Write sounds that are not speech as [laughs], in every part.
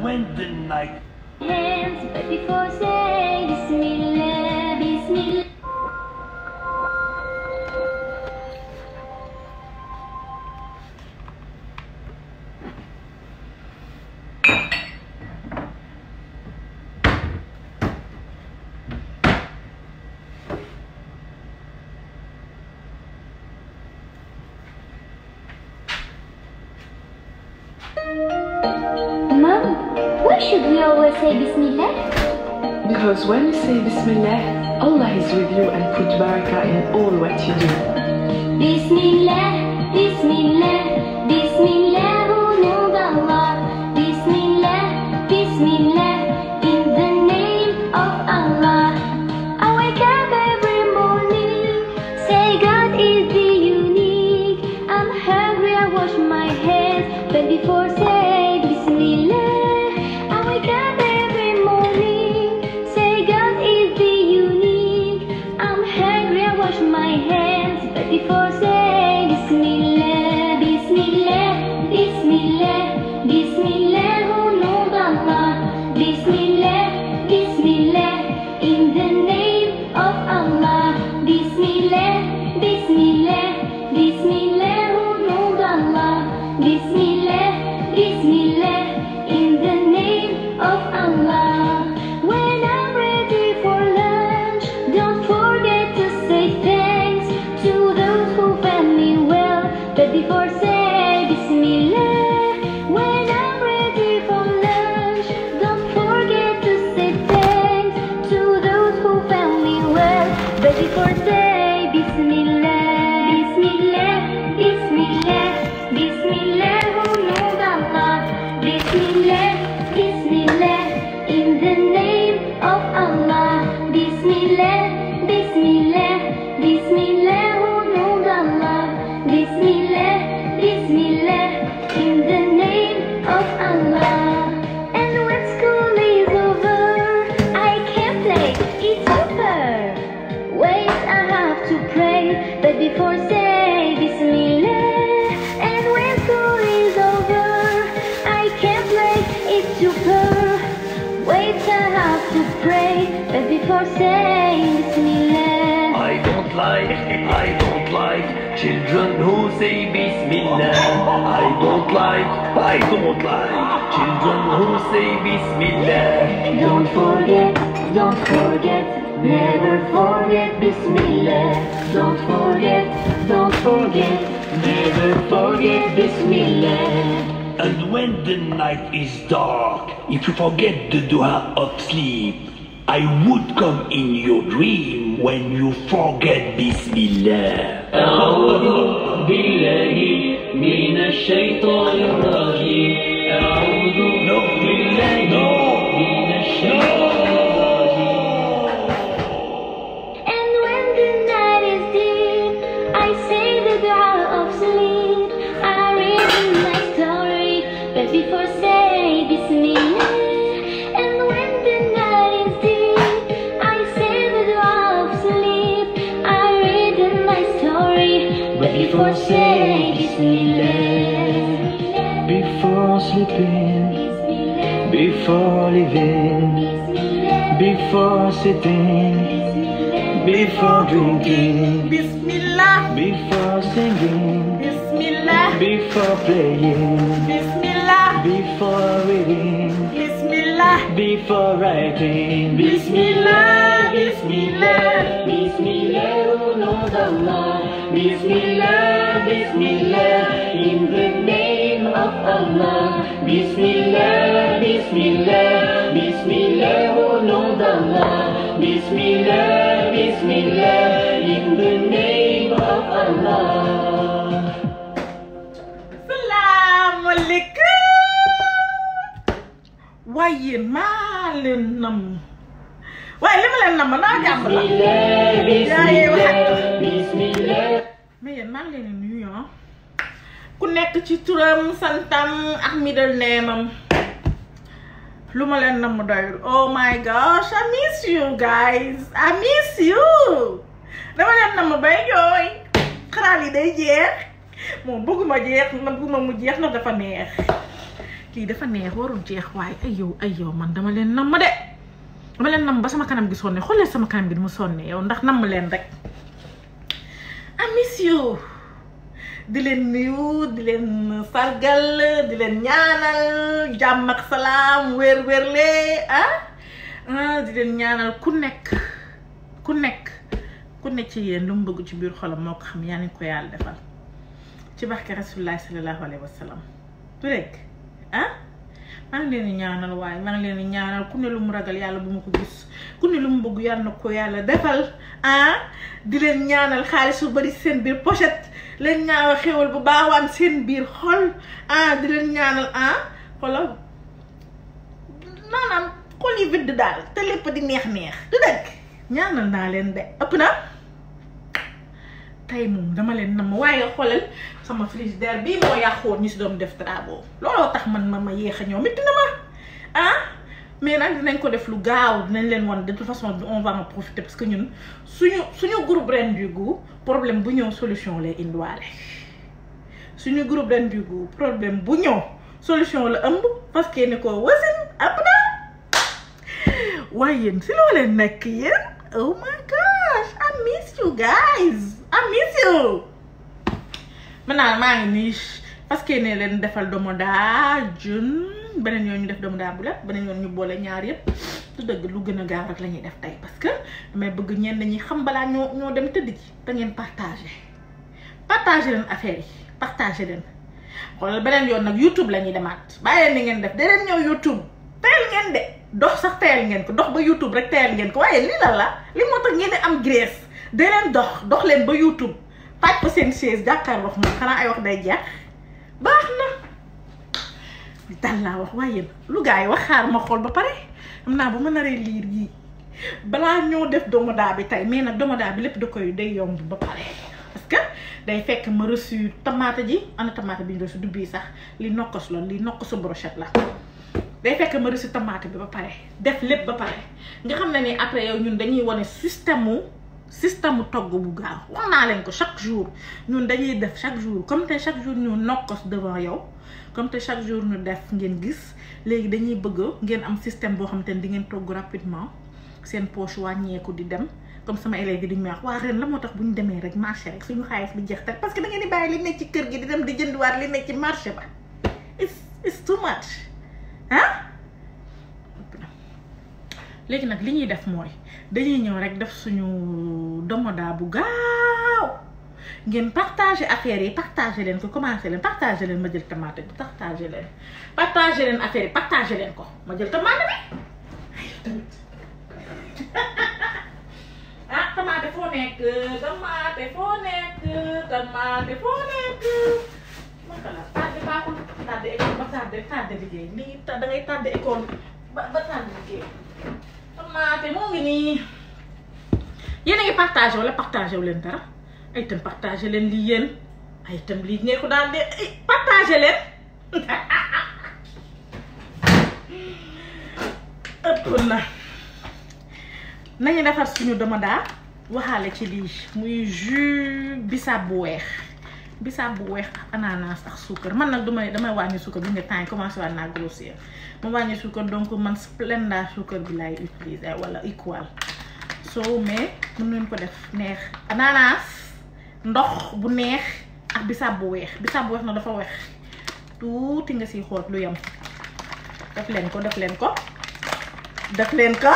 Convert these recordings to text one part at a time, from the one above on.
When the night ends, but before saying it's me. Because when you say Bismillah, Allah is with you and put barakah in all what you do. Bismillah. Jeex waaye ay yow man dama leen namm de. Dama leen nam ba sama kanam gi sonne. Xool leen sama kanam gi du mu sonne yow ndax namm leen rek. Amis miss di leen nuyu di leen sargal di leen ñaanal jàmm ak salaam wér wérle ah. Ah di leen ñaanal ku nekk ku nekk ku nekk ci yéen lu mu bëgg ci biir xolam moo ko xam yaa ngi ko yàlla defal. Ci barke rasulilah sallallahu alayhi wa du rek ah maa ngi leen di ñaanal waaye maa ngi leen di ñaanal ku ne lu mu ragal yàlla bu ma ko gis ku ne lu mu bëgg yàlla na ko yàlla defal ah di leen ñaanal xaalis bu bari seen biir pochette leen ñaanal xéwal bu baawaan seen biir xol ah di leen ñaanal ah xoolal naanaam xol yi vidd daal te lépp di neex neex du dëgg ñaanal naa leen de ëpp na tey moom dama leen nam waaye xoolal sama frigidaire bii moo yàqoon ñu si doon def travaux looloo tax man ma ma yéex a ñëw métti na ma. ah mais nag dinañ ko def lu gaaw dinañ leen wan de toute façon on va en profiter parce que ñun suñu suñu groupe ren du goût problème bu ñëw solution lay indiwaale. Suñu groupe ren du goût problème bu ñëw solution la ëmb parce que ni ko wasin ab na. Waaye yéen si loo leen nekk yéen oh my gosh I miss you guys I miss you. Maintenant maa ngi nii parce que ne leen defal domoda jun beneen yoon ñu def domoda bu la beneen yoon ñu boole ñaar yëpp dëgg lu gën a gaaw rek la ñuy def tey parce que damay bëgg ñenn ñi xam balaa ñoo ñoo dem tëdd ci ngeen partagé partagé leen affaire yi partagé leen. Xoolal beneen yoon nag YouTube la ñuy demaat. Bàyyi ni ngeen def da leen ñëw YouTube. Teyal ngeen de dox sax teyal ngeen ko dox ba YouTube rek teel ngeen ko waaye lii la la li am graisse. Da leen dox dox leen ba YouTube. Ko seen chaise jàkkaarloo moom xanaa ay wax day jeex. Baax na. Dal laa wax waaye lu gaa yi wax xaar ma xool ba pare. Xam naa bu ma naree liir yii balaa ñoo def domoda bi tey mais nag domoda bi lépp da koy day yomb ba pare. Parce que day fekk ma reçu tomate ji. Ana tomate bi ñu reçu du bii sax. Li nokkos la li nokkosu brochette la. Day fekk ma reçu tomate bi ba pare. Def lépp ba pare. Nga xam ne ni après yow ñun dañuy wane système système togg bu gaaw. Wax naa leen ko chaque jour. Ñun dañuy def chaque jour. Comme te chaque jour ñu nokkos devant yow comme te chaque jour ñu def ngeen gis léegi dañuy bëgg ngeen am système boo xamante ne di ngeen togg rapidement. Seen poche wàññeeku di dem. Comme sama élèves yi dañu may wax waa ren la moo tax bu demee rek marché rek suñu xaalis bi jeex parce que da ngeen di bàyyi li nekk ci kër gi di dem di jëndiwaat li nekk ci marché ba. It's it's too much. Léegi nag li ñuy def mooy dañuy ñëw rek def suñu domoda bu gaaw. Ngeen partagé affaire yi partagé leen ko commencé leen partagé leen ma jël tamaate bi partagé leen. Partagé leen affaire yi partagé leen ko ma jël tamaate bi. [laughs] Ah tomate foo nekk tomate foo nekk tomate foo nekk. Naka la tardé baaxul tardé école ba tardé liggéey lii da ngay tardé école ba ba liggéey. Tomate moo ngi nii. Yéen ngi partagé wala partagé wu leen dara. Ay itam partagé leen lii yéen. Ay itam lii ngeen ko daal de. Partagé leen. [laughs] Ëpp na. Nañu defar suñu daal waxaale ci lii muy jus bisaab bu weex. Bisaab bu weex ak ananas ak suukar. Man nag damay damay wàññi suukar bi nga yi commencé waat naa grossir ma wàññi suukar donc man Splenda suukar bi laay utiliser wala equal. So mais mën nañ ko def neex. Ananas ndox bu neex ak bisaab bu weex bisaab bu weex na dafa weex. Tuuti nga siy xool lu yem. Def leen ko def leen ko. Def leen ko.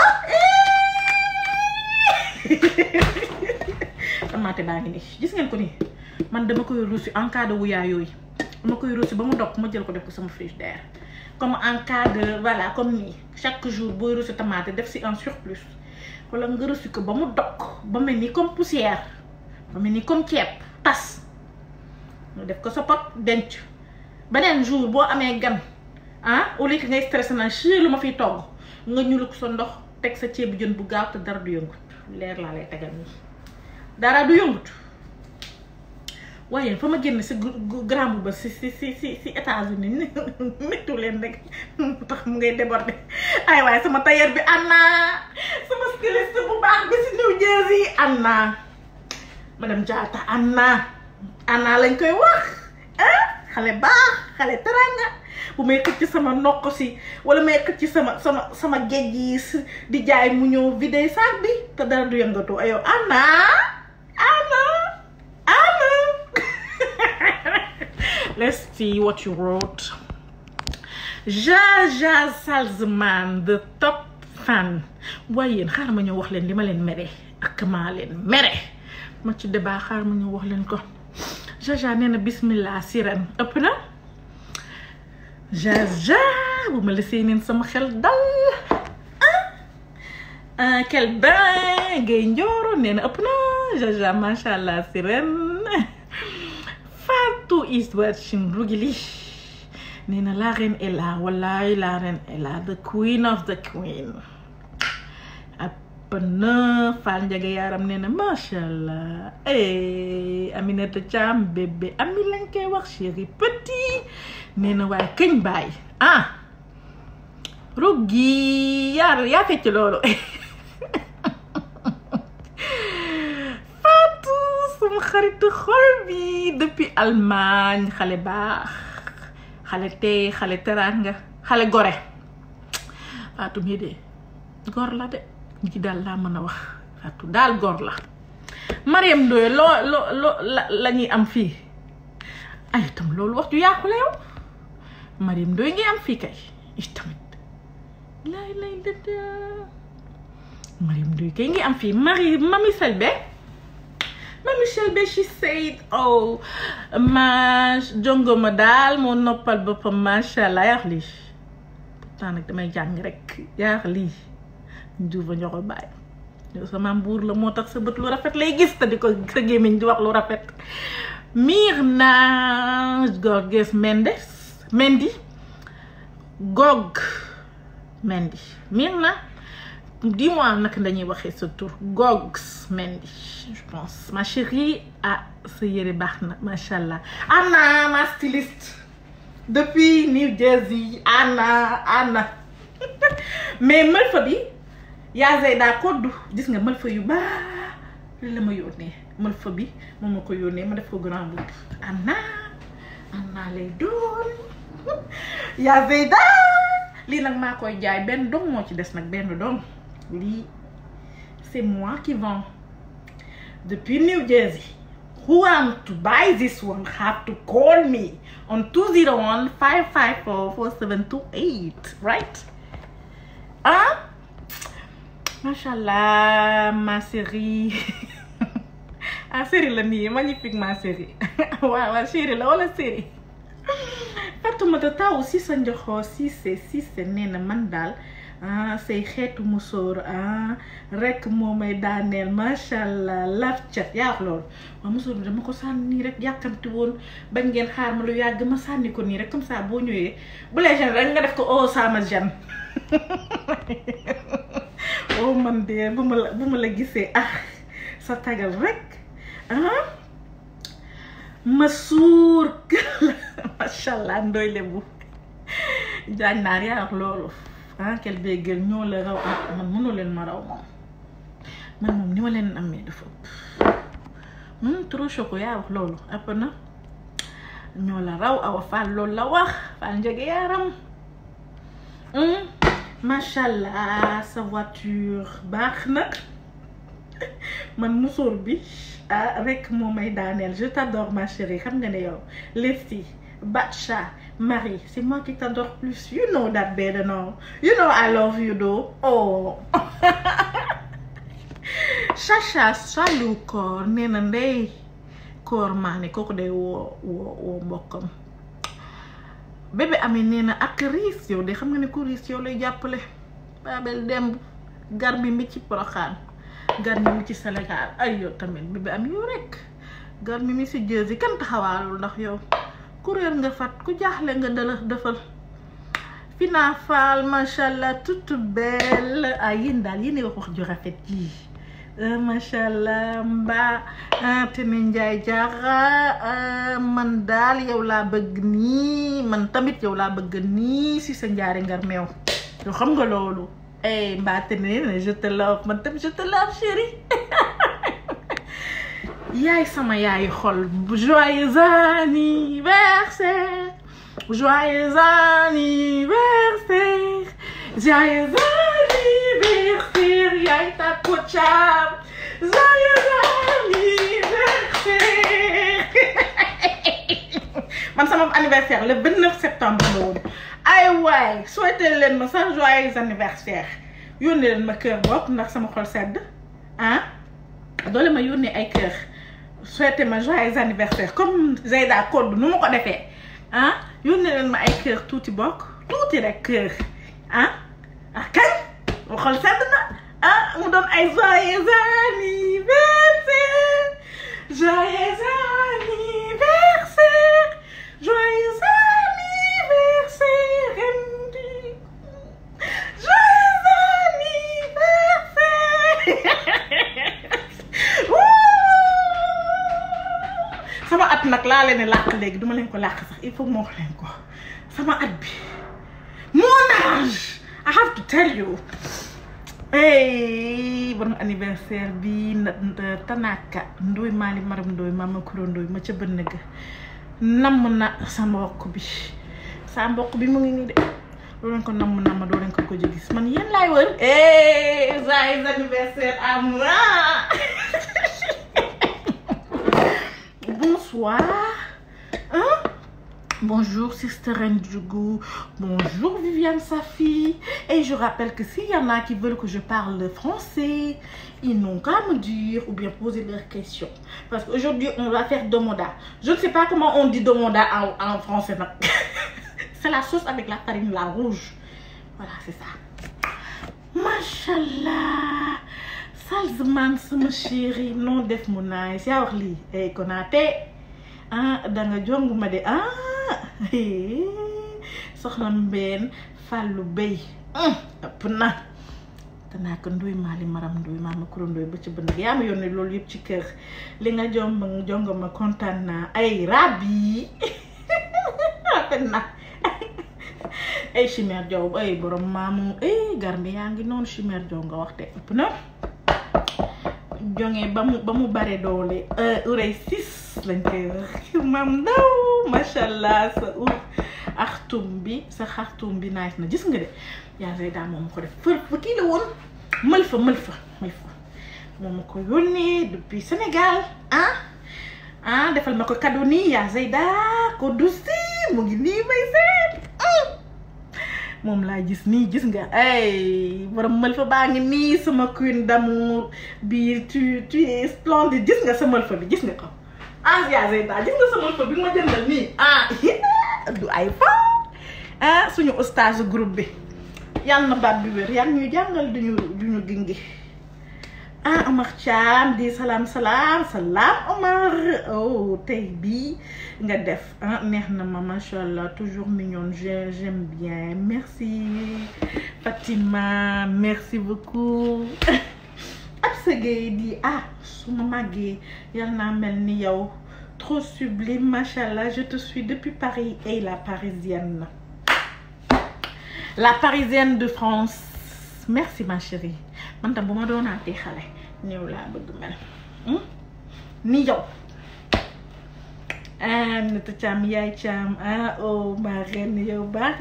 [laughs] Tomate baa ngi gis ngeen ko nii man dama koy reçu en cas de wuyaa yooyu. Dama koy reçu ba mu dog ma jël ko def ko sama frigidaire comme en cas de voilà comme nii. Chaque jour booy reçu tomate def si un surplus. Wala nga reçu ko ba mu dog ba mel ni comme poussière ba mel ni comme ceeb tas. Nga def ko sa pot denc. Beneen jour boo amee gan ah au lieu que ngay stressé na chi lu ma fiy togg nga ñulu ko sa ndox teg sa ceeb jën bu gaaw te dara du yëngut. Leer laa lay tegal nii. Dara du yëngut. Waaye fa ma si grand ba si si si si si États-Unis [laughs] méttu leen rek tax mu ngay déborder. Ay waaye sama tailleur bi am naa sama styliste bu baax bi si New Jersey am naa madame Diatta am naa am naa lañ koy wax ah xale baax xale taranga bu may xëcc sama nokk si wala may xëcc sama sama sama géej di jaay mu ñëw vidé saak bi te dara du yëngatu. Anna Anna Anna let's see what you wrote Jaja Salzman the top fan waaye yéen xaaral ma ñëw wax leen li ma leen mere ak maa leen mere ma ci débat xaaral ma ñëw wax leen ko Jaja nee na bismillah sirène ëpp na Jaja bu ma la seeneen sama xel dal ah quel bain ngay njooro nee na ëpp na Jaja macha allah sirène Fatou is watching Rugili nee na la reine est là wallaay la reine est the queen of the queen. Apana na Fall Njaga Yaram nee na macha allah eh Aminata Thiam bébé ami lañ wax chéri petit. Neena waaye këñ baay. Ah Ruggi yaa yaa fecc loolu. [laughs] sama xaritu xol bi depuis Allemagne xale baax xale tey xale teranga xale gore. Fatou mii de gor la de. Ngi daal laa mën a wax. Fatou daal gor la. Mariam Ndoye loo loo la ñuy am fii. Ay itam loolu wax ju yàqu fii lay lay dëdda Mariam Ndoye kay ngi am fii. Marie Mami Selbe. Mami Michelle she said oh ma jongo ma daal moo noppal boppam macha allah yaax lii. Pourtant nag damay jàng rek yaax lii. Njuufa ñoxo bàyyi yow sa maam buur la moo tax sa bët lu rafet lay gis te di ko sa gémmiñ di wax lu rafet. Mirna Gorges Mendes Mendy Gog Mendy. Mirna dis-moi naka dañuy waxee sa tur. Gogs Mendy je pense. Ma chérie ah sa yére baax na macha allah. Anna ma styliste. Depuis New Jersey Anna Anna. [laughs] Mais Malfa bi yaa Zeyda koddu. Gis nga Malfa yu baax la ma yónnee. Malfa bi moom ma ko yónnee ma def ko grand boubou Anna Anna lay doon. [laughs] Yaa Zeyda lii nag maa koy jaay. Benn doom moo ci des nag benn doom c'est moi qui vends. Depuis New Jersey who want to buy this one have to call me on 201 554 4728 right? [laughs] Ah macha allah ma série ah série la magnifique ma série [laughs] waaw série la wala série Fatoumata Taw si sa si se si se nee na man daal ah say xeetu musóor ah rek moo may daaneel macha allah laf cat yaa loolu waaw musóor bi dama ko sànni nii rek yàkkamti woon bañ ngeen xaar ma lu yàgg ma sànni ko nii rek comme ça boo ñëwee bu lay gêne rek nga def ko oh sama gêne. [laughs] Oh man de bu ma la bu ma la gisee ah sa tagal rek ah ma suur [laughs] macha allah ndoy lebu. Jaañ naar yaa loolu. Ah raw ah ëpp trop choco yaa wax loolu ëpp na. Ñoo la raw awa allah sa voiture baax na. [laughs] Man musóor bi ah rek moo je t'adore ma chérie xam nga Batcha Marie c'est moi qui t'adore plus. You know that better now. You know I love you though. Oh. [laughs] Chacha salu koor. Nee na ndey. Koor maa kooku day woo woo woo mbokkam. Bébé amee nee ak riis yow de xam nga ne ku riis yow lay jàppale. Babel Demb gar mi ci Porokhane gar mi ci Sénégal. Ay yow tamit bébé am yow rek. Gar mi si Jersey kenn taxawaalul ndax yow. Ku réer nga fat ku jaaxle nga dala defal. Fina Fall macha allah toute belle ay yéen daal yéen wax wax ju rafet ji. Macha allah mbaa Tene Njaay jaaxa man daal yow laa bëgg nii man tamit yow laa bëgg nii si sa njaari ngar meew. Yow xam nga loolu. Eh mbaa ne je te love man tam je te love chérie [laughs] yaay sama yaay xol joyeux anniversaire joyeux anniversaire joyeux anniversaire yaay Tako Thiam joyeux anniversaire. [laughs] Man sama anniversaire le 29 septembre la woon. Ay waay souhaité leen ma sax joyeux anniversaire. Yónnee leen ma kër bopp ndax sama xol sedd ah. Doole ma yónnee ay kër. Souhaité ma joyeux anniversaire comme Zeyda Code nu ma ko defee ah yónnee leen ma ay kër tuuti bokk tuuti rek kër ah ah kañ? Ma xol sedd na ah mu doon ay joyeux anniversaire joyeux anniversaire joyeux anniversaire joyeux anniversaire! [laughs] sama at nag laa leen di léegi duma leen ko làkk sax il faut moo leen ko. Sama at bi mon âge I have to tell you. Hey bon anniversaire bi na Tanaka Ndoy Mali Maram Ndoy Mama Kuro Ndoy ma ca bënn ga. Namm na sa mbokk bi. Sa mbokk bi mu ngi nii de. Doo leen ko namm namm doo leen ko ko gis. Man yéen laay wër. Hey joyeux anniversaire à moi. [laughs] bonsoir hein? Bonjour Sister Ndjougou, bonjour Viviane Safi. Et je rappelle que s'il y en a qui veulent que je parle français, ils n'ont qu'à me dire ou bien poser leurs questions. Parce qu'aujourd'hui, on va faire domoda. Je ne sais pas comment on dit domoda en, en français. [laughs] c'est la sauce avec la farine, la rouge. Voilà, c'est ça. Machallah. Salzman, sama chéri, non def mu nice. yaa wax lii. Eh, Konaté. ah danga jongu ma de. Ah soxna mbeen fàllu béy ëpp na. Danaa ko ndoy maali maram ndoy maama kuro ndoy ba ci bënn yaa ma yónnee loolu yëpp ci kër. Li nga jomb ma kontaan naa. Ay rab yi rafet na. Ay chimère jow ay maamu. Ay garmi yaa ngi noonu chimère jow nga wax ëpp na. Jonge ba mu ba mu bare doole. Urey sis lañ koy wax. Maam ndaw macha allah sa ur axtum bi sa xartum bi nice na. Gis nga de yaa Zeyda moom ko def. Fër fa kii la woon. Mël fa mël fa mël fa moom ma ko yónnee depuis Sénégal. Ah ah defal ma ko cadeau nii yaa Zeyda ko dusi mu ngi nii may seet. Moom laa gis nii gis nga ay borom mël fa baa ngi nii sama queen d'amour bi tu tu es splendide gis nga sa mël fa bi gis nga ko ah yaa Zeyda gis nga sa mël fa bi ma jëndal nii ah du ay fa. Ah suñu stage groupe bi yàlla na baat bi wér yàlla ñuy jàngal duñu duñu gingi ah Omar Thiam di salaam salaam salaam Omar. Oh tey bii nga def. Ah neex ma toujours mignonne j'ai j'aime bien. Merci Fatima merci beaucoup. [laughs] Absa Gueye di ah su ma màggee yal naa ni yow trop sublime macha je te suis depuis Paris et la parisienne. La parisienne de France. Merci ma chérie. Man tam bu ma doonaatee xale néew mel. Ni yow ah nata Thiam yaay Thiam ah oh ma reine yow baax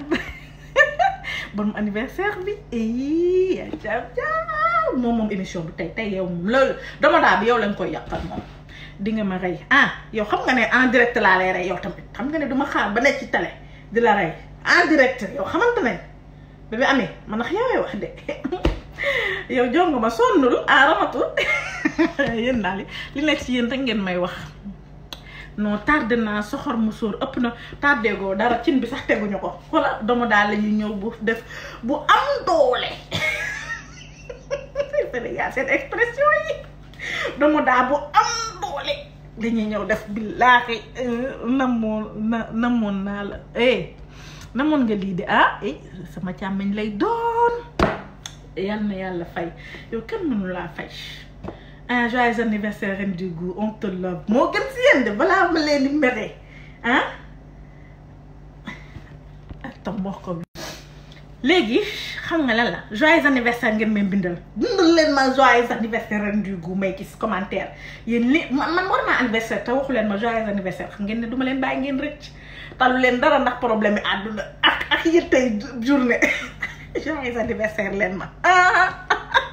bon anniversaire bi eh yaay Thiam Thiam moom moom émission bi tey tey yow loolu dama bi yow lañ koy yàqal moom di nga ma rey ah yow xam nga ne en direct laa lay rey yow tamit xam nga ne du ma xaar ba nekk ci télé di la rey en direct yow xamante ne bébé amee man ndax yow wax de yow jongo ma sonnul ah ramatul yéen daal li nekk ci yéen rek ngeen may wax non tardé naa soxor mu sóor ëpp na tardé goo dara cin bi sax teguñu ko. Wala doomu daal la ñuy ñëw bu def bu am doole. [laughs] Seen expression yi. Daal bu am doole. Dañuy ñëw def billaahi namoon na namoon eh nga lii di ah eh sama càmmiñ lay doon. Yal yàlla fay. Yow kenn mënu laa fay. Ah joyeux anniversaire ren du goût on moo gën si yéen de balaa ma leen di mere ah? Ak tam wax ko léegi xam nga lan la? Joyeux anniversaire ngeen may bindal. Bindal leen ma joyeux anniversaire ren du goût may gis commentaire. Yéen li man man war naa anniversaire te waxu leen ma joyeux anniversaire. Xam ngeen ne duma leen bàyyi ngeen rëcc. Talu leen dara ndax problème yi àdduna ak ak yëttay journée. [laughs] Joyeux anniversaire leen ma. [laughs]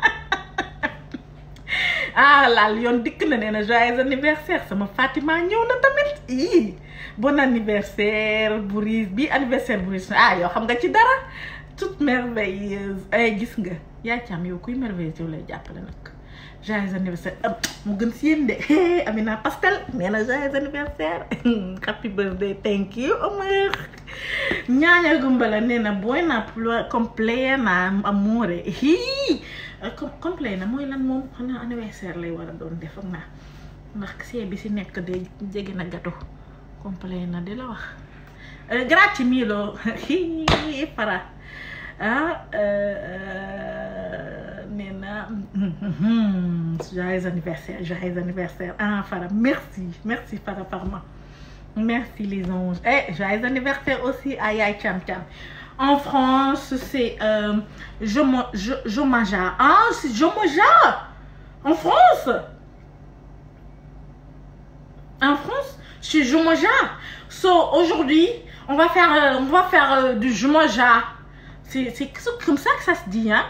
[laughs] ah laal yoon dikk na nee na anniversaire sama Fatima ñëw na ii bon anniversaire Bourise bi anniversaire Bourise ah yoo xam nga ci dara. Toute merveilleuse. Ay gis nga yaa caam yow kuy merveilleuse yow lay jàppale nag. Joyeux anniversaire. Mu gën si yéen de. [laughs] Pastel nee na joyeux anniversaire. [laughs] Happy birthday thank you Omar. Ñaaña gumbala nee na buena complena amore. Hii complet na lan moom xanaa anniversaire lay a def ak de na gato para [laughs] ah na [laughs] joyeux anniversaire joyeux anniversaire. Ah Fara merci merci Fara Farma. Merci les anges. Et joyeux anniversaire aussi à Yaay Cham Cham en France c'est euh, Jomo Jo Jomaja ah c'est Jomoja en France. En France c'est Jomoja so aujourd'hui on va faire euh, on va faire euh, du Jomoja c'est c'est comme ça que ça se dit hein.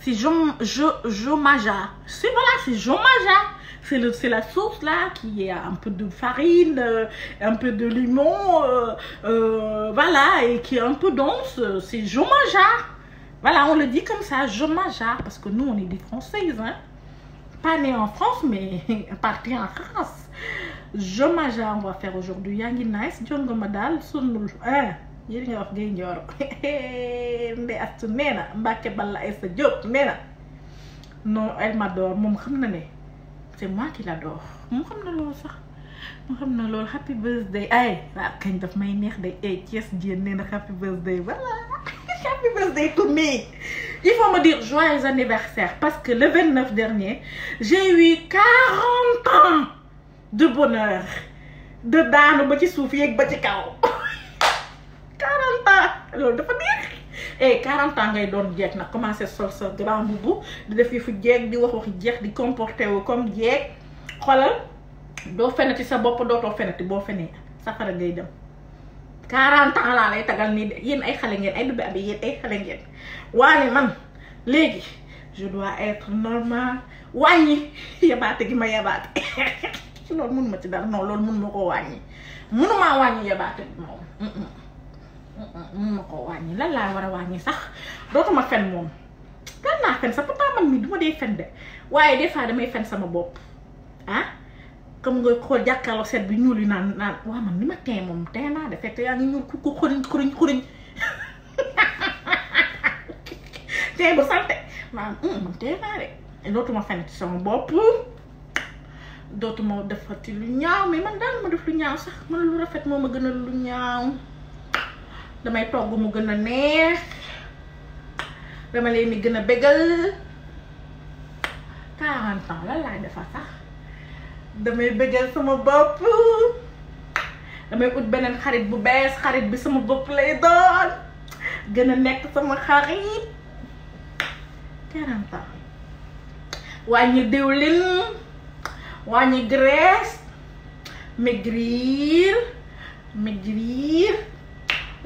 C'est Jom Jo Jomaja c'est voilà c'est c'est le c'est la sauce là qui est un peu de farine euh, un peu de limon euh, euh, voilà et qui est un peu dense c'est Jomaja. Voilà on le dit comme ça Jomaja parce que nous on est des Françaises hein. Pas nés en France mais [laughs] partis en France. Jomaja on va faire aujourd'hui. Yaa ngi nice jongo ma daal sonnul. Yéen nga wax ngay ñooro nde astu nee na Mbacke Balla Aïssa Diop nee na. Non elle m'adore c'est moi qui l'adore. Moom xam na loolu sax. Moom xam na loolu. Happy birthday. Ay waaw kañ daf may neex de. Ay Thiès Diène happy birthday. Voilà. [laughs] Happy birthday to me. Il faut me dire joyeux anniversaire parce que le 29 dernier j'ai eu 40 ans de bonheur de daanu ba ci suuf yeeg ba ci kaw. [laughs] 40 ans. Loolu dafa neex et 40 ans ngay doon jeeg nag commencé sol sa grand boubou di def yi fu jeeg di wax waxi jeeg di comporté wu comme jeeg. Xoolal doo fenati sa bopp dootoo fenati. Boo fenee safara ngay dem. 40 ans laa lay tagal je dois être normal. Ma [laughs] non mun ma koo wàññi. Lan laa war a wàññi sax? Dootuma fen moom. Lan naa fen sax? Pourtant man mii du ma dee fen de. Waaye des fois damay fen sama bopp. Ah? Comme nga xool jàkkaarloo bi ñuul yi naan naan waa man ni ma tee moom tee naa de. Fekk yaa ku ku xuriñ xuriñ xuriñ de. Dootuma fen ci lu ñaaw man daal ma def lu ñaaw sax. Man lu rafet moo ma gën a lu ñaaw. Damay togg mu gën a neex dama leen di gën a bégal 40 ans lan laay defar sax damay bégal sama bopp damay ut beneen xarit bu bees xarit bi sama bopp lay doon nekk sama xarit 40 ans wàññi diwlin wàññi graisse maigrir maigrir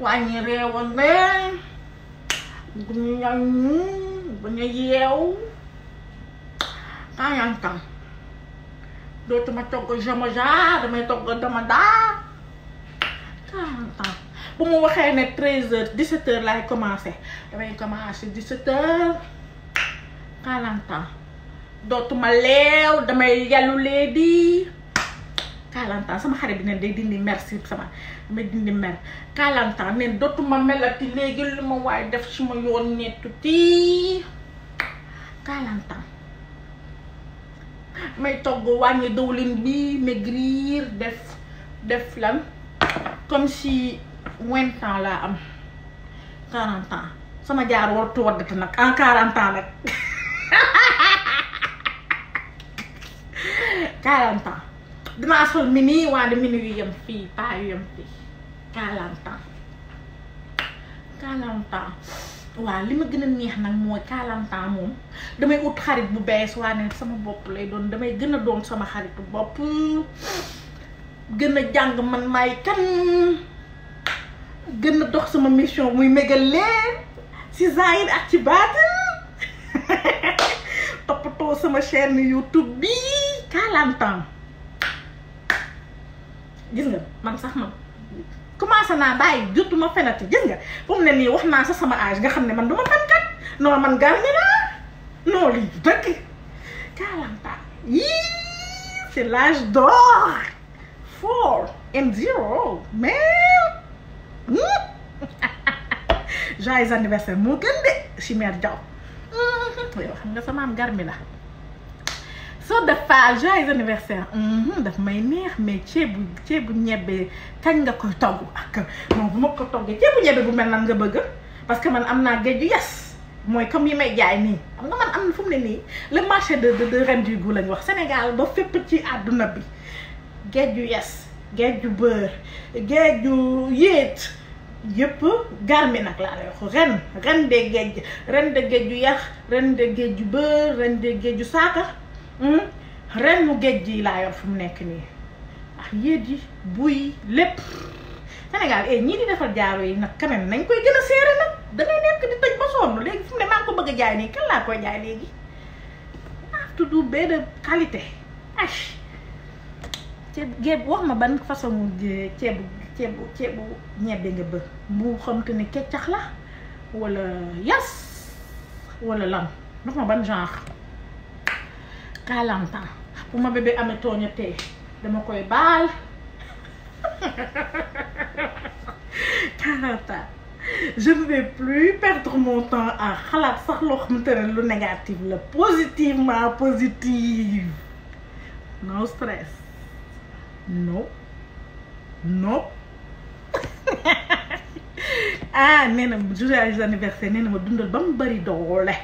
wàññi réewande bu ñu ñañu bu ñu yeew kayantam dootuma togg jamoja damay togg dama daa kayantam bu mu waxee ne treize heures dix-sept heures laay commencé damay commencé dix-sept heures. Kayantam dootuma leew damay yàllu léedi. Kalantaan sama xarit bi ne day dindi mersi sama dindi mer. Kalantaan ne dootuma melati léegi lu ma waaye def su ma yoon nettuti kalantaan may togg wàññi dawlin bi maigrir def def lan? Comme si vingt ans laa am. Quarante sama jaar wartu waddata nag. En quarante ans nag. [laughs] Quarante ans. Dinaa sol mini waaye mini fii paa yu fii. Quarante ans waaw li ma gën a neex nag mooy ans moom damay ut xarit bu bees waa ne sama bopp lay doon damay gën a doon sama xaritu bopp. Gën a jàng man maay kan. Gën a dox sama mission muy mégal leen si zahir ak ci baatin [laughs] toppatoo sama chaîne YouTube bi 40 ans gis nga man sax man commencé naa bàyyi jotuma fenati. Gis nga fu mu ne nii wax naa sa sama âge nga xam ne man du ma fenkat. Non man garmi naa non lii du dëkk 40 ans. Yii c'est l'âge four and zero. Mais [laughs] joyeux anniversaire moo gën de. Chimère Diaw. Yow xam nga sama am garmi la. Soo defal joyeux anniversaire daf may neex mais ceebu ceebu ñebbe kañ nga koy togg? Ak non bu ma ko toggee ceebu ñebbe bu mel nan nga bëgg? Parce que man am naa géej yu yes mooy comme yi may jaay nii. Xam nga man am na fu mu le marché de de du goût lañ wax. Sénégal yes beurre géej yu yéet. Yëpp garmi nag ren ren de ren de ren de beurre ren de ren mu géej gi laa yor fu mu nekk nii. Ak yéet yi buy lépp. Sénégal eh ñii di defar jaaro yi nag quand nañ koy gën a seere nag. Dangay nekk di tëj ba sonn. Léegi fu mu ne maa ngi ko bëgg a jaay nii kan laa koy jaay léegi? Wax ma ban façon ceebu ceebu ceebu ñebbe nga bëgg. Bu xam te ne keccax la wala yas wala lan? Wax ma ban genre. Quarante ans bu ma bébé amee tooñatee dama koy baal. [laughs] Quarante ans je ne vais plus perdre mon temps à xalaat sax loo xamante ne lu négatif la positivement positive. No stress. No. No. [laughs] Ah nee na joyeux anniversaire nee na ma dundal ba mu bari doole.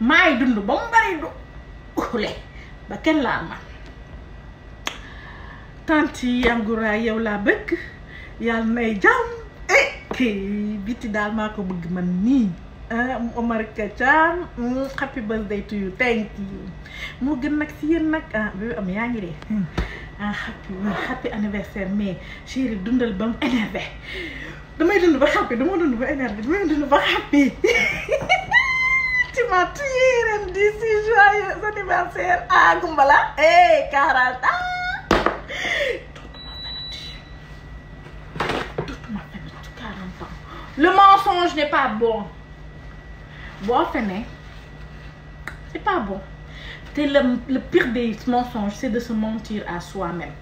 Maay dund ba mu bari doole ba kenn laa man tanti Yangoura yow laa bëgg. Yàlla nay jàmm. Eh biti daal maa bëgg man nii ah Omar Kacham happy birthday to you thank you. Moo gën nag si yéen nag ah bi am yaa ngi dee. Ah happy anniversaire mais chéri dundal ba mu énervé. Damay dund ba ba énervé [laughs] tu m'as tué ren joyeux anniversaire ah Gumbala eh 40 ans dootuma fenati 40 ans le mensonge n'est pas bon. Boo fenee c'est pas bon. Te le le pire des mensonges c'est de se mentir à soi-même.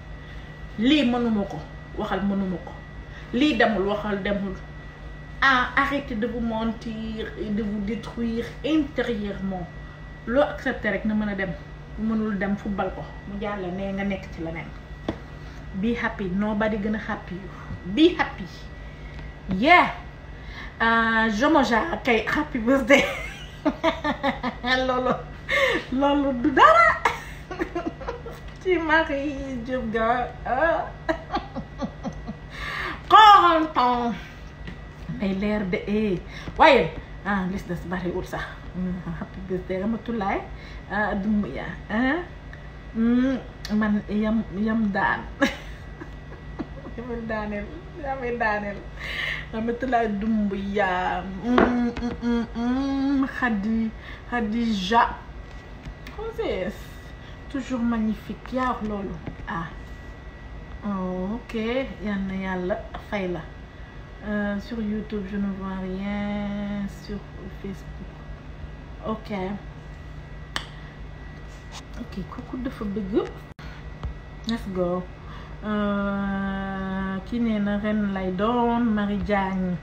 Lii mënuma ko waxal mënuma ko. Lii demul waxal demul ah arrêtez de vous mentir et de vous détruire intérieurement. Accepté rek na dem. Football ko. Mu nga ci be happy. Nobody gonna happy you. Be happy. Yeah. Jomoja kay happy birthday. [laughs] Loolu [laughs] [laughs] ay leer de eh. Waaye ah lis des bariwul sax. Happy birthday Ramatulaay ah Dumbuya ah. Man yam yam daan. [laughs] Yamay daaneel yamay daaneel. Ramatulaay Dumbuya Khadi Khadija. C'est toujours magnifique. Yaa loolu. Ah. Ok yal na yàlla Euh, sur YouTube je ne vois rien. Sur Facebook. Ok. Ok kooku dafa bëgg let's go. Kii nee na ren lay doon Marie Diagne.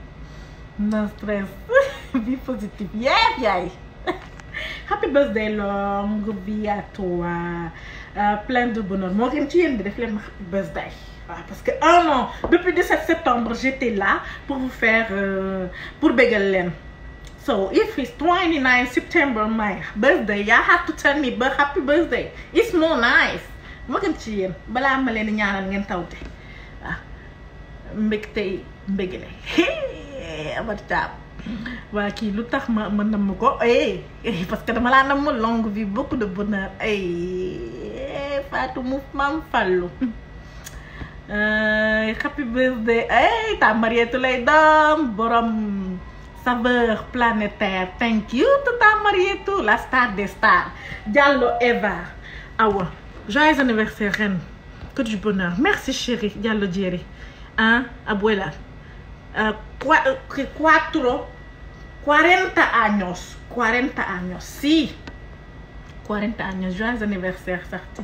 No stress. [laughs] Be positive. Yépp yaay [laughs] happy birthday long vie à toi. Euh, plein de bonheur. Moo gën ci birthday parce que un an depuis 17 septembre j'étais là pour vous faire euh, pour bégal leen. So if it's 29 September my birthday you have to tell me but happy birthday. It's more nice. Moo gën ci yéen. Balaa ma leen ñaanal ngeen tawte. Waaw mbég tey mbégale. Amat taab. Waa kii lu tax ma ma namm ko? Parce que dama laa namm longue vie beaucoup de bonheur. Ay Fatou mu maam Fallou Uh, happy birthday. Eita, Maria Tuleidam, Borom Saber Planetaire. Thank you, Tata Maria La star des stars. Diallo Eva. Awa, joyeux anniversaire, reine. Que du bonheur. Merci, chérie. Diallo Jerry. Hein, abuela. Uh, quatro, 40 anos. 40 anos. Sim. Sí. 40 anos. Joyeux anniversaire, certo?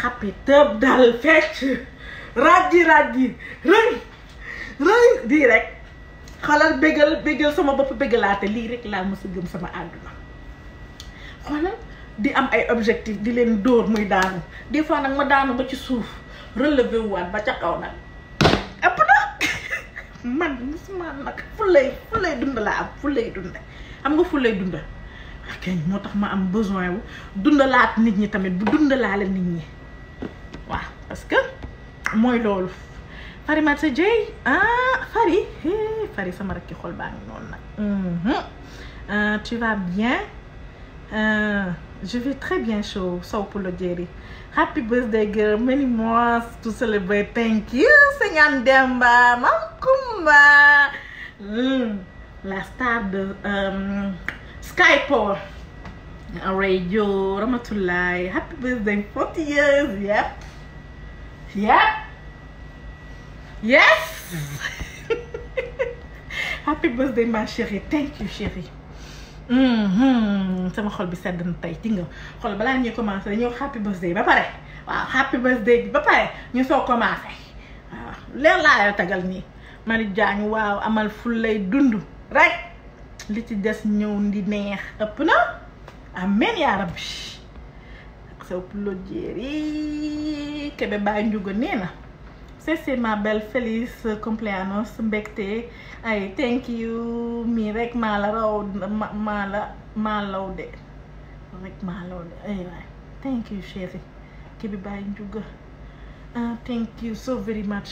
xappi tëb dal fecc. Rajji rajji rëy. Rëy. Rek. Xoolal bégal bégal sama bopp bégalaate. Lii rek laa mës a gëm sama àdduna. Xoolal di am ay objectif di leen dóor muy daanu. Des fois nag ma daanu ba ci suuf relevé waat ba ca kaw nag. Ëpp na. [laughs] Man musuma nag. Fu lay fu dund laa am. Fu lay xam nga fu lay dund moo tax ma am besoin wu dundalaat nit ñi tamit bu dundalaale nit ñi. Waaw parce que mooy loolu Farimata Dieye ah Fari eh, Fari sama rakki xol baa ngi noonu Mhm. Euh, tu vas bien? Euh, je vais très bien chaud Sow Poulo Jerry. Happy birthday girl. Many more to celebrate. Thank you Sengan Demba Mam Kumba. Mm, la star de euh, Sky Power. Radio Ramatoulaye happy birthday 40 years yep yep. Yes. [laughs] Happy birthday ma chérie. Thank you chérie. Mhm, sama xol bi sedd na tey dinga. Xol balaa ñuy commencé dañoo happy birthday ba pare. Waaw happy birthday bi ba pare. Ñu soo commencé waaw leer laa la tagal nii. Marie waaw amal ful lay dund rek li ci des ñëw ndi neex ëpp na. Amen yaa rabbi. Pulo jéeri kebe baay njugo nee c'est ma belle Feliz cumpleaños mbégte ay thank you mi rek maa la raw maa la maa law de rek maa law de ay waay thank you chérie kebe baay njugo ah thank you so very much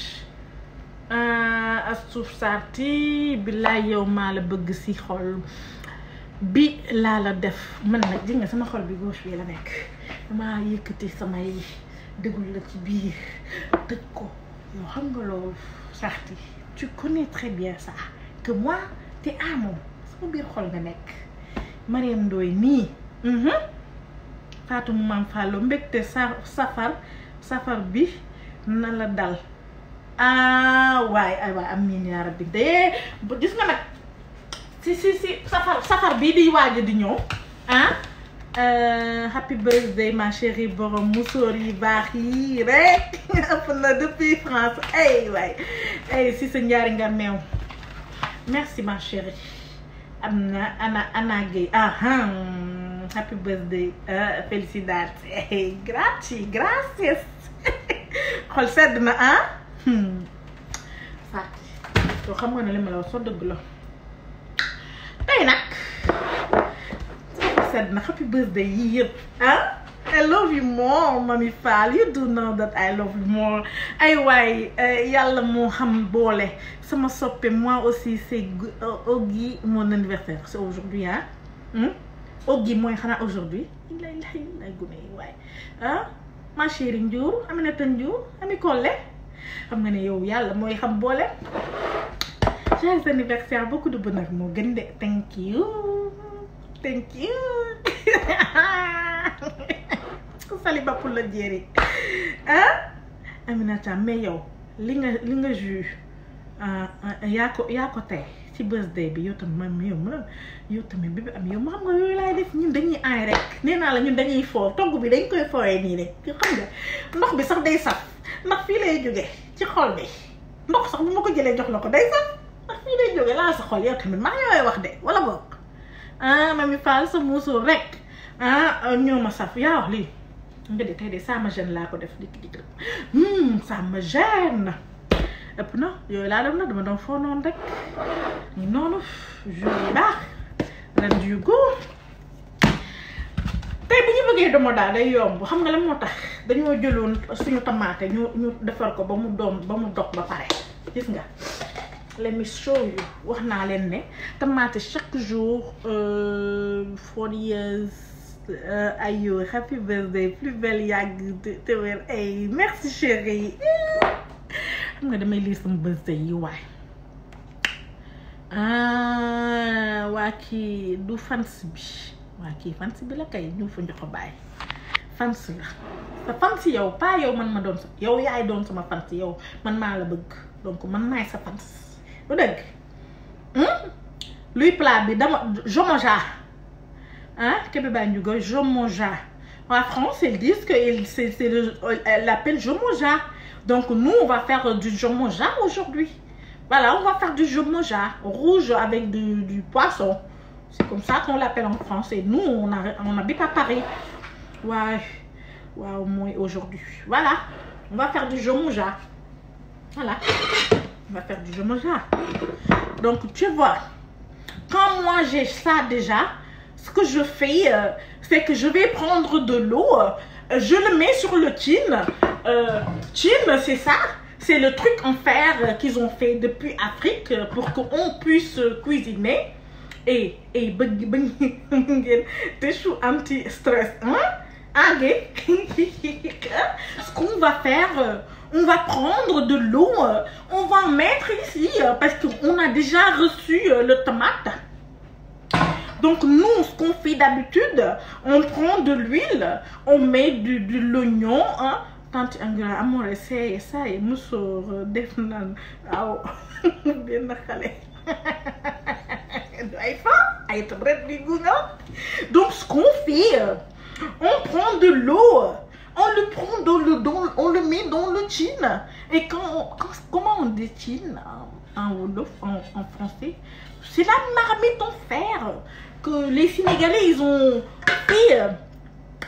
ah Astou Sarti billaay yow maa la bëgg si xol bi laa la def. Man nag ji nga sama xol bi gauche bi la nekk. Damaa yëkkati samay déglu la ci biir tëj ko. Yow xam nga Sarti. Tu connais très bien ça que moi te amoon sama biir xol nga nekk. Mariam Ndoye nii mhm. Fatou Maam Fallo mbégte sa safar safar bi na la dal. Ah waay ay waay am miin rabbi de gis nga nag si si si. Safar safar bii di waaj di ñëw ah? Euh, happy birthday ma chérie borom musóor baax yi rek. [laughs] Ëpp na depuis France. Ay ay si sa njaari nga meew. Merci ma chérie. Am na ana ana gay ah happy birthday uh, felicidades grazie gracias [laughs] xol sedd na ah. Fatou xam nga ne la wax soo dëgg la. Tey nag. Sedd na happy birthday yii yëpp. Ah I love you more Mami Fall. You do know that I love you more. Ay waay yàlla moo xam boole. Sama soppe moi aussi c'est Oggy mon anniversaire. C'est aujourd'hui Oggy mooy xanaa aujourd'hui? Lay lay lay gune yi waay. Ah ma chérie Ndiour Aminata Ndiour Ami Collé xam nga ne yow yàlla mooy xam boole. Joyeux anniversaire beaucoup de bonheur moo gën de thank you. Thank you. [laughs] Saliba pour la jéeri ah Aminata mais yow li nga li nga ju yaa ko yaa ko tey ci birthday bi yow tamit man yow ma yow tamit bi am yow ma xam nga yooyu laay def ñun dañuy aay rek. Nee la ñun dañuy foo togg bi dañ koy fooyee nii rek. Xam nga ndox bi sax day saf. Ndax fii lay jóge ci xol bi. Ndox sax bu ma ko jëlee jox la ko day saf. Ndax fii lay jóge laa sa xol yow tamit maa yooy wax de wala boog. Ah Mami Fall sa muusoo rek. Ah saf. Yaa wax lii. Nga de tey de gêne laa ko def. Dikk dikk ça me gêne. Ëpp na yooyu laa dem na dama doon foo noonu rek. Yi baax ren yu góor. Tey bu ñu daal day yomb. Xam nga la moo tax? Dañoo jëloon suñu tamaate ñu ñu defar ko ba mu doom ba mu dog ba pare. Gis nga? Let me wax naa leen ne tamaate chaque jour four years ayo happy birthday plus belle yàgg te wér ay merci chérie. Xam nga damay lire sama birthday yi waay. Ah waa kii du fans bi. Waa kii fans bi la kay ñu fa jox ko bàyyi. Fans la. Sa fans yow pas yow man ma doon sa yow yaay doon sama fans yow man maa la bëgg. Donc man maay sa fans. Lu dëgg luy plat dama jomoja ah Kébé Bandiouga jomoja en France ils disent que c'est c'est le elle l'appelle jomoja donc nous on va faire du jomoja aujourd'hui. Voilà on va faire du jomoja rouge avec du poisson. C'est comme ça qu'on l'appelle en France. Et nous on a on habite à Paris. Ouais waaw mooy aujourd'hui. Voilà on va faire du jomoja voilà va faire du jomoja donc tu vois quand moi j'ai ça déjà ce que je fais euh, c'est que je vais prendre de l'eau euh, je le mets sur le tin euh, c'est ça? C'est le truc en fer qu'ils ont fait depuis Afrique euh, pour qu'on puisse cuisiner. Et et bëgg bëgg ngeen [laughs] te chou anti stress hein? Ah [laughs] ce qu'on va faire on va prendre de l'eau euh, on va en mettre ici euh, parce qu'on a déjà reçu euh, le tomate. Donc nous ce qu'on fait d'habitude on prend de l'huile on met du de l'oignon hein. Angela amoon essayé ça et musóor def naan waaw benn xale ay fa ay tabret di gunga donc ce qu'on fait on prend de l'eau on le prend dans le dans on le met dans le tin et quand, quand comment on dit tin en, en, en français? C'est la marmite en fer que les Sénégalais ils ont fait euh,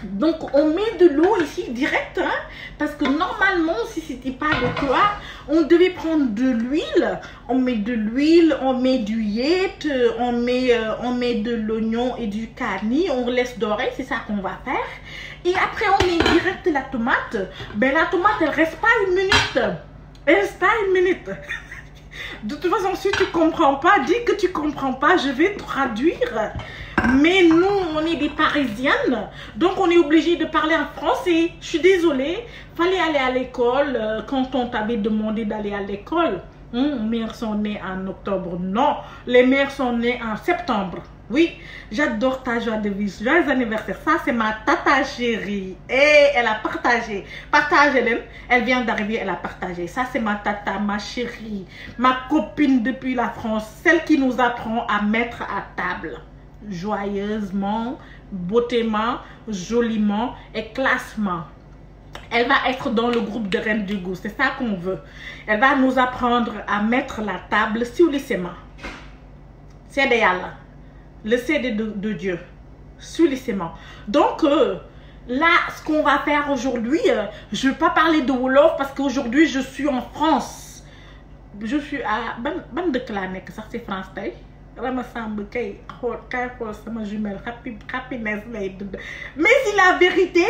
donc on met de l'eau ici direct hein, parce que normalement si c'était pas de quoi on devait prendre de l'huile. On met de l'huile on met du yet on met euh, on met de l'oignon et du cani on laisse dorer c'est ça qu'on va faire. Et après on met direct la tomate. Ben la tomate elle reste pas une minute. Elle reste pas une minute. [laughs] De toute façon si tu comprends pas dis que tu comprends pas je vais traduire mais nous on est des parisiennes donc on est obligé de parler en français. Je suis désolée fallait aller à l'école euh, quand on t'avait demandé d'aller à l'école. Hum, mères sont nées en octobre. Non les mères sont nées en septembre. Oui j'adore ta joie de vivre. Joyeux anniversaire. Ça c'est ma tata chérie. Et elle a partagé. Partagez leen elle vient d'arriver elle a partagé. Ça c'est ma tata ma chérie ma copine depuis la France celle qui nous apprend à mettre à table joyeusement beautément joliment et classement. Elle va être dans le groupe de Reine du Goût c'est ça qu'on veut. Elle va nous apprendre à mettre la table civilisement seede yàlla le CD de, de Dieu civilisement donc euh, là ce qu'on va faire aujourd'hui euh, je vais pas parler de Wolof parce qu'aujourd'hui je suis en France. Je suis à ban laa nekk sax ci France Mais c'est la vérité.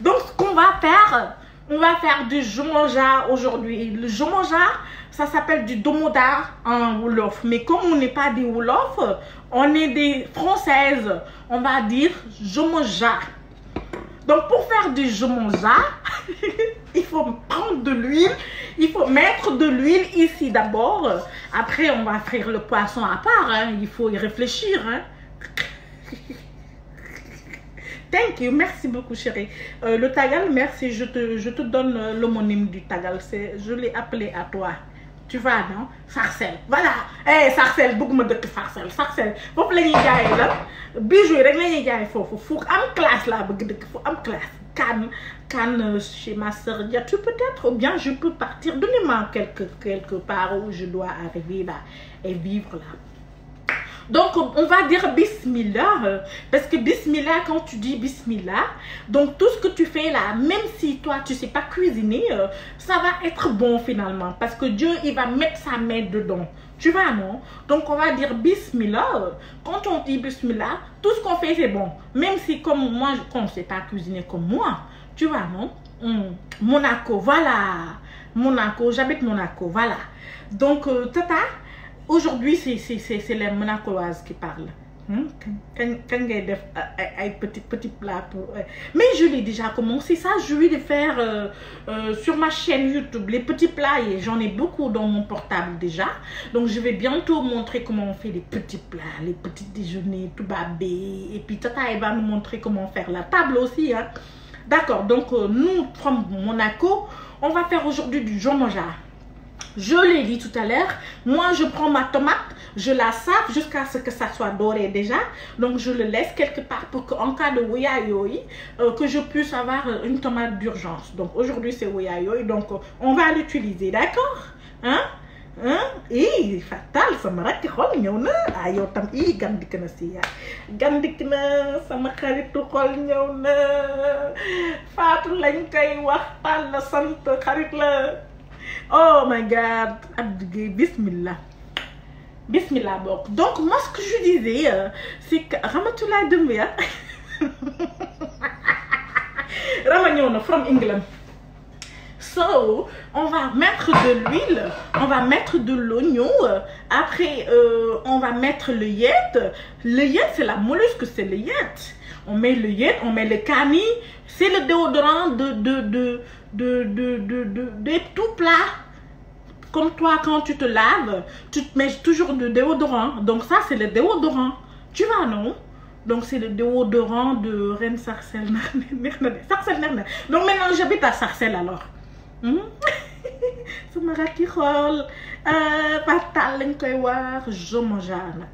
Donc ce qu'on va faire on va faire du jomoja aujourd'hui. Le jomoja ça s'appelle du domoda en wolof. Mais comme on n'est pas des wolof on est des françaises. On va dire jomoja donc pour faire du jomoja [laughs] il faut prendre de l'huile il faut mettre de l'huile ici d'abord après on va frire le poisson à part hein. il faut y réfléchir hein. [laughs] Thank you, merci beaucoup chérie. Euh, le tagal, merci, je te, je te donne l'homonyme du tagal, je l'ai appelé à toi. Tu vois, non? Sarcelle. Voilà. Eh, Sarcelle, bëgguma dëkk Sarcelle. Sarcelle, foofu la ñuy jaayee la bijoux yi rek la ñuy jaay foofu fu am classe laa bëgg dëkk fu am classe. Cannes, Cannes chez ma sœur Diatou peut-être, bien je peux partir. Donnez-moi quelque, quelque part où je dois arriver là et vivre là. Donc, on va dire Bismillah. euh, Parce que Bismillah, quand tu dis Bismillah, donc tout ce que tu fais là, même si toi, tu sais pas cuisiner, euh, ça va être bon finalement. Parce que Dieu, il va mettre sa main dedans. Tu vois, non? Donc, on va dire Bismillah. euh, Quand on dit Bismillah, tout ce qu'on fait, c'est bon. Même si, comme moi, je ne sais pas cuisiner comme moi, tu vois, non? Hum, Monaco, voilà. Monaco, j'habite Monaco, voilà. Donc, Tata, aujourd'hui, c'est les Monacoises qui parlent. Hum, Quand ngay def ay ay petit petit plat pour euh, mais je l'ai déjà commencé ça je vais le faire euh, euh, sur ma chaîne YouTube. Les petits plats et j'en ai beaucoup dans mon portable déjà. Donc je vais bientôt montrer comment on fait les petits plats les petits déjeuners tout babé et puis Tata elle va nous montrer comment faire la table aussi hein. D'accord donc euh, nous from Monaco on va faire aujourd'hui du jomoja je l'ai dit tout à l'heure, moi je prends ma tomate, je la save jusqu'à ce que ça soit doré déjà. Donc je le laisse quelque part pour qu'en cas de woyayoi, euh, que je puisse avoir euh, une tomate d'urgence. Donc aujourd'hui c'est woyayoi, donc euh, on va l'utiliser, d'accord? Hein? Hein? Ih, fatal sama rakk xol ñëw na ah yow tam ii gan dikk na si yaa gan dikk na sama xaritu xol ñëw na Fatou lañ koy wax Tall la sant xarit la Oh my god, bismillah. Bismillah bokk. Donc moi ce que je disais, euh, c'est que Ramatoulaye Doumbouya, Rama ñëw na from England. So, on va mettre de l'huile, on va mettre de l'oignon, euh, après euh, on va mettre le yet. Le yet c'est la mollusque, c'est le yet. On met le yet, on met le kani, c'est le déodorant de de de de de de, de, de tout plat. Comme toi quand tu te laves, tu te mets toujours de déodorant. Donc ça c'est le déodorant. Tu vois non? Donc c'est le déodorant de Reine. Sarcelles Nerne. Donc maintenant j'habite à Sarcelles alors. [laughs] Rakki xool Fatal lañ koy wax Jomoja nag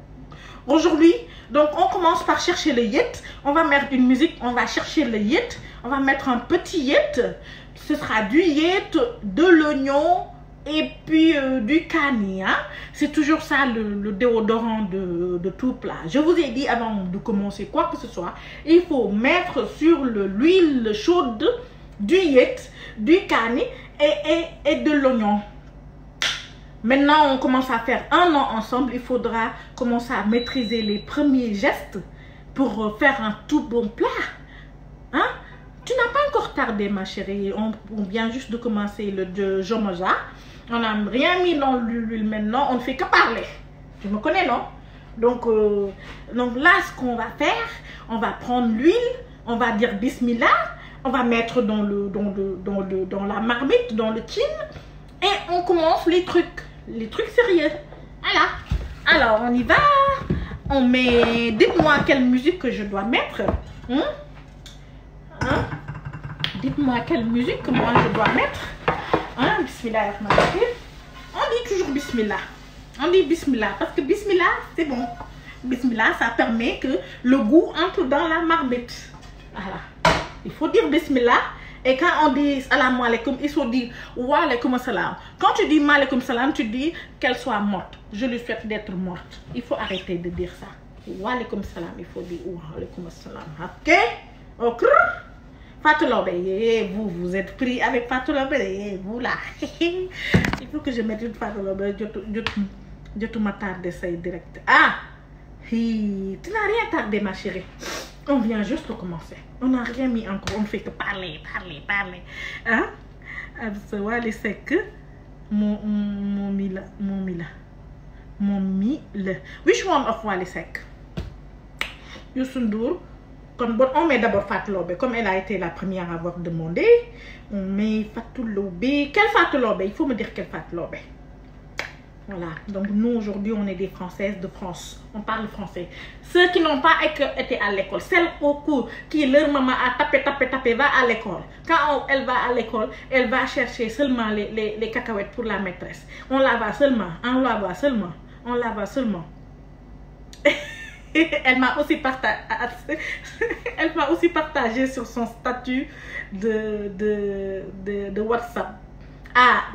aujourd'hui donc on commence par chercher le yet. On va mettre une musique on va chercher le yet. On va mettre un petit yet. Ce sera du yet de l'oignon et puis euh, du kani hein. c'est toujours ça le, déodorant de, de tout plat. Je vous ai dit avant de commencer quoi que ce soit il faut mettre sur le- l'huile chaude du yet du kani et, et, et de l'oignon Maintenant, on commence à faire un an ensemble. Il faudra commencer à maîtriser les premiers gestes pour faire un tout bon plat. Hein? Tu n'as pas encore tardé, ma chérie. On, vient juste de commencer le de. On n'a rien mis dans l'huile maintenant. On ne fait que parler. Tu me connais, non? Donc, euh, donc là, ce qu'on va faire, on va prendre l'huile, on va dire bismillah, on va mettre dans, le, dans, le, dans, le, dans la marmite, dans le tin, et on commence les trucs, les trucs sérieux. Voilà. Alors, on y va. On met. Dites-moi quelle musique que je dois mettre. Hein? Hein? Dites-moi quelle musique que moi je dois mettre. Hein? Bismillah. On dit toujours Bismillah. On dit Bismillah parce que Bismillah, c'est bon. Bismillah, ça permet que le goût entre dans la marmite. Voilà. Il faut dire Bismillah. Et quand on dit salam alaikum, il faut dire wa alaikum salam. Quand tu dis malaikum salam, tu dis qu'elle soit morte. Je lui souhaite d'être morte. Il faut arrêter de dire ça. Wa alaikum salam, il faut dire wa alaikum salam. Ok? Ok? Fatou eh, vous, vous êtes pris avec Fatou eh, vous là. [laughs] il faut que je mette une Fatou Lobé, je te m'attarde ça direct. Ah! Tu n'as rien tardé, ma chérie. On vient juste de commencer. On n'a rien mis encore. On fait que parler, parler, parler. Hein? Absa Wally Seck moo moo mi la moo mi la moom mi la which one of Wally Seck Youssou Ndour kon bon on met d'abord Fatou Laobé comme elle a été la première à avoir demandé on met Fatou Laobé quelle Fatou Laobé il faut me dire quelle Fatou Laobé voilà. Donc nous aujourd'hui on est des Françaises de France. On parle français. Ceux qui n'ont pas été à l'école celles au cours qui leur maman a tapé tapé tapé va à l'école. Quand elle va à l'école elle va chercher seulement les, cacahuètes pour la maîtresse. On la va seulement on la va seulement on la va seulement. Elle m'a aussi [laughs] aussi partagé sur son statut de WhatsApp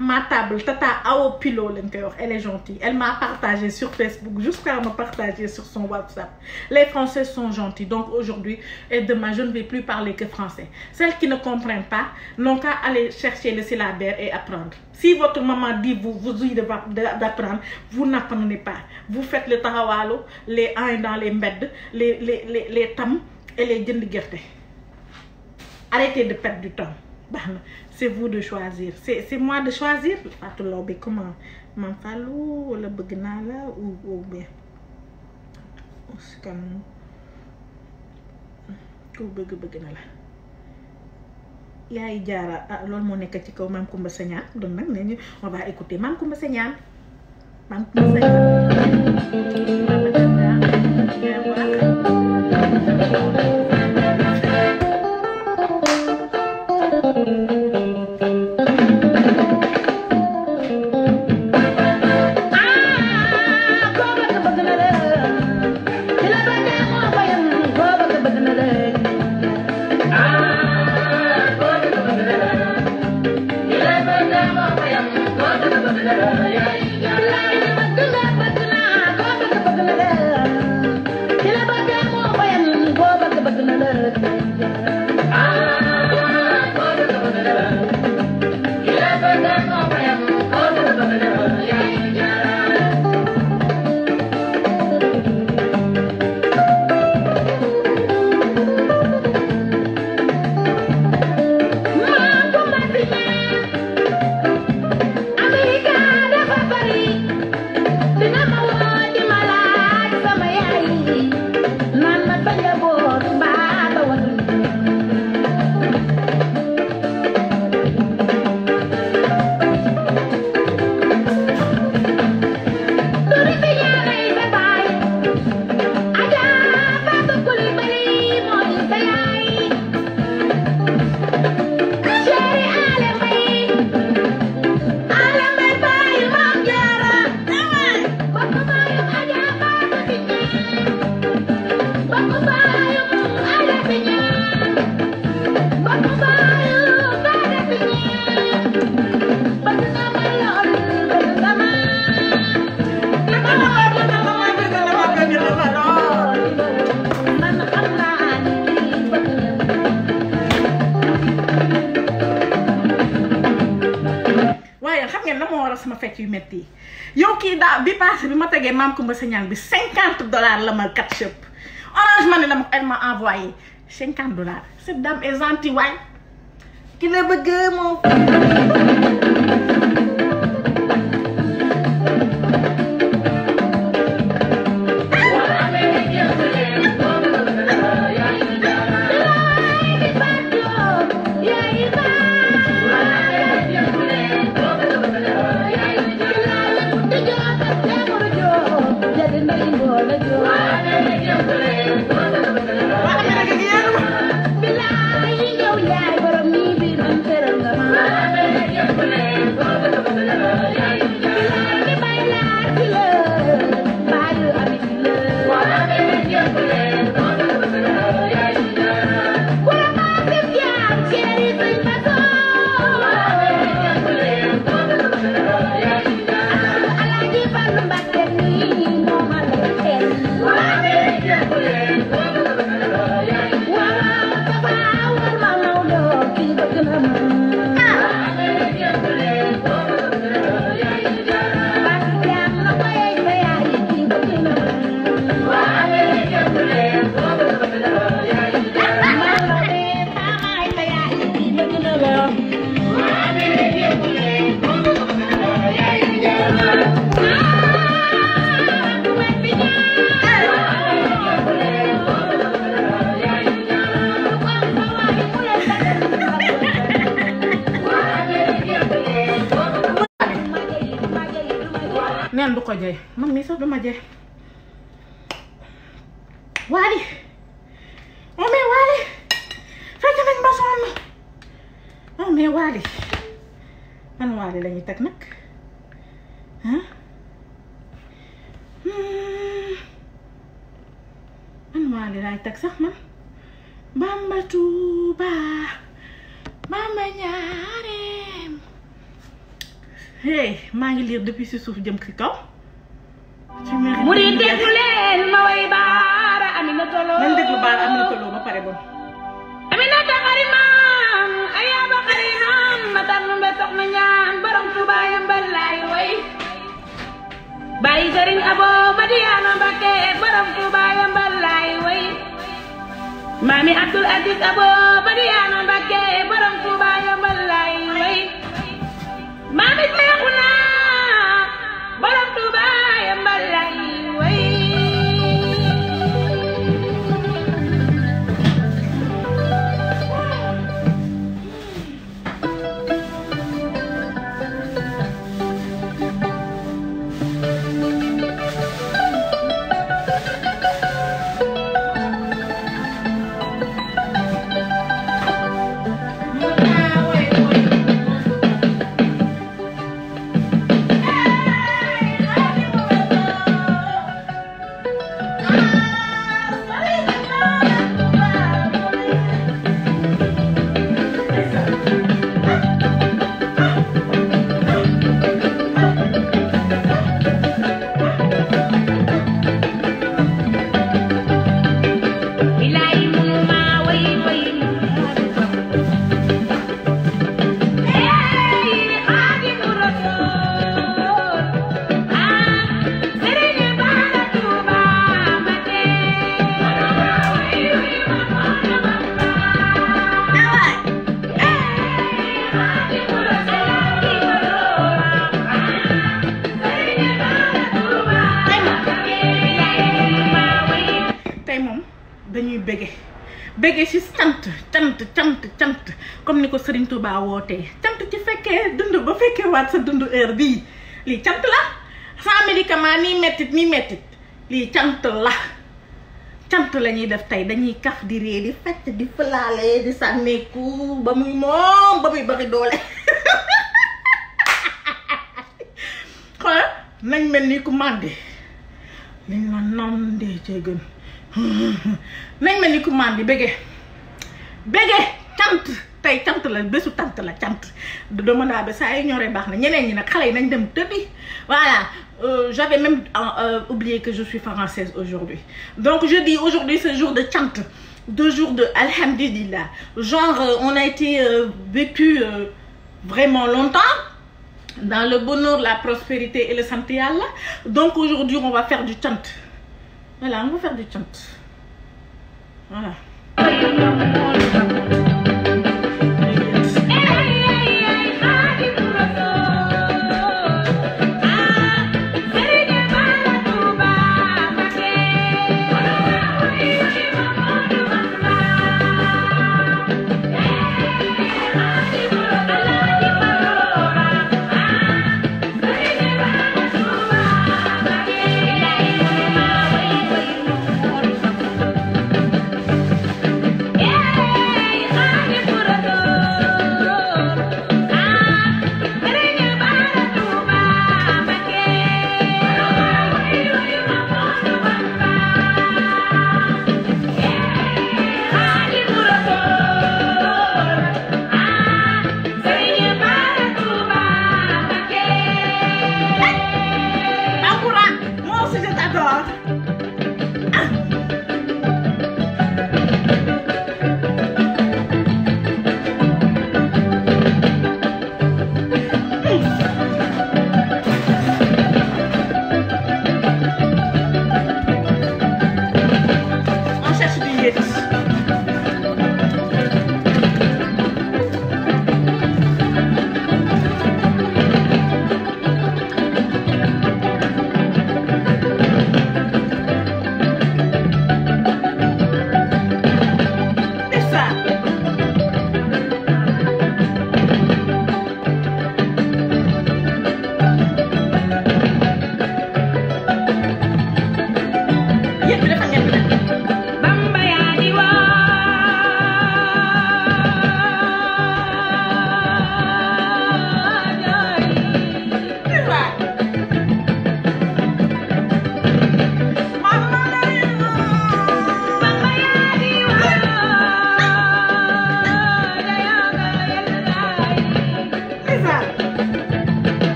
ma table Tata Awo Pilo elle est gentille. Elle m'a partagé sur Facebook jusqu'à me partager sur son WhatsApp. Les Français sont gentils. Donc aujourd'hui et demain je ne vais plus parler que français. Celles qui ne comprennent pas n'ont qu'à aller chercher le syllabaire et apprendre. Si votre maman dit vous vous d'apprendre vous n'apprenez pas. Vous faites le taxawaalu les un dans les mbedd les les les les tam et les jënd arrêtez de perdre du temps c'est vous de choisir. C'est moi de choisir. Fatou Laobé comment? Mame Fallou wala bëgg naa la ou ou bien? C'est comme ku bëgg bëgg na la. Yaay jaara ah loolu moo nekk donc nag nañu on va écouter Mame sama fecc yu métti yow kii daa bi passé bi ma tegee Mame Koumba Sagnane bi cinquante dollars la ma ketchup orange money la ma elle m'a envoyé cinquante dollars. Cette dame est gentille waay. Ki la bëgg moom. Man mii sax duma jey waali oh mais waali fekk nañ ba sonn. Oh mais waali man waali lañuy teg nag ah man waali laay teg sax man. Bamba tuuba bamba hey maa ngi depuis si suuf jëm ci kaw mu di déglu leen ma way baara Aminata Lo. Man déglu baal Aminata Lo ba pare bon. Aminata xarimam ayaaba xarimam ma tànn be soxna ñaan borom Tuuba yambal laay way bàyyi sëriñ abo Madiana Mbakke borom Tuuba yambal laay way maami Abdul Aziz abo Madiana Mbakke borom Tuuba yambal laay way maami Seexuna but I'm Dubai. Bége bége ci cant cant cant cant comme ni ko Serigne Touba wootee. Cant ci fekkee dund ba fekkee waat sa dund heure bii. Lii cant la sans médicament nii mettit nii mettit. Lii cant la. Cant la ñuy def tey dañuy kaf di ree di fecc di fëlaale di sànneeku ba muy moom ba muy bëri doole. [laughs] Nañ mel ni ku màndi liñ la cee gën. Nañ mel ni ku màndi bége bége cant tey cant la bésu cant la cant dama naa ba saa yi ñoree baax na. Ñeneen ñi nag xale yi nañ dem voilà. Euh, j'avais même euh, oublié que je suis française aujourd'hui. Donc je dis aujourd'hui c'est jour de cant deux jours de alhamdulillah. Genre euh, on a été euh, vécu euh, vraiment longtemps dans le bonheur la prospérité et le sant yàlla donc aujourd'hui on va faire du cant voilà on va faire du cant voilà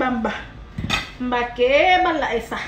Bamba. Mbàkke bala ay sax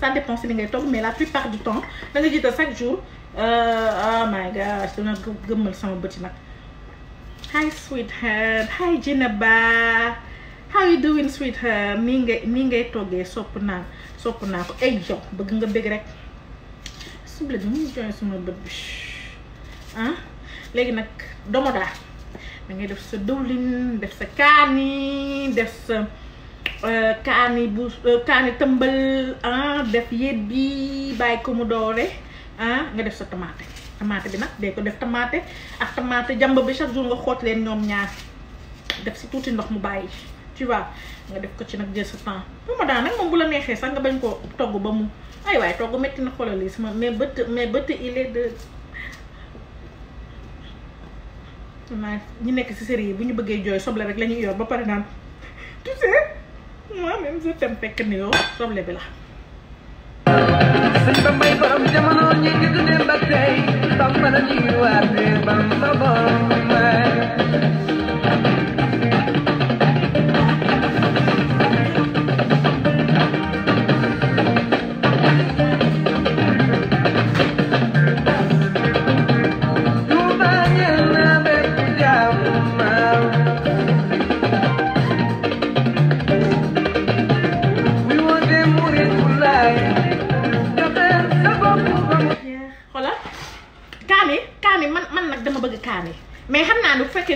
ça dépend si li ngay togg mais la plupart du temps da nga jiital chaque jour euh, oh my gosh dina gë- gëmmal sama bëti nag. Hi sweetheart. Hi Jenaba how you doing sweetheart? Nii ngay nii ngay toggee sopp naa sopp naa ko. Ay bëgg nga bëgg rek. Suble bi muy jooy suma bët bi. Ah léegi nag domodaa da ngay def sa dëwlin def sa kaani def sa euh, kaani euh, tëmbal def yet bi bàyyi ko mu doore ah nga def sa tomate tomate bi nag dee ko def tomate ak tomate jàmb bi chaque jour nga xoot leen ñoom ñaar. Def si tuuti ndox mu bàyyi tu vois. Nga def ko ci nag jël sa temps. Bu ma daan nag moom bu la neexee sax nga bañ ko togg ba mu ay waaye togg métti na xoolal lii sama mais bët mais bët il est de naa ñi nekk ci série bu ñu bëggee jooy soble rek la ñuy yor ba pare naan tu sais moi même je t'aime fekk ni yow soble bi la Thank you.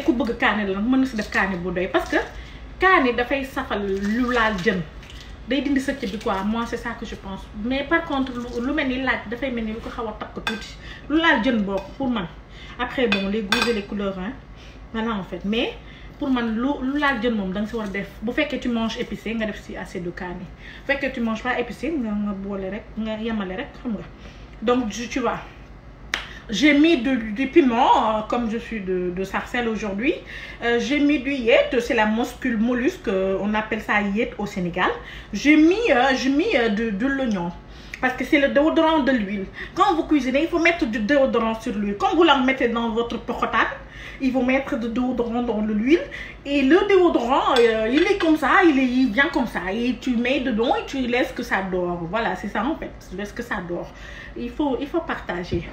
Ku bëgg kaani la mën def kaani bu doy. Parce que kaani dafay safal lu laal jën. Day dindi sëcc bi quoi. Moi c'est ça que je pense. Mais par contre lu mel ni laaj dafay mel ni lu ko xaw a takk tuuti. Lu laal jën bokk pour man. Après bon les goûts et les couleurs hein. Voilà en fait. Mais pour man lu lu laal jën moom da nga si war a def. Bu fekkee tu manges épicé nga def si assez de kaani. Bu fekkee tu manges pas épicé nga nga boole rek nga yemale rek xam nga. Donc tu vois j'ai mis du piment, euh, comme je suis de, de Sarcelles aujourd'hui. Euh, j'ai mis du yet, c'est la muscule mollusque, euh, on appelle ça yet au Sénégal. J'ai mis, j'ai mis de l'oignon. Parce que c'est le déodorant de l'huile. Quand vous cuisinez, il faut mettre du déodorant sur l'huile. Quand vous la mettez dans votre portable, il faut mettre du déodorant dans l'huile. Et le déodorant, euh, il est comme ça, il, vient comme ça. Et tu mets dedans et tu laisses que ça dort. Voilà, c'est ça en fait. Tu laisses que ça dort. Il faut, il faut partager.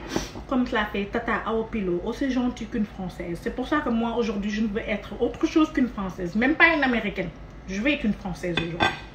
Comme cela fait Tata Aopilo, aussi gentille qu'une Française. C'est pour ça que moi, aujourd'hui, je ne veux être autre chose qu'une Française. Même pas une Américaine. Je veux être une Française aujourd'hui.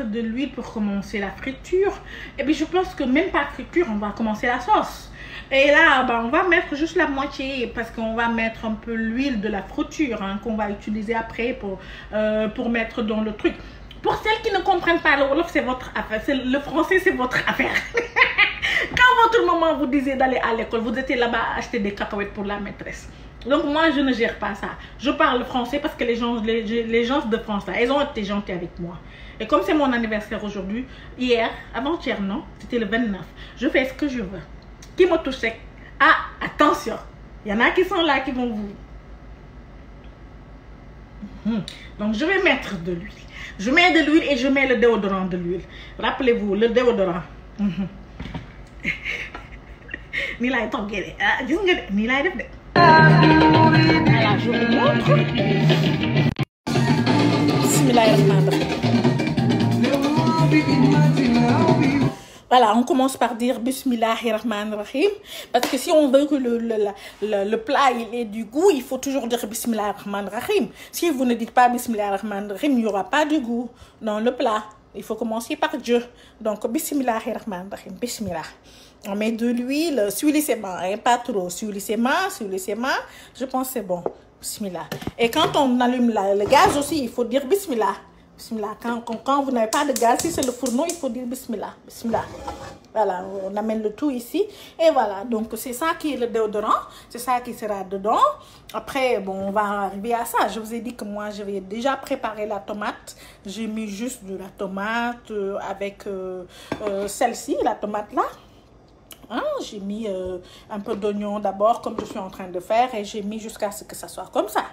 De l'huile pour commencer la friture. Et puis je pense que même pas friture, on va commencer la sauce. Et là, bah, on va mettre juste la moitié parce qu'on va mettre un peu l'huile de la friture hein, qu'on va utiliser après pour, euh, pour mettre dans le truc. Pour celles qui ne comprennent pas le Wolof, c'est votre affaire. Le français, c'est votre affaire. [laughs] Quand votre maman vous disait d'aller à l'école, vous étiez là-bas acheter des cacahuètes pour la maîtresse. Donc moi, je ne gère pas ça. Je parle français parce que les gens, les, gens de France, là, elles ont été gentilles avec moi. Et comme c'est mon anniversaire aujourd'hui, hier, avant-hier, non, c'était le 29, je fais ce que je veux. Qui me touche sec. Ah, attention, il y en a qui sont là qui vont vous... Mhm. Donc je vais mettre de l'huile. Je mets de l'huile et je mets le déodorant de l'huile. Rappelez-vous, le déodorant. Mhm. [laughs] nii laay toggee de ah gis nga voilà je vous montre. bismillahi rahmani rahim. Voilà, on commence par dire Bismillahi Rahman Rahim. Parce que si on veut que le, le, le, plat ait du goût, il faut toujours dire Bismillah Rahman Rahim. Si vous ne dites pas Bismillah Rahman Rahim, il n'y aura pas de goût dans le plat. Il faut commencer par Dieu. Donc, Bismillah Rahman Rahim. Bismillah. On met de l'huile, suivez ses mains, hein, pas trop. Suivez ses mains, suivez ses mains. Je pense que c'est bon. Bismillah. Et quand on allume le gaz aussi, il faut dire Bismillah. Bismillah. Quand, quand, vous n'avez pas de gaz, si c'est le fourneau, il faut dire Bismillah. Bismillah. Voilà, on amène le tout ici. Et voilà, donc c'est ça qui est le déodorant. C'est ça qui sera dedans. Après, bon, on va arriver à ça. Je vous ai dit que moi, j'avais déjà préparé la tomate. J'ai mis juste de la tomate euh, avec euh, euh, celle-ci, la tomate là. J'ai mis euh, un peu d'oignon d'abord, comme je suis en train de faire, et j'ai mis jusqu'à ce que ça soit comme ça.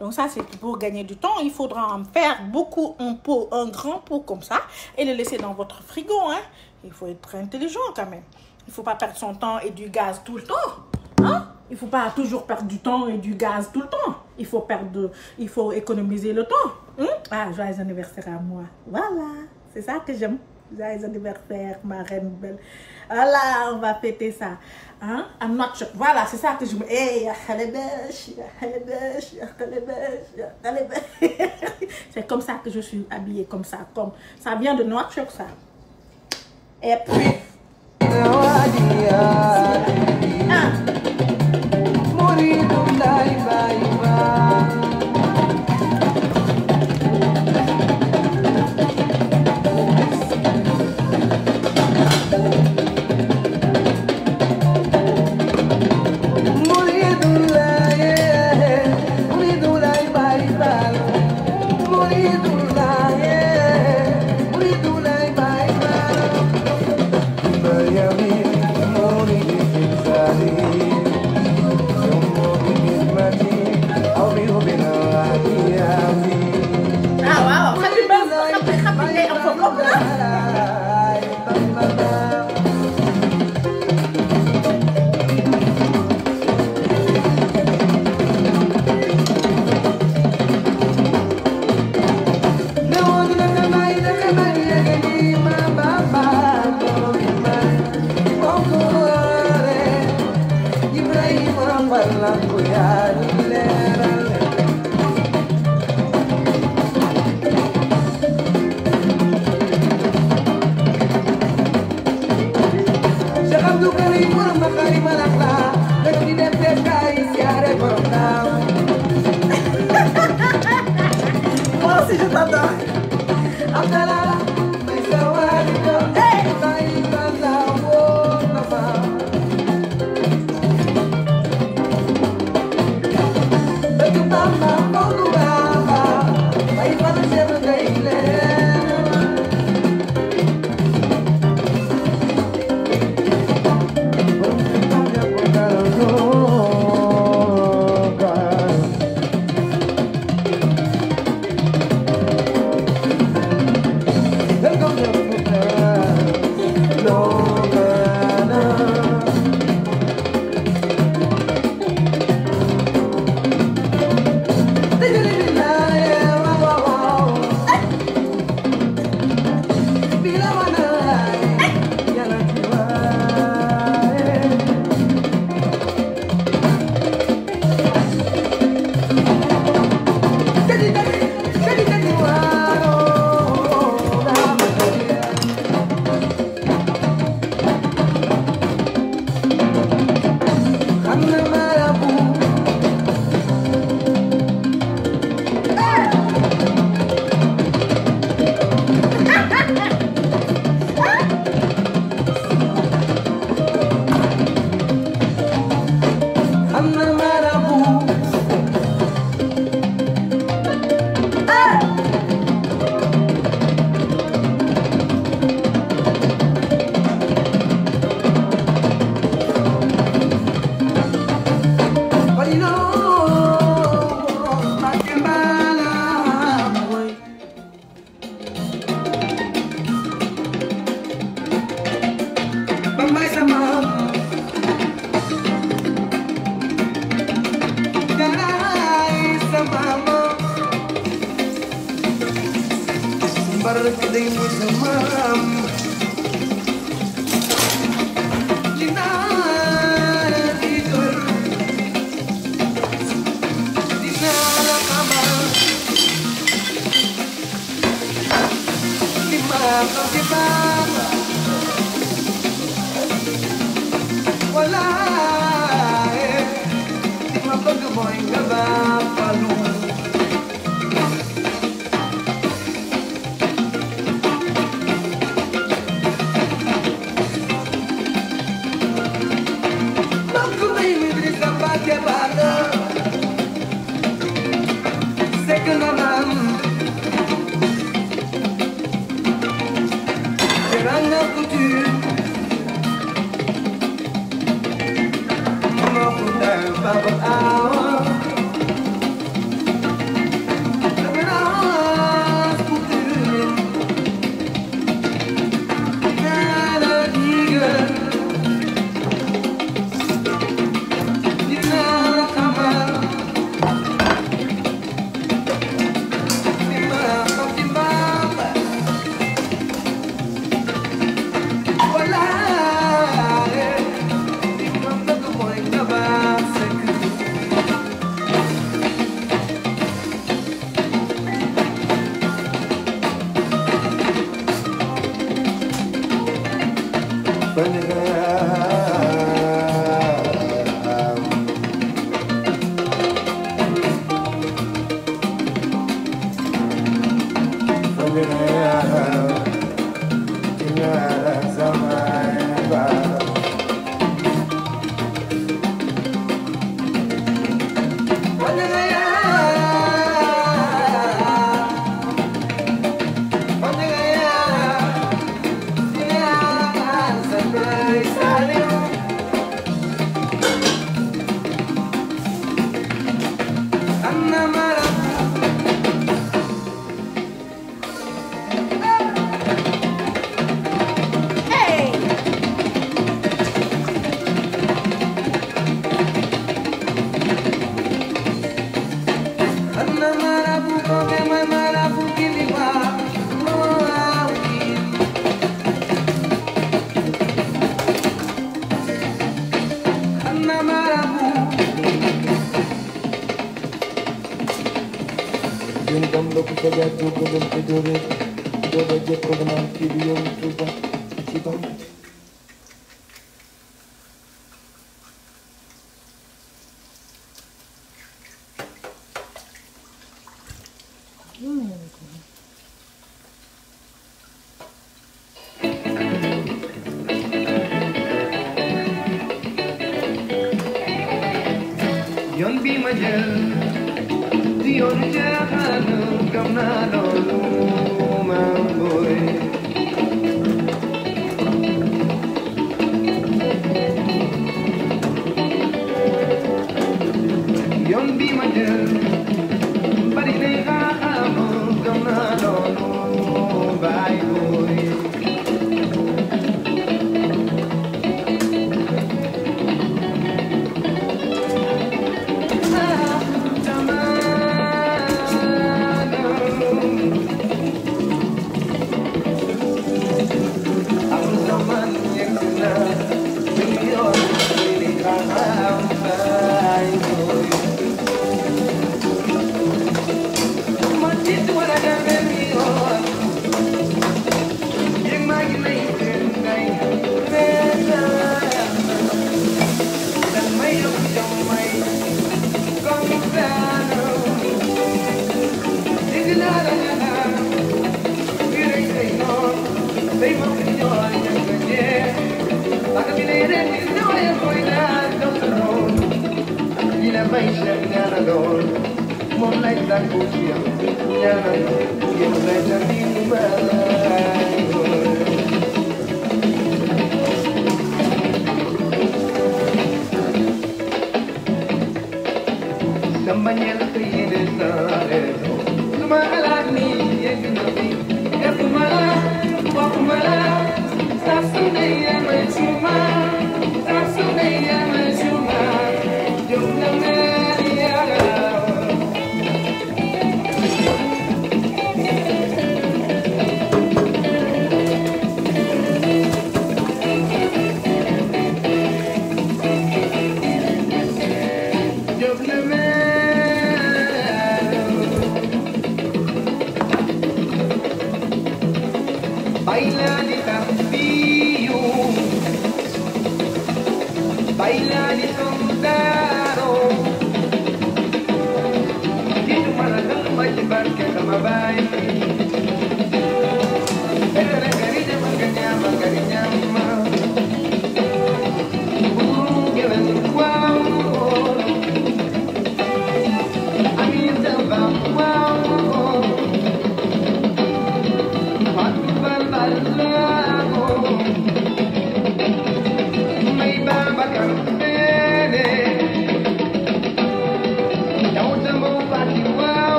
Donc ça, c'est pour gagner du temps. Il faudra en faire beaucoup, un pot, un grand pot comme ça, et le laisser dans votre frigo. Hein. Il faut être intelligent quand même. Il ne faut pas perdre son temps et du gaz tout le temps. Hein? Il ne faut pas toujours perdre du temps et du gaz tout le temps. Il faut, perdre il faut économiser le temps. Hein? Ah, joyeux anniversaire à moi. Voilà, c'est ça que j'aime. Joyeux anniversaire, ma reine belle. Voilà, on va fêter ça. Hein? I'm not sure. Voilà, c'est ça que je me... Hey. [laughs] C'est comme ça que je suis habillée, comme ça. Comme... Ça vient de Nouakchott, ça. Et puis... Ah. Ah,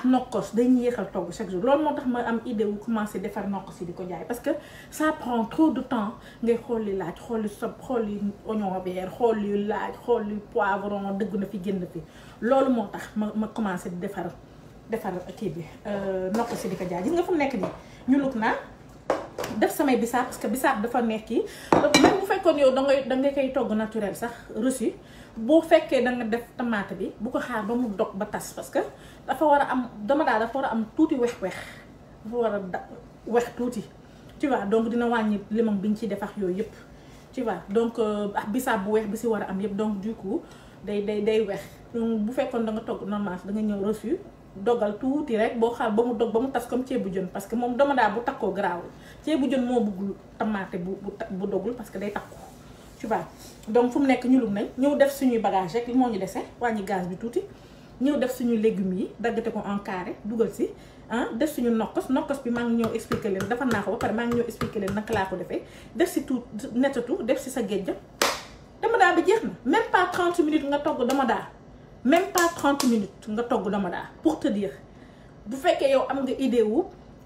ak nokkos dañuy yéexal togg chaque jour. Loolu moo ma am idée wu commencé defar parce que ça prend trop de temps ngay xool laaj xool li sob oignon vert laaj poivron dëgg na fi génn fi. Loolu moo ma ma commencé di defar defar kii bi nokkos yi di ko jaay. Gis nga fu mu nekk ñu lug naa def samay bisaab parce que bisaab dafa nekk même bu yow togg reçu boo fekkee da nga def tomate bi bu ko xaar ba mu dog ba tas parce que dafa war a am dama daal dafa war a am tuuti wex-wex dafa war a wex tuuti tu vois donc dina wàññi limon bi ñu ciy def ak yooyu yëpp tu donc ak bisaab bu weex bi si war a am yëpp donc du coup day day day weex. Bu fekkoon da nga togg normal da nga ñëw reçu dogal tuuti rek boo xaar ba mu dog ba mu tas comme ceebu jën parce que moom dama daa bu takkoo garaawul ceebu jën moo bëggul tamaate bu bu bu parce que day takku. Tu vois. Donc fu mu nekk ñu lum nañ ñëw def suñuy bagage rek moo ñu dese wàññi gaz bi tuuti ñëw def légumes yi daggate ko en carré dugal si ah def suñu nokkos nokkos bi expliquer leen ngi ñëw si tout si même pas 30 minutes nga togg dama daa même pas 30 minutes nga togg dama daa pour te dire. Bu fekkee idée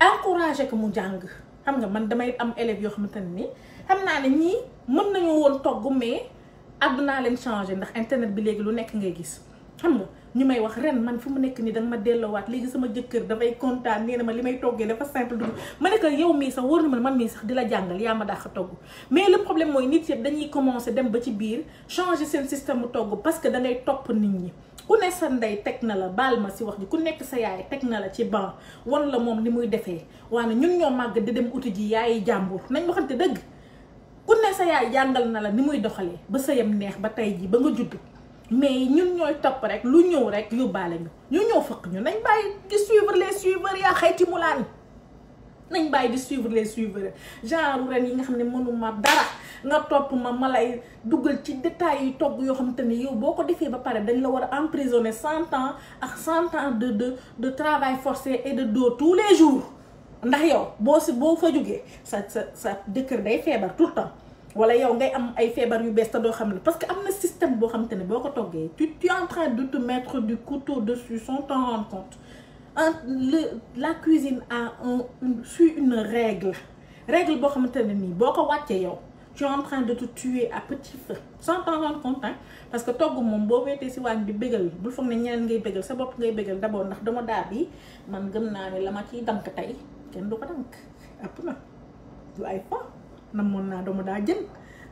encouragé ko mu jàng xam nga man damay am élèves yoo xamante ne ni xam naa ne ñii mën nañu woon togg mais àddunaa leen changé ndax internet bi léegi lu nekk ngay gis xam nga ñu may wax ren man fu mu nekk nii danga ma delloowaat léegi sama jëkkër dafay kontaan nee na ma li may toggee dafa simple dugg ma ne ko yow mii sax wóor na ma man mii sax di la jàngal yaa ma a togg mais le problème mooy nit yëpp dañuy commencer dem ba ci biir changer seen système togg parce que da ngay topp nit ñi ku ne sa ndey teg na la baal ma si wax ji ku nekk sa yaay teg na la ci ban wan la moom ni muy defee. Waane ñun ñoo màgg di dem uti ji yaayi jàmbur. Nañ waxante dëgg. Ku ne sa yaay jàngal na la ni muy doxalee ba sëyam neex ba tey ji ba nga judd. Mais ñun ñooy topp rek lu ñëw rek yóbbaale ñu. Ñu ñëw fëkk ñu. Nañ bàyyi di suivre les suiveurs yaa xayti mu laan. Nañ bàyyi di suivre les suiveurs. Genre ren yi nga xam ne mënuma dara. Nga topp ma ma lay ci détails yi togg yoo xam te ne yow boo ko defee ba pare dañ la war emprisonner cent ans ak cent ans de de de travail forcé et de dos tous les jours. Ndax yow boo si boo fa jógee sa sa sa jëkkër day feebar tout le temps. Wala yow ngay am ay feebar yu bees te doo xam ne. Parce que am na système boo xam te ne boo ko tu tu es en train de te mettre du couteau dessus sans t'en rendre compte. En le la cuisine a un suit une règle. Règle boo xamante ne nii boo ko wàccee yow tu es en train de te tuer à petit feu sans t'en rendre compte hein. Parce que togg moom boo weetee si waañ bi bégal bul foog ne ñeneen ngay bégal sa bopp ngay bégal d'abord ndax dama daa bi man gëm naa ne la ma ciy dank tey kenn du ko dank ëpp na du ay fa namoon naa dama daa jën.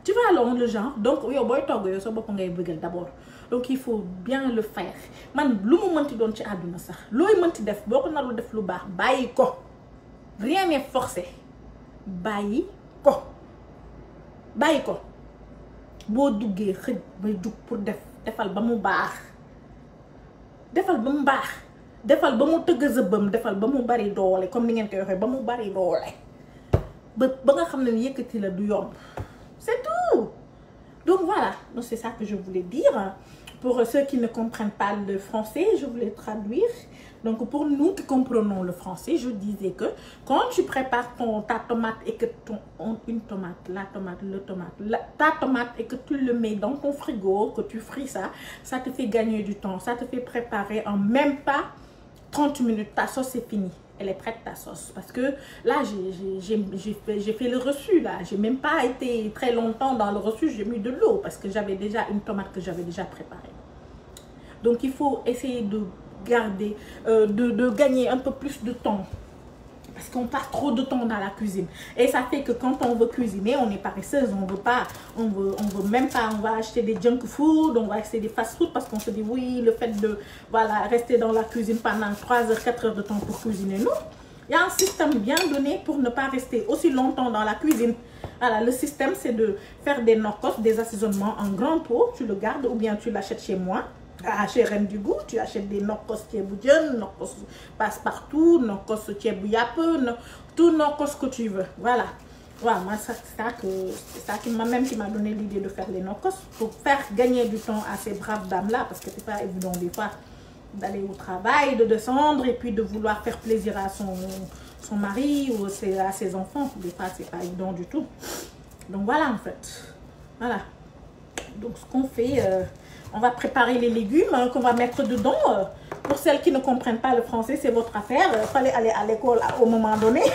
Tu vois loolu le genre donc yow booy togg yow sa bopp ngay bëggal d'abord. Donc il faut bien le faire. Man lu mu mënti doon ci àdduna sax looy mënti def boo ko narul def lu baax bàyyi ko. Rien n'est forcé. Bàyyi ko bàyyi ko. Boo duggee xëj bay jug pour def defal ba mu baax. Defal ba mu baax. Defal ba mu tëgg defal ba bari doole comme ni ngeen koy waxee ba bari doole. Ba nga xam la du yomb. C'est tout. Donc voilà. Donc c'est ça que je voulais dire. Pour ceux qui ne comprennent pas le français je voulais traduire donc pour nous qui comprenons le français je disais que quand tu prépares ton ta tomate et que ton une tomate la tomate le tomate la, ta tomate et que tu le mets dans ton frigo que tu frites ça ça te fait gagner du temps. Ça te fait préparer en même pas 30 minutes. Ta sauce est finie. Elle est prête ta sauce. Parce que là j'ai fait fait le reçu là. J'ai même pas été très longtemps dans le reçu. J'ai mis de l'eau parce que j'avais déjà une tomate que j'avais déjà préparée. Donc il faut essayer de garder euh, de de gagner un peu plus de temps. Parce qu'on passe trop de temps dans la cuisine. Et ça fait que quand on veut cuisiner on est paresseuse on veut pas on veut on veut même pas on va acheter des junk food on va acheter des fast food parce qu'on se dit oui le fait de voilà rester dans la cuisine pendant 3 heures 4 heures de temps pour cuisiner non. Il y a un système bien donné pour ne pas rester aussi longtemps dans la cuisine. Voilà le système c'est de faire des nokkos des assaisonnements en grand pot. Tu le gardes ou bien tu l'achètes chez moi Reine du Goût tu achètes des nokkos ceebu jën nokkos passe-partout nokkos ceebu yàpp no tout nokkos que tu veux. Voilà. Waaw moi c'est ça qui m'a même qui m'a donné l'idée de faire les nokkos pour faire gagner du temps à ces braves dames là parce que c'est pas évident des fois d'aller au travail de descendre et puis de vouloir faire plaisir à son son mari ou à ses enfants. Des fois c'est pas évident du tout. Donc voilà en fait. Voilà. Donc ce qu'on fait euh, on va préparer les légumes hein, qu'on va mettre dedans. Euh, pour celles qui ne comprennent pas le français, c'est votre affaire. Il fallait aller à l'école au moment donné. [laughs]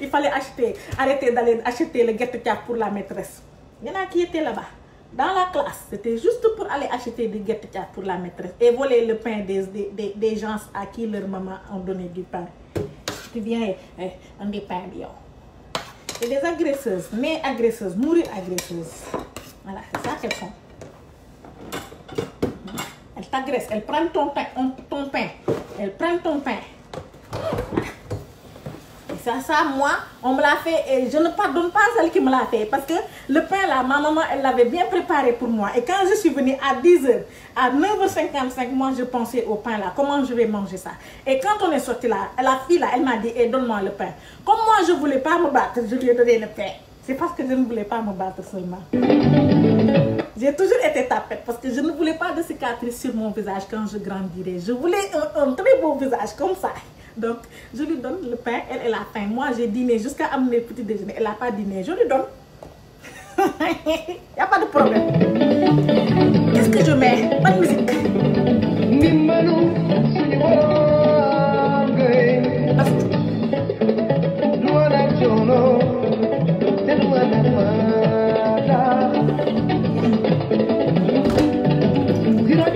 Il fallait acheter, arrêter d'aller acheter le guette-cap pour la maîtresse. Il y en a qui étaient là-bas, dans la classe. C'était juste pour aller acheter du guette-cap pour la maîtresse et voler le pain des, des, des, des gens à qui leur maman a donné du pain. Tu viens, eh, on dit pain bio. Et des agresseuses, mais agresseuses, mourir agresseuses. Voilà, c'est ça qu'elles font. Elles t'agressent, elles prennent ton pain, ton pain. Elles prennent ton pain. Et ça, ça, moi, on me l'a fait et je ne pardonne pas celle qui me l'a fait. Parce que le pain là, ma maman, elle l'avait bien préparé pour moi. Et quand je suis venue à 10h, à 9h55, moi, je pensais au pain là. Comment je vais manger ça? Et quand on est sorti là, la fille là, elle m'a dit, eh, donne-moi le pain. Comme moi, je ne voulais pas me battre, je lui ai donné le pain. C'est parce que je ne voulais pas me battre seulement. J'ai toujours été tapette parce que je ne voulais pas de cicatrices sur mon visage quand je grandirais. Je voulais un, très beau visage comme ça. Donc, je lui donne le pain, elle, elle a faim. Moi, j'ai dîné jusqu'à amener le petit déjeuner. Elle n'a pas dîné. Je lui donne. [laughs] Il n'y a pas de problème. Qu'est-ce que je mets? Pas de musique.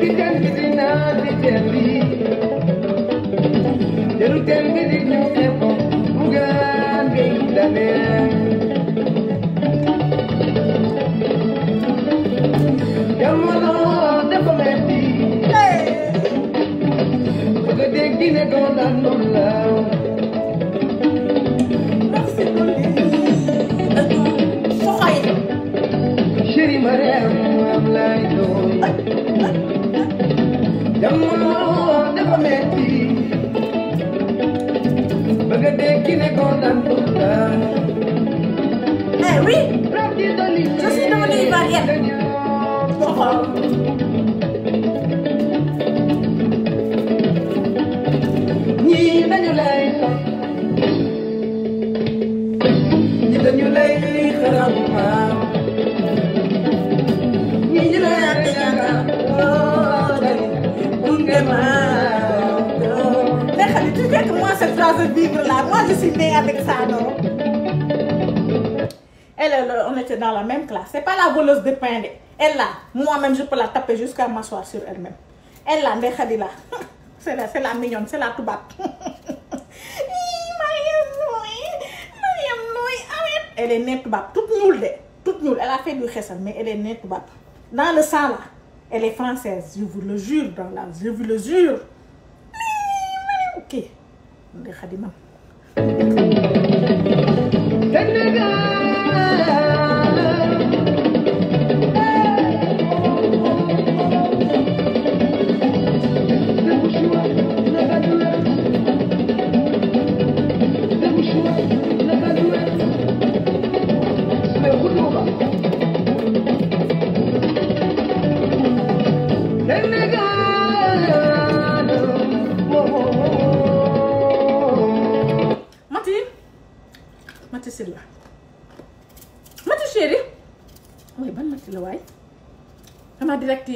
di teen bi di naa di teen bi jëru teen bi di ñu epo bugaan bi daneen jamono dafa metti bëgg a dégg ne doo daan noonu laaw Shiri Mariam, I'm like, oh. Jamono dafa metti. Bëgg a dekki ne ko ko daan. Eh oui, Je suis devenue ivoirienne. Avec ça, non? Elle, elle, on était dans la même classe. C'est pas la voleuse de pain. Elle là, moi-même, je peux la taper jusqu'à m'asseoir sur elle-même. Elle là, là, [laughs] c'est la, la mignonne, c'est la toubab. Ndoye, arrête. Elle est née toubab, toute nulle toute nulle. Elle a fait du khessal, mais elle est née toubab. Dans le sang là, elle est française, je vous le jure, dans la, je vous le jure. ok تنقى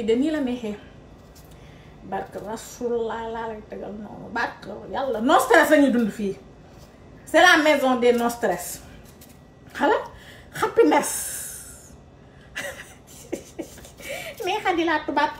yi de nii la neexee barke Rasulullah laa lay tegal noonu. Barke yàlla non stress la ñuy fii. C'est la maison des non stress. Xala happiness mais [laughs] Khady laa tubaab.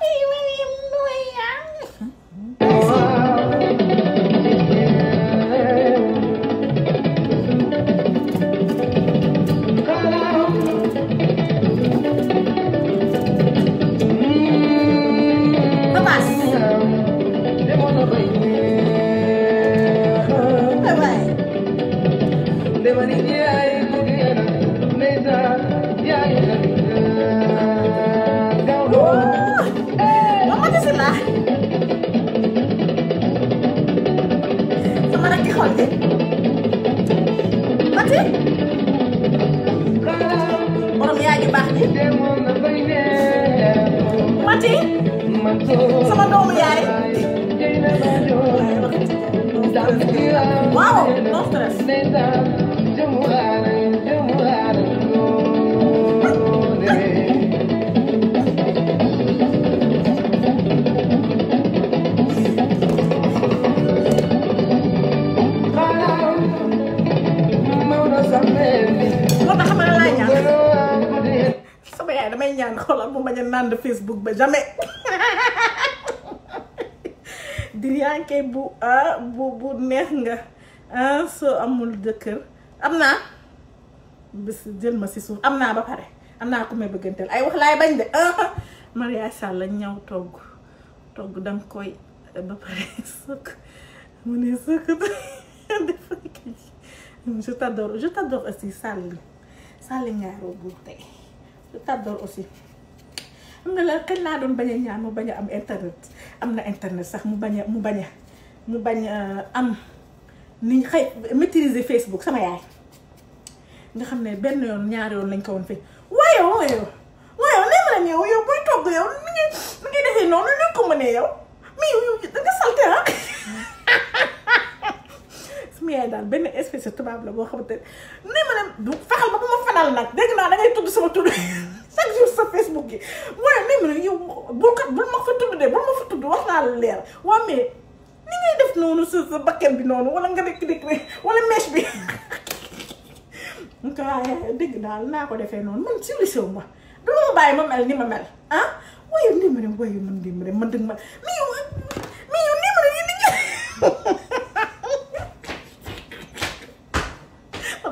yu baax yi mati sama doomu yaay waaw no stress moo tax ma la ñaan ñaan xoolal mu bañ a de Facebook ba jamais diriyanke bu ah bu bu neex nga. Ah soo amul jëkkër am naa? Bis jël ma si suuf. Am naa ba pare. Am naa ku may bëgganteel. Ay wax laay bañ de. Ah Maria Sall ñaw togg. Togg danga koy ba pare. Sëkk. Mu ne sëkk. [laughs] Dafa kii. Je t'adore. Je t'adore aussi Sall. Ñaaroo buur tey t'adore aussi. Xam nga la kañ naa doon bañ a mu bañ am internet? Am na internet sax mu bañ mu bañ mu bañ am ni xëy maîtriser Facebook sama yaay. Nga xam ne benn yoon ñaari yoon lañ ko woon fi waaye waaye waaye nee ma la ñëw yow booy togg yow ni ngi ni ngi defee noonu ni ko mënee yow? Mais yow da nga salte ah? [laughs] daal benn espèce tubaab la boo xamante ne ma ne du fexeel ba bu ma fanal nag dégg naa da ngay tudd sama tudd chaque jour sa Facebook yi waaye nee ma ne yow bul kat bul ma fa tudd de bul ma fa tudd wax naa la leer waa mais ni ngay def noonu sa sa bakken bi noonu wala nga nekk dikk wala mèche bi waaye dégg daal naa ko defee noonu man solution ma dama ma bàyyi ma mel ni ma mel ah waaye nii ma ne waaye man nii ma ne man dëgg ma mais yow mais yow nii ma ne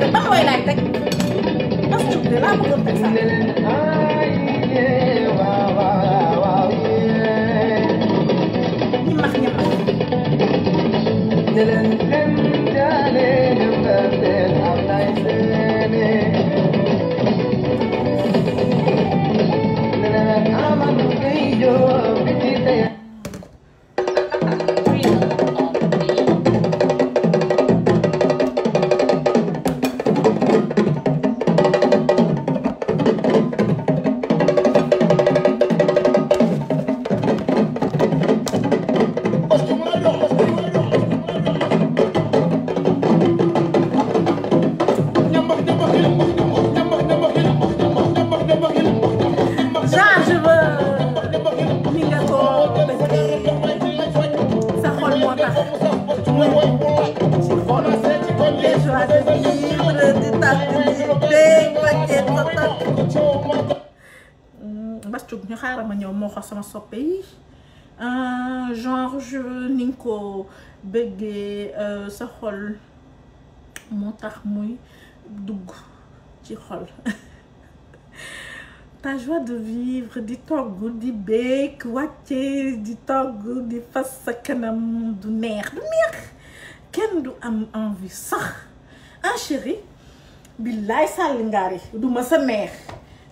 stupid. By the way, like, that. I'm going to fix soppe yi Euh, genre je ni nga ko bëggee euh, sa xol moo tax muy dugg ci xol. [laughs] Ta joie de vivre di togg di béek wàcce di togg di fas sa kanam du neex du neex. Kenn du am envie sax. Ah chéri billaay sàlli yi du ma sa neex.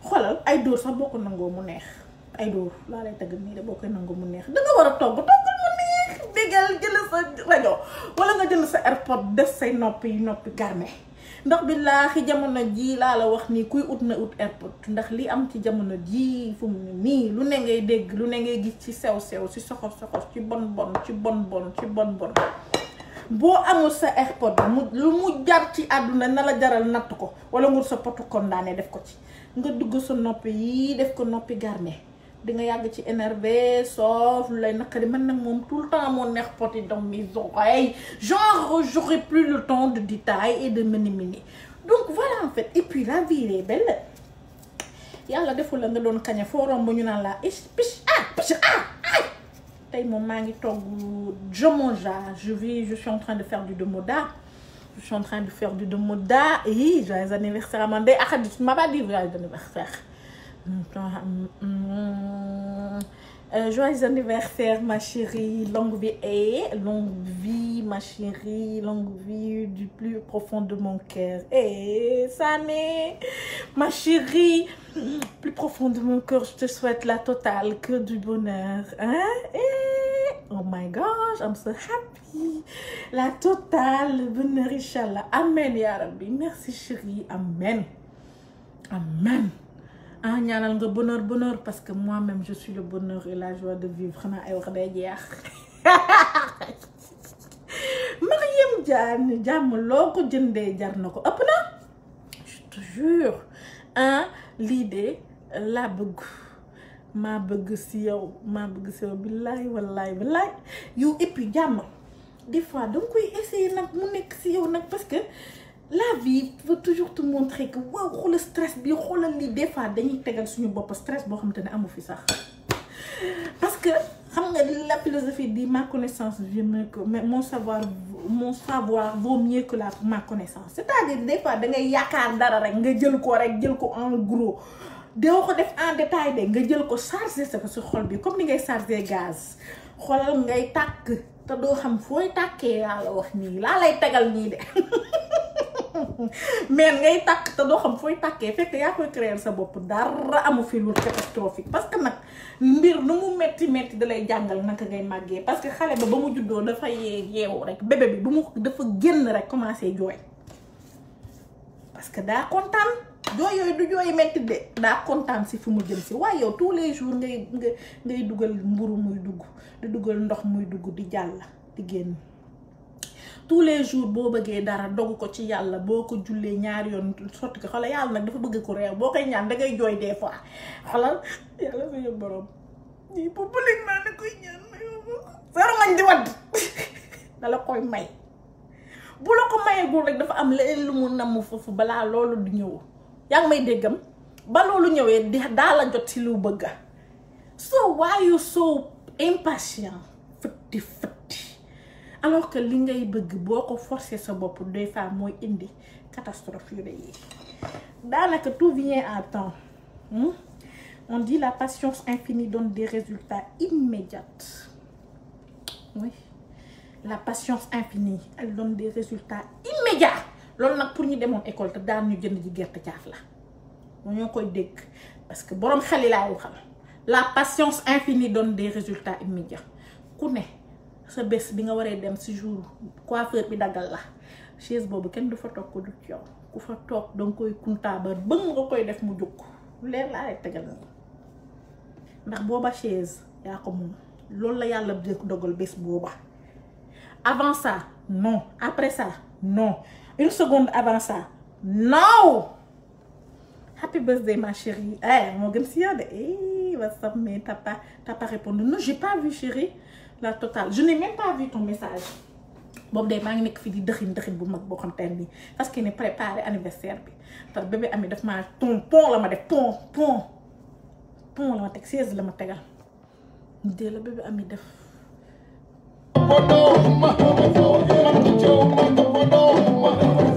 Xolal ay dóor sax boo ko nangoo mu neex. Ay dóor laa lay tëgg nii de boo koy nangu mu neex. Danga war a togg toggal mu neex. Déggal jël sa rajo. Wala nga jënd sa airpod def say noppi noppi garme ndax billaahi jamono jii laa la wax nii kuy ut na ut ndax li am ci jamono jii fu mu lu ne dégg lu ne gis ci sew sew ci soxor soxor ci ci bon bon boo amul sa airpod mu lu mu ci àdduna na jaral natt ko. Wala ngur sa potu condamné def ko ci. Nga dugg sa noppi yi def ko noppi garme di nga yàgg ci énervé sauf lu lay naqari man nag moom tout le temps moo neex poti dans mes oreilles. Genre j'aurai plus le temps de détail et de mini mini donc voilà en fait. Et puis la vie est belle. Yàlla deful la nga doon kaña foo romb ñu naan la ich pich ah pich ah tey moom maa ngi togg jomonja. Je vais je suis en train de faire du domoda. Je suis en train de faire du domoda. Et joyeux anniversaire à Mandé. Ah tu m'as pas dit joyeux anniversaire Euh, joyeux anniversaire ma chérie, longue vie et longue vie ma chérie, longue vie du plus profond de mon cœur. Et ça n'est ma chérie, plus profond de mon cœur, je te souhaite la totale que du bonheur. Hein? Et oh my gosh, I'm so happy. La totale, le bonheur, Inch'Allah. Amen, ya. Merci chérie. Amen. Amen. Ah nga bonheur bonheur parce que moi-même je suis le bonheur et la joie de vivre. Xanaa ay wax day jeex. [laughs] Mariam jar je te jure. Ah lii de laa bëgg. Maa bëgg si yow. Maa bëgg et puis des fois danga koy essayer mu parce que la vie veut toujours te montrer que stress bi xoolal lii des fois dañuy parce que la philosophie dit ma connaissance vaut mieux que mon savoir mon savoir vaut mieux que la ma connaissance. C'est-à-dire des fois da ngay dara rek nga jël ko rek jël ko en gros. Comme gaz [laughs] mais ngay tàkk te doo xam fooy tàkkee fekk yaa koy créer sa bopp dara amu fi lu catastrophique parce que nag mbir nu mu metti metti da lay jàngal naka ngay màggee parce que xale ba ba mu juddoo dafa yee rek bébé bi bu dafa génn rek commencé jooy parce que daa kontaan jooy yooyu du jooy metti de daa kontaan si fi mu jëm si waaye yow tous les jours ngay nga ngay dugal mburu muy dugg di dugal ndox muy dugg di jàll di tous les jours boo bëggee dara dogu ko ci yàlla boo ko jullee ñaari yoon sotti ko. Xoolal yàlla nag dafa bëgg ko réew boo koy ñaan dangay jooy des fois. Xoolal yàlla suñu borom. Lañ maa ne koy ñaan. Sa rongañ di wadd. [laughs] Dala koy may. Bu la ko mayegul rek dafa am leneen lu mu namm foofu balaa loolu di ñëw. Yaa ngi may déggam? Ba loolu ñëwee di daa la jot ci lu bëgga. So why you so impatient? Fëtti. Alors que li ngay bëgg boo ko forcer sa bopp catastrophe yu rëy. Yi daanaka tout vient à temps hmm? on dit la patience infinie donne des résultats immédiats. Oui. La patience infinie elle donne des résultats immédiats. Loolu pour ñu demoon école te daan la. Parce que la patience infinie donne des résultats immédiats sa bés bi nga waree dem si jour coiffeur bi daggal la. Chaise boobu kenn du fa toog ko du yow. Ku fa toog danga koy kuntaabar bëgg nga koy def mu jóg. Leer laa lay tegal nii. Ndax booba chaise yaa ko moom. Loolu la yàlla dogal bés booba. Avant ça non. Après ça non. Une seconde avant ça non. Happy birthday ma chérie. Eh moo gën si yow de. Eh WhatsApp mais t'as pas t'as pas répondu. Non j'ai pas vu chérie la totale je n'ai même pas vu ton message boobu de maa ngi nekk fii di dëxin dëxin bu mag boo xam te ne parce que ne préparé anniversaire bi parce bébé ami daf maa ton pont la ma def pont pont pont la ma teg seize la ma tegal dee la bébé ami def Thank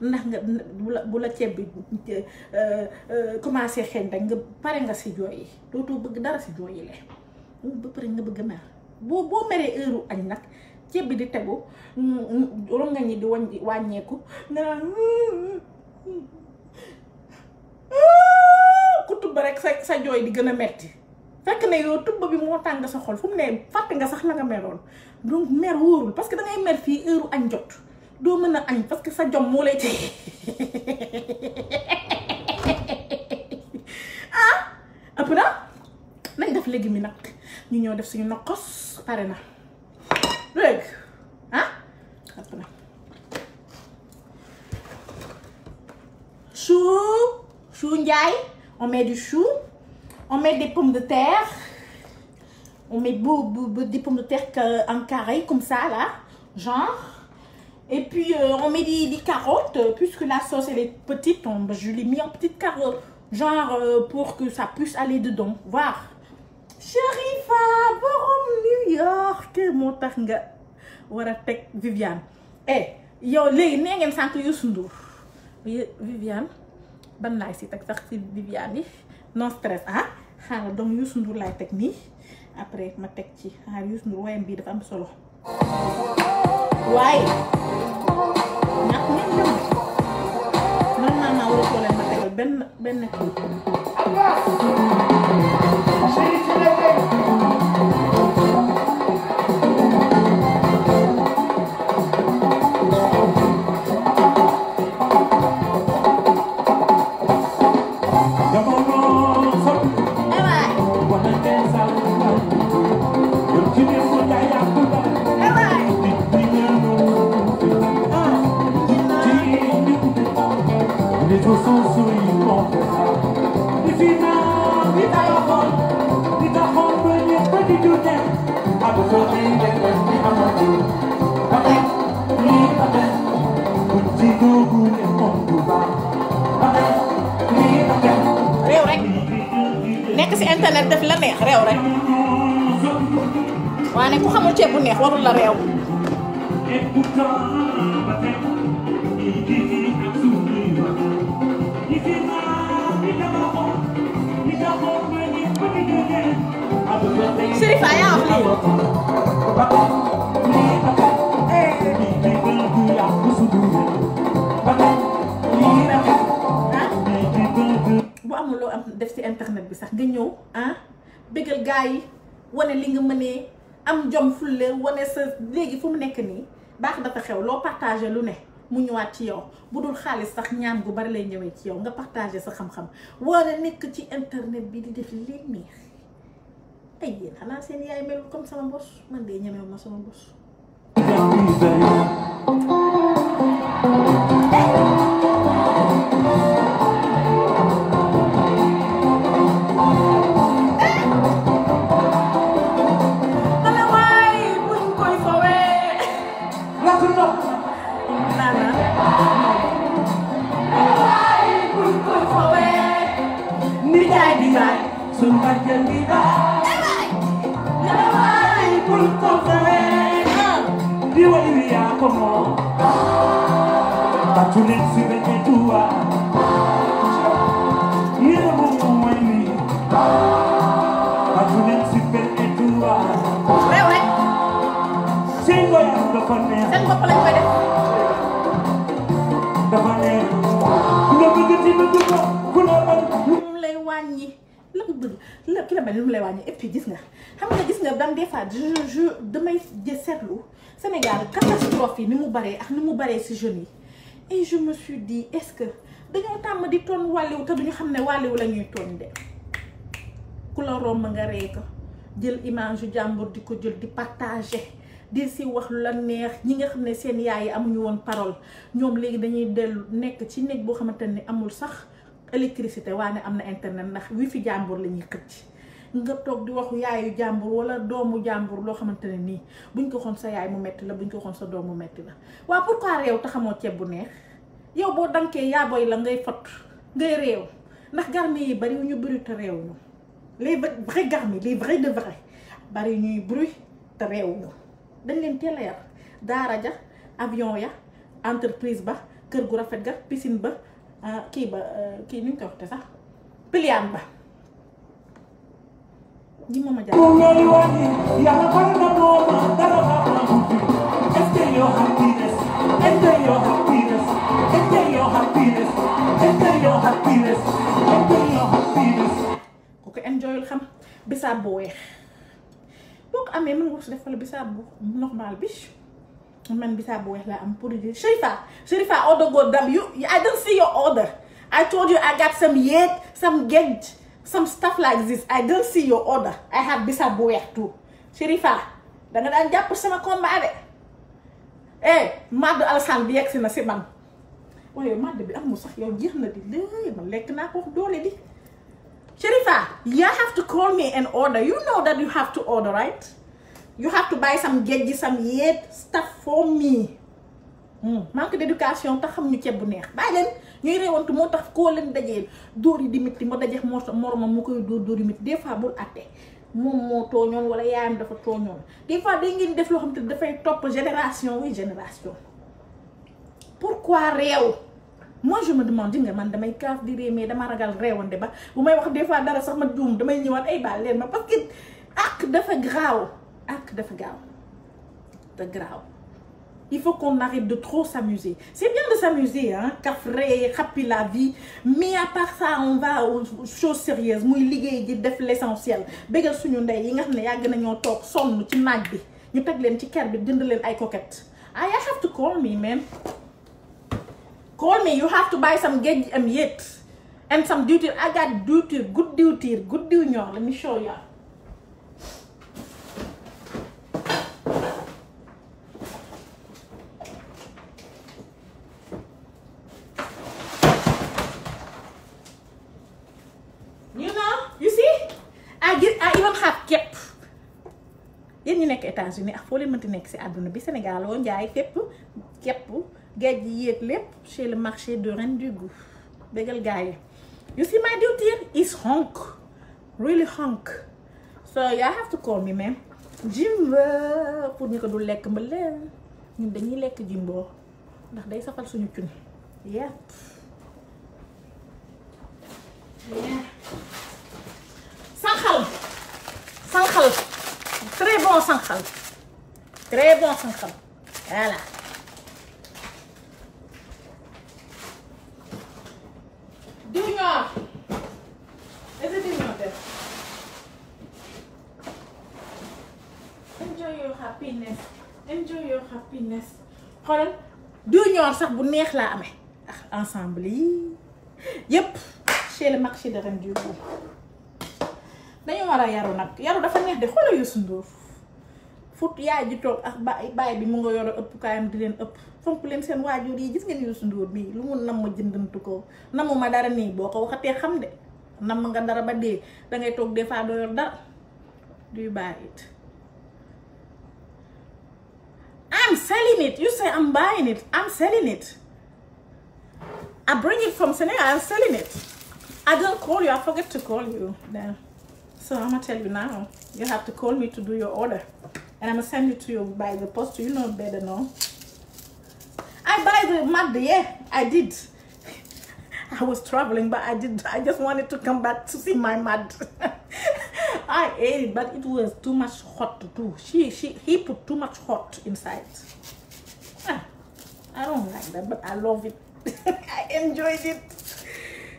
ndax nga bu la bu la ceeb bi commencé xeeñ rek nga pare nga si jooy yi dootoo bëgg dara si jooy yi le. Ba pare nga bëgg mer. Boo boo meree heure añ nag ceeb bi di tegu ronga ñi di wañ wàññeeku nga naan ku tubba rek sa sa jooy di gën a metti. Fekk ne yow tubba bi moo tàng sa xol fu mu ne fàtte nga sax la nga meroon donc mer wóorul parce que da ngay mer fii heure añ jot doo mën a parce que sa jom moo lay ah na? Nañ def légumes ñu def suñu na. Ah na. Chou chou on met du chou on met des pommes de terre on met beau, beau, beau- des pommes de terre en carré comme ça là genre et puis euh, on met des, carottes euh, puisque la sauce elle est petite on, je l'ai mis en petites carottes genre euh, pour que ça puisse aller dedans. Voir. Sharifa borom New York teg Viviane. Eh Ndour. Ye- Viviane ban laay si Viviane non stress ah? Donc après ma teg Why? ñax ngeen dem man naa naa war réew rek. Nekk si internet def la neex réew rek. Waaye ku xamul ceeb bu neex warul la réew. Yaa wax lii bu amul loo am def ci internet bi sax nga ñëw ah bëggal gaa yi wane li nga mënee am jom fulle wane sa léegi fu mu nekk nii baax dafa xew loo partagé lu ne mu ñëwaat ci yow. Bu dul xaalis sax ñaan gu bari lay ñëwee ci yow nga partagé sa xam-xam. Wala nekk ci internet bi di def li neex. Ay yéen xanaa seen yaay melul comme sama bos man de ñemewu ma sama bos Mala ki la mel lu mu lay wàññi et puis gis nga xam nga gis nga dam des fois je je damay jë seetlu Sénégal catastrophe yi ni mu baree ak ni mu baree si jeunes yi et je me suis dit est-ce que dañoo tàmm di ton wàlliw te duñu xam ne wàlliw la ñuy toon de? Ku la romb nga ree ko jël image yu jàmbur di ko jël di partager di si wax lu la neex. Ñi nga xam ne seen yaay yi amuñu woon parole ñoom léegi dañuy dellu nekk ci néeg boo xamante ne amul sax électricité waane am na internet ndax wifi jàmbur la ñuy xëcc. Nga toog di waxu yaayu jàmbur wala doomu jàmbur loo xamante ne nii buñ ko xoon sa yaay mu metti la buñ ko xoon sa doom mu metti la. Waaw pourquoi réew te xamoo ceeb bu neex? Yow boo dankee yaa boy la ngay fot ngay réew. Ndax garmi yi bari ñu bëri te réew ñu. Les vrais garmi les vrais de vrai bari ñuy bruit te réew ñu. Dañ leen teel a yar. Daara ja avion ya entreprise ba kër gu rafet ga piscine ba ah, kii ba euh, ni ñu koy waxte sax ba mooma ma ma ku ko enjoyul xam bisaab bu weex. Boo ko amee mën nga ko si defal bisaab bu normal bi. Man bisaab bu weex laa am pour dire Sherifa Sherifa order go dam you I don't see your order. I told you I got some yet some get some stuff like this I don't see your order I have bu weex too Sherifa da nga daan jàpp sama combat de eh Madou Alassane bi yegg si na si man waaye bi amul sax yow jeex na di léegi man lekk naa ko doole di Sherifa, you have to call me and order. You know that you have to order, right? You have to buy some geji, some yet stuff for me. Hmm. manque d'éducation tax xam ñu ceeb bu neex ñuy réewantu moo tax koo leen dajee dóor yi di métti ma dajeex moo moromam mu koy dóor dóor yi métti des fois bul atte moom moo tooñoon wala yaayam dafa tooñoon. Des fois day ngeen def loo xam te dafay topp génération oui génération. Pourquoi réew? Moi je me demande di nga man damay kaaf di réew mais dama ragal réewande ba. Bu may wax des fois dara sax ma juum damay ñëwaat ay baal leen ma parce que ak dafa graaw ak dafa gaaw il faut qu'on arrête de trop s'amuser. C'est bien de s'amuser hein. Kafre xappi la vie. Mais à part ça on va aux choses sérieuses. Liggéey di def l'essentiel. Bégal suñu ndey yi nga xam ne yàgg nañoo toog sonn ci naaj bi. Ñu teg leen ci ker bi jënd leen ay coquettes. I have to call me man. Call me. You have to buy some géej am yet. And some diwtiir I got diwtiir good diwtiir good ñor. Let me show you yéen ñi nekk États-Unis ak foo leen mënti nekk ci àdduna bi Sénégal woo njaay fépp képp géej gi yéeg lépp chez marché de Rendougu bégal gars yi. You see my is honk really honk. So you have to call me Jimbo pour ñu ko dul lekk mbala ñun dañuy lekk Jimbo ndax day safal suñu cun. Yep yeah. Sànqal sànqal. Très bon sànqal très bon sànqal voilà. Diw ñor est-ce que enjoy your happiness. Enjoy your happiness. Xoolal diw ñor sax bu neex ensemble yi yépp chez le marché de Rendougu dañu war a yaru nag yaru dafa neex de xoolal Youssou Ndour yaay ji toog ak baay baay bi mu nga yoro ëpp kaayam di leen ëpp fonk leen seen waajur yi gis ngeen Youssou Ndour lu mu nam ma jëndantu ko namu ma dara nii boo ko waxatee xam de nam nga dara ba dee dangay toog des fois doo yor dara duy bàyyi it I'm selling it. You say I'm buying it. I'm selling it. I bring it from Senegal. I'm selling it. I don't call you. I forget to call you. Then So I'm gonna tell you now. You have to call me to do your order. And I'm gonna send it to you by the post. You know better now. I buy the mud, yeah, I did. [laughs] I was traveling, but I did. I just wanted to come back to see my mud. [laughs] I ate it, but it was too much hot to do. She, she, he put too much hot inside. Ah, I don't like that, but I love it. [laughs] I enjoyed it.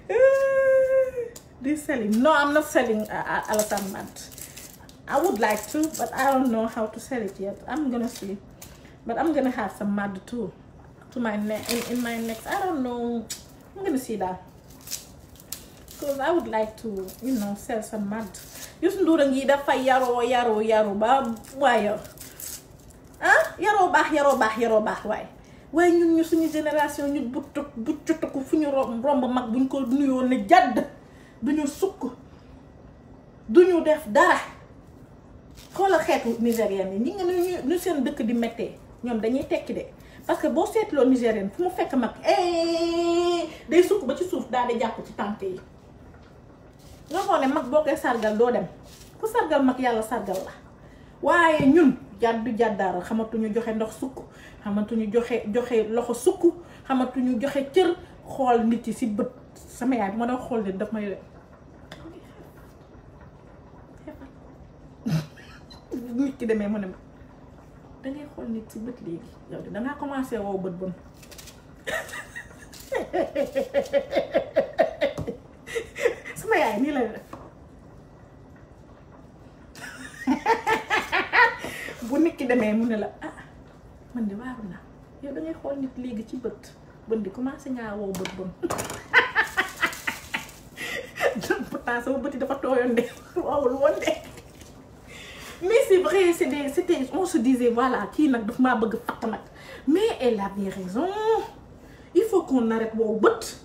[sighs] This selling? No, I'm not selling uh, Alasan mud. I would like to, but I don't know how to sell it yet. I'm gonna see, but I'm gonna have some mud too, to my neck in, in my next. I don't know. I'm gonna see that because I would like to, you know, sell some mud. Youssou Ndour a ngi dafa yaroo yaroo yaroo ba waaye ah yaroo baax yaroo baax yaroo baax waaye waaye ñun ñu suñu génération ñu bu tut bu cutuku fu ñu romb mag buñ ko nuyoo ne jàdd duñu sukk duñu def dara. Xoolal xeetu nigérienne yi ñi nga ñu seen dëkk di méttee ñoom dañuy tekki de. Parce que boo seetloo nigérienne fu mu fekk mag day sukk ba ci suuf daal di jàpp ci tànk yi. Nga xool ne mag boo koy sargal doo dem. Ku sargal mag yàlla sargal la. Waaye ñun jàddu jàddaaral xamatuñu joxe ndox sukk xamatuñu joxe joxe loxo sukk xamatuñu joxe cër xool nit yi si bët sama yaay bu ma doon xool nit daf may re [laughs] nit ki demee mu ne ma dangay xool nit ci bët léegi. Yow de dangaa commencé wow bët bon. [laughs] Sama yaay nii la def. [laughs] Bu nit ki demee mu ne la ah man yow dangay xool nit léegi ci bët. Bën di commencé ngaa wow bët bon. Pourtant de de mais c'est vrai c'est des c'était on se disait voilà kii nag mais elle avait raison. Il faut qu'on arrête bët.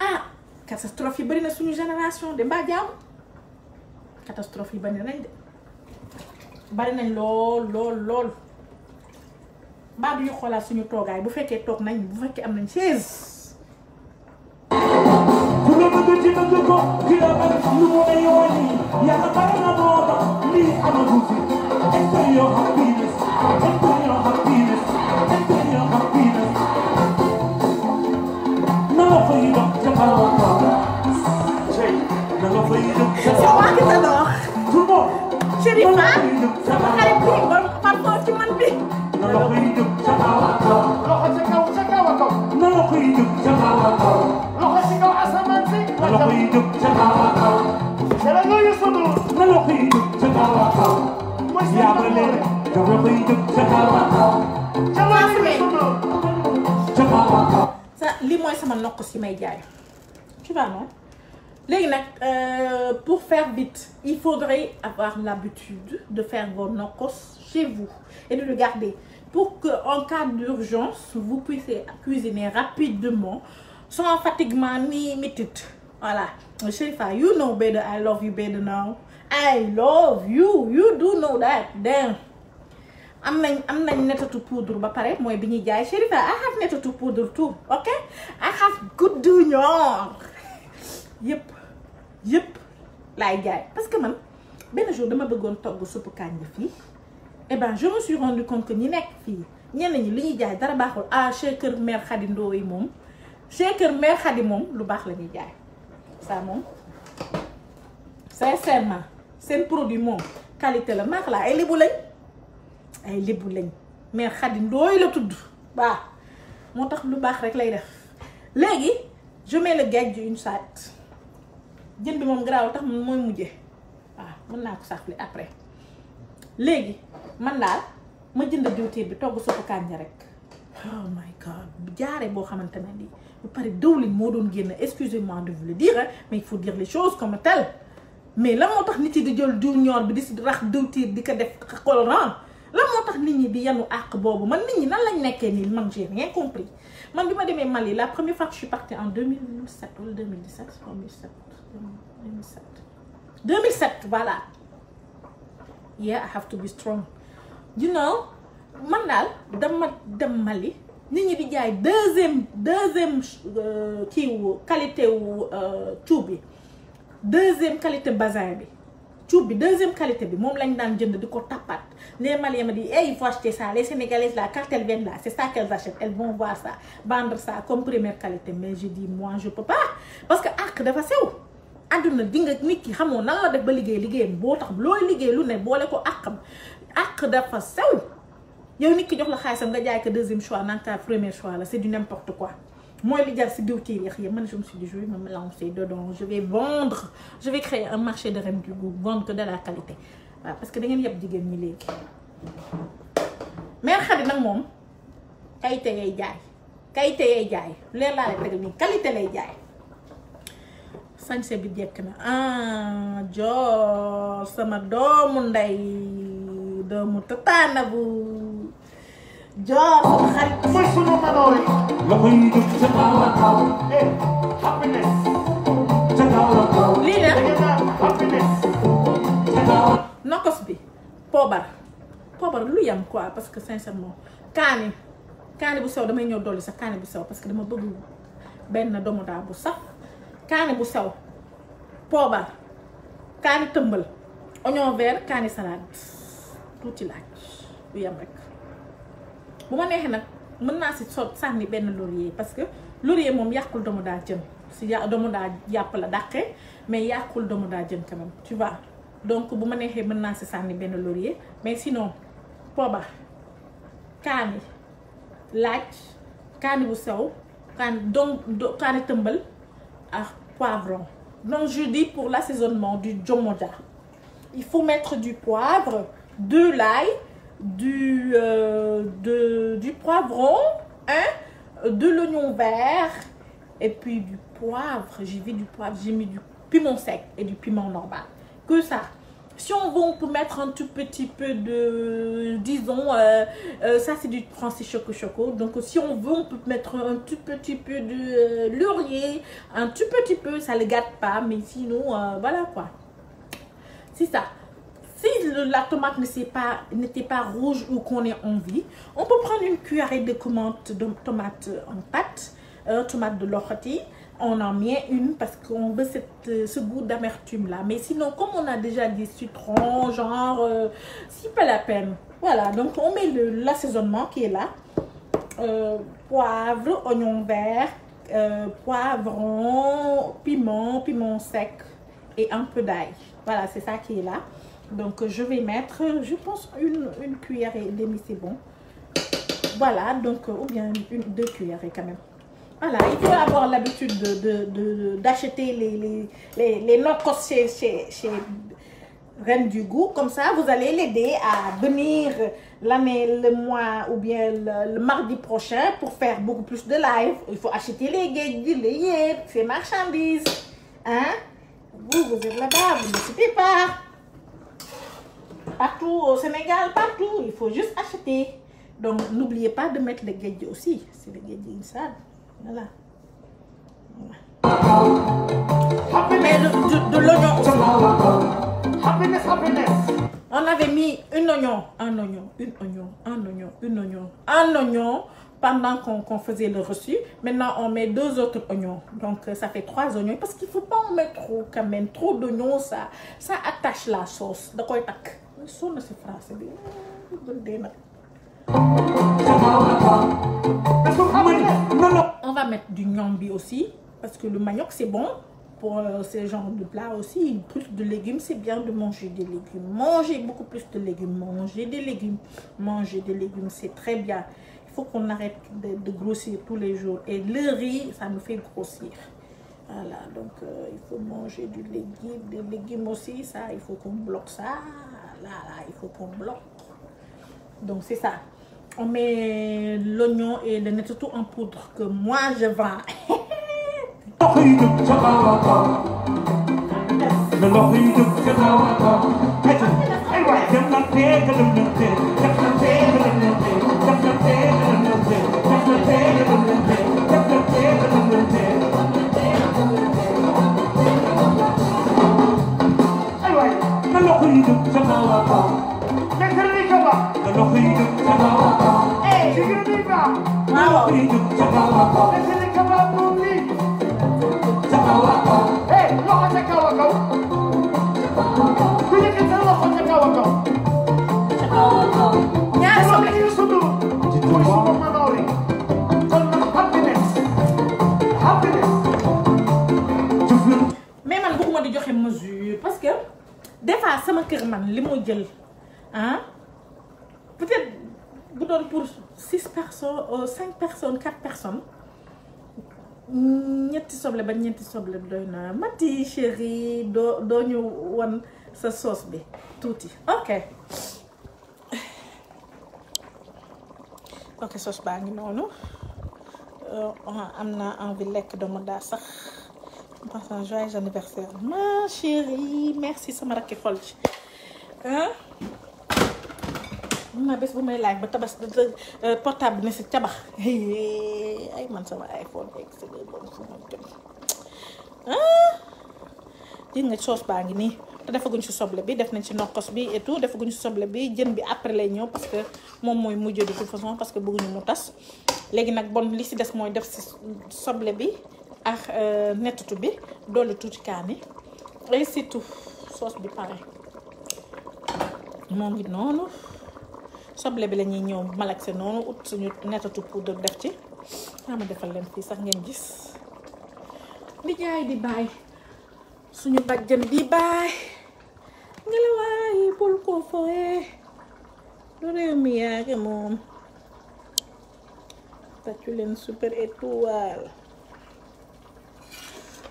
Ah catastrophe yi bari na suñu génération de mbaa jàmm catastrophe yi bari nañ de. Bari nañ lool lool lool. Mbaa duñu xoolaat suñu toogaay. Bu fekkee toog nañ bu fekkee am nañ chaise لمكوكو كلا مكتلون يولي يا قرنا بابا لي أنا بوفي أنت يا هابينس أنت يا هابينس أنت يا هابينس نغفيدا كبارا شيء نغفيدا كبارا شو عاكس تربو شريفة سبحان الله مرفوض كمان بي نغفيدا كبارا na loxo yi jóg tu vois non? Euh, pour faire vite il faudrait avoir l'habitude de faire vos nokkos chez vous et de le garder pour que en cas d'urgence vous puissiez cuisiner rapidement sans fatiguement ni métit voilà. Sherifa you know better. I love you better now. I love you. You do know that. Damn. Am nañ am nañ netatu poudre ba pare mooy bi ñuy jaay. Sherifa I have netatu poudre too ok? I have good ñor yëpp yëpp laay jaay. Parce que man benn jour dama bëggoon togg suppu kànja fii et ben je me suis rendu compte que ñi nekk fii ñenn ah chez mère chez mère ça moom sincèrement seen produit moom qualité la lañ. Ay lébu lañ. Mère Khady Ndoye la je mets le gage une side jën bi moom garaaw safli après man daal ma jënd bi togg suppu kànja rek. Oh my god jaare boo xamante ne lii bu pare dëwlin moo doon génn excusez-moi de vous le dire mais il faut dire les choses comme telles. Mais lan moo tax nit yi di jël diw ñoor bi di si rax diwtiir di nii? La première fois que je suis partie en 2007 wala 2017 2007 2007 2007 voilà. Yeah I have to be strong you know man daal dama dem Mali nit ñi di jaay deuxième deuxième kii wu qualité wu cuub bi deuxième qualité bazin bi cuub bi deuxième qualité bi moom lañ daan jënd di ko tappaat les Maliens ma di eh il faut acheter ça les Sénégalaises là quand elles viennent là c'est ça qu'elles achètent elles vont voir ça vendre ça comme première qualité. Mais je dis moi je peux pas parce que àq dafa sew. Àdduna di nga nit ki xamoo nan la def ba liggéey liggéeyam boo tax looy liggéey lu ne boole ko àqam àq dafa sew. Yow nit ki jox la deuxième choix naan ka premier choix c'est du n'importe quoi. Mooy li jar si yax yi man je me suis dit je vais me lancer dedans je vais vendre je vais créer un marché de reine du vendre de la qualité. Parce que da ngeen yeb jigéen ñi léegi. Mère Khady nag moom qualité yay jaay qualité yay jaay leer laa lay tegal nii qualité lay jaay. Sañse bi jekk na. Ah joor sama doomu ndey doomu tataana bu joor sama xarit. Mooy sunu manoore loxo yi jóg ca kaw eh happiness. Ca kaw a kaw. Lii da nag ngeen naan happiness. Ca kaw. Nokos bi poobar. Poobar lu yam quoi parce que sincèrement kaani kaani bu sew damay ñëw dolli sax kaani bu sew parce que dama bëgg benn doomu daa bu sax. Kaani bu sew poobar. Kaani tëmbal oignon vert kaani salade. Tuuti laaj lu yam rek. Bu ma neexee nag mën naa si so sànni benn laurier parce que laurier moom yàqul doomu daa jën. Si ya doomu daa yàpp la dàqee mais yàqul doomu daa jën quand même tu vois. Donc bu ma neexee mën naa si sànni benn laurier mais sinon poobar kaani laaj kaani bu sew kaani donc do- kaani tëmbal ak poivron. Donc je dis pour l'assaisonnement du jomoda il faut mettre du poivre de l'ail du euh, poivron hein de l'oignon vert et puis du poivre. J'ai vu du poivre j'ai mis du piment sec et du piment normal. Que ça. Si on veut on peut mettre un tout petit peu de disons euh, euh, ça c'est du francis choco choco. Donc si on veut on peut mettre un tout petit peu de laurier un tout petit peu ça le gâte pas mais sinon voilà quoi. C'est ça si la tomate s'est pas n'était pas rouge ou qu'on ait envie on peut prendre une cuillerée de de tomate en pâte euh, tomate de l'ortie on en met une parce qu'on veut cette, euh, ce goût d'amertume là mais sinon comme on a déjà des citrons genre euh, c'est pas la peine. Voilà donc on met l'assaisonnement qui est là. Euh, poivre oignon vert euh, poivron piment piment sec et un peu d'ail. Voilà c'est ça qui est là Donc je vais mettre, je pense, une, une cuillère et demie, c'est bon. Voilà, donc, ou bien une, deux cuillères quand même. Voilà, il faut avoir l'habitude d'acheter de, de, les, les, les, nocos chez, chez, chez Reine du Goût. Comme ça, vous allez l'aider à venir l'année, le mois ou bien le, mardi prochain pour faire beaucoup plus de live. Il faut acheter les gays, les yeux, ces marchandises. Hein? Vous, vous êtes là-bas, vous ne pas. Partout au Sénégal, partout, il faut juste acheter. Donc, n'oubliez pas de mettre les guedjes aussi. C'est les guedjes inside. Voilà. voilà. On avait mis un oignon, un oignon, une oignon, un oignon, une oignon, un oignon pendant qu'on qu faisait le reçu. Maintenant, on met deux autres oignons. Donc, ça fait trois oignons. Parce qu'il ne faut pas en mettre trop quand même. Trop d'oignons, ça, ça attache la sauce. On va mettre du nyambi aussi. Parce que le manioc, c'est bon. Pour euh, ce genre de plat aussi, plus de légumes, c'est bien de manger des légumes. Manger beaucoup plus de légumes. Manger des légumes. Manger des légumes, c'est très bien. Il faut qu'on arrête de, de, grossir tous les jours. Et le riz, ça nous fait grossir. Voilà, donc euh, il faut manger du légume, des légumes aussi, ça, il faut qu'on bloque ça. Là, là, il faut qu'on bloque. Donc c'est ça. On met l'oignon et le nettotout en poudre que moi je vends. [laughs] yi jóg ca kaw a kaw. jëkkër yi jóg ba. nga loxo yi jóg ca kaw a kaw. jigéen yi ba. nga loxo yi jóg ca kaw a kaw. jëkkër yi kaba tuuti. ca kaw a kaw. loxo ca kaw a kaw. ku yëkkati sa loxo ca kaw a kaw. ca kaw a kaw. ñaar soxla. Des sama kër man li mu jël ah peut-être bu doon pour six personnes cinq personnes quatre personnes ñetti soble ba ñetti soble doy na. Mati chéri doo doo ñu wan sa sauce bi tuuti. Ok. Ok sauce baa ngi noonu. Am naa envie lekk dama daa sax. Passant joyeux anniversaire. Ma chérie merci sama rakki xol ci ah mun naa bés bu may laaj ba tabas portable ne si tabax. Ay man sama iPhone x bon suma jëm ah gis nga soos baa ngi nii. Te defaguñ ci soble bi def nañ ci nokkos bi et tout. Defaguñ soble bi jën bi après lay ñëw parce moom mooy mujj de toute façon parce que bëgguñu mu tas. Léegi nag bon li ci des mooy def si soble bi. Ak nettatu bi dolli tuuti kaani. Et surtout bi pare. Moo ngi noonu. Soble bi la ñuy ñëw malaxe noonu ut suñu nettatu poudre def ci. Xama defal leen fii sax ngeen gis. Di di bàyyi suñu bàjjan di bàyyi ngelawaay la waay bul ko fooyee lu réew mi yaake moom. Tàccu leen super étoile.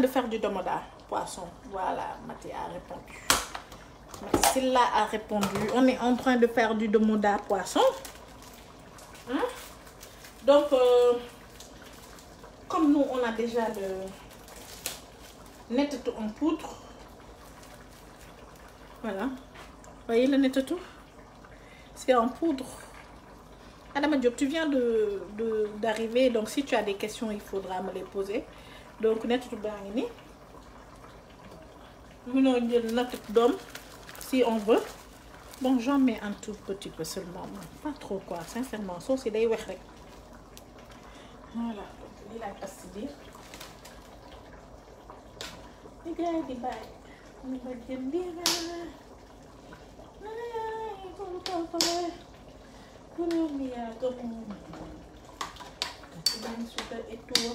de faire du domoda poisson. Voilà Mati a répondu. Mati Silla a répondu. On est en train de faire du domoda poisson. Hein? donc euh, comme nous on a déjà le nettetu en poudre. Voilà. Voyez le nettetu c'est en poudre. Adama Diop tu viens de de d'arriver donc si tu as des questions il faudra me les poser donc nettetu baa ngi nii. Mënoo jël nettetu doom si on veut. Bon j'en mets un tout petit peu seulement pas trop quoi. Sincèrement sauce yi day wex voilà. Si benn suukar et tout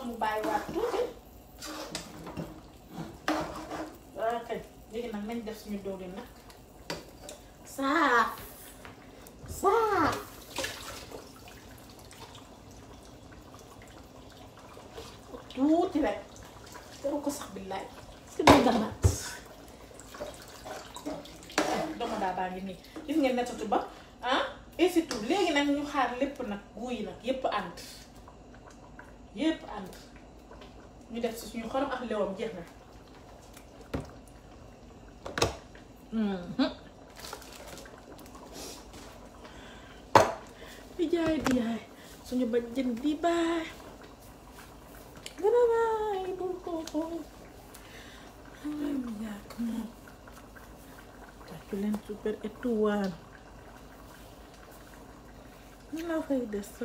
ndox mu bàyyi waat tuuti ok léegi nag nañ def suñu diwlin nag saaf saaf tuuti rek jaru ko sax billaay si day gamaat dama daa baa ngi nii gis ngeen nettatu ba? Ah? Et surtout léegi nag ñu xaar lépp nag guy nag yépp ànd yépp ànd ñu def si suñu xorom ak lewam jeex na di jaay di jaay suñu bajjën di baay gëna baay bul ko xool ay super étoile ñu la fay des sa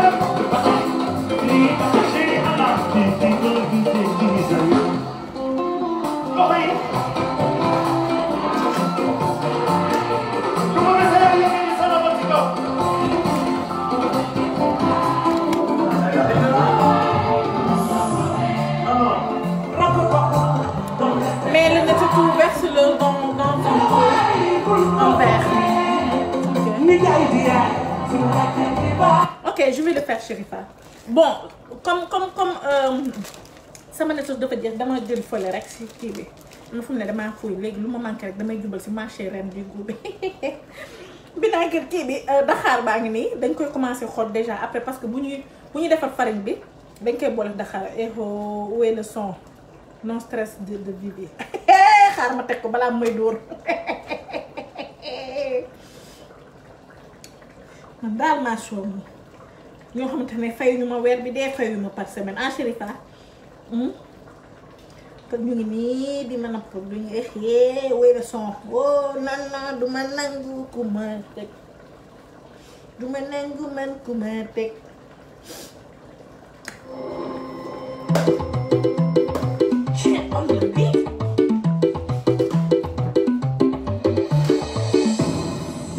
Okay. Ok je vais le faire Chérifa. Bon comme comme comme euh, sama nettetu dafa jeex dama jël fële rek si kii bi. Ma fu mu ne damaa fuy léegi lu ma manqué rek damay jubal si marché ren du goût bi [laughs] vinaigre kii bi daxaar baa ngi nii dañ koy commencé xool déjà après parce que bu ñuy bu ñuy defar farine bi dañ koy boole daxaar. Et où est le son? Non stress de de Vivi. [laughs] Xaar ma teg ko balaa may dóor [laughs] man daal maa sonn ñoo xamante ne fayuñu ma bi dee fayuñu ma par semaine. En Chérifa te ñu ngi nii di ma napp du ñu exee wéy le son. Oh non non du ma nangu ku ma teg. Du ma nangu man ku ma teg. Shit, on the beat.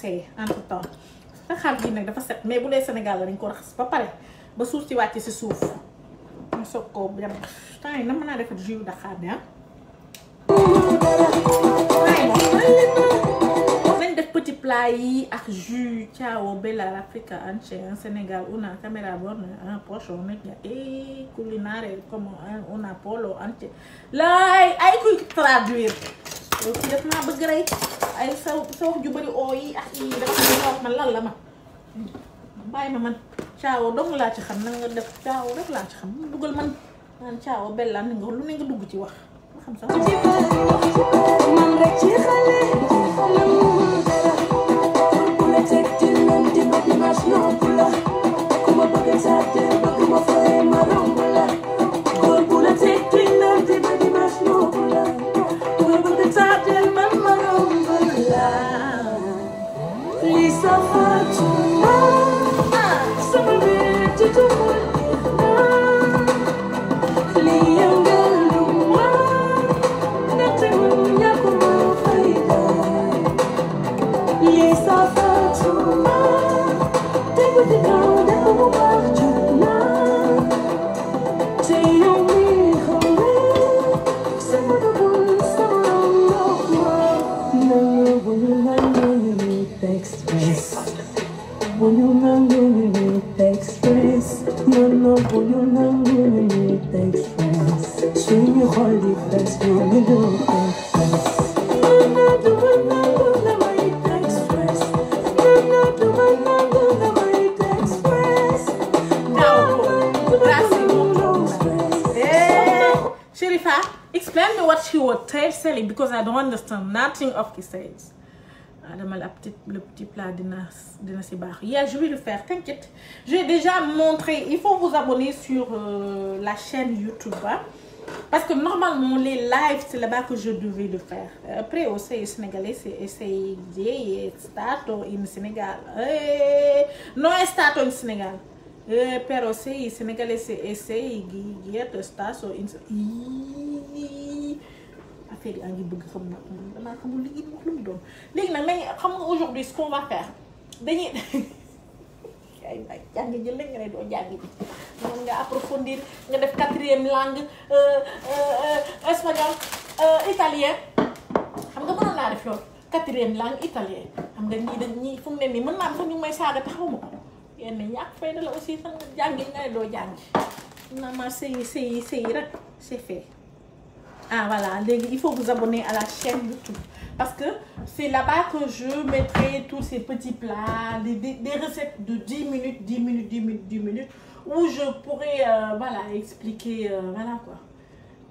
seey entre temps dëxaar bi nag dafa set mais bu dee Sénégal la dañ ko raxas ba pare ba suuf si wàcc si suuf. Ma soog koo dem. Na mën naa defar jus dëxaar bi ah. nañ def petit plat yi ak jus ciao bella l'Africa entière Sénégal una caméra borne un pocho media e culinare come una polo entière laay ay kuy traduire. Yow ci def naa bëgg rey. Ay sa sa wax ju bëri oo yi ak yi am nga wax man lan la ma? Bàyyi ma man. Caawa dong laa ci xam na nga def? Caawa rek laa ci xam. Dugal man. Naan caawa bella ni nga lu ne nga dugg ci wax. Nga xam sax. Man nga ci xale, ma la. Understand nothing of he says. La petite, le petit plat dina dina si. Yeah, je vais le faire, t'inquiète. J'ai déjà montré, il faut vous abonner sur euh, la chaîne YouTube. hein. Parce que normalement, les lives, c'est là-bas que je devais le faire. Après, aussi, les Sénégalais, c'est essayer et stato in Sénégal. Eh, non, stato in Sénégal. Eh, però se i Sénégalais, c'est essayer et stato in Ii. Affaire yaa ngi bëgg xam na damaa xamul li ngeen wax lu mu doon. Léegi nag nañ xam nga aujourd'hui ce [laughs] nga def quatrième langue euh, euh, espagnol euh, italien. Xam nga mënoon naa def loolu quatrième langue italien. Xam nga ñii dañ ñii fu ne nii mën naa am sax ñu may saaga taxaw ma ko. Yenn ñàkk fayda la aussi sax nga jàngi nga ne doo jàngi. Naa ma sëyi sëyi sëyi rek c'est fait. Ah voilà, il faut vous abonner à la chaîne YouTube. Parce que c'est là-bas que je mettrai tous ces petits plats, des, recettes de 10 minutes, 10 minutes, 10 minutes, 10 minutes, où je pourrais euh, voilà, expliquer, euh.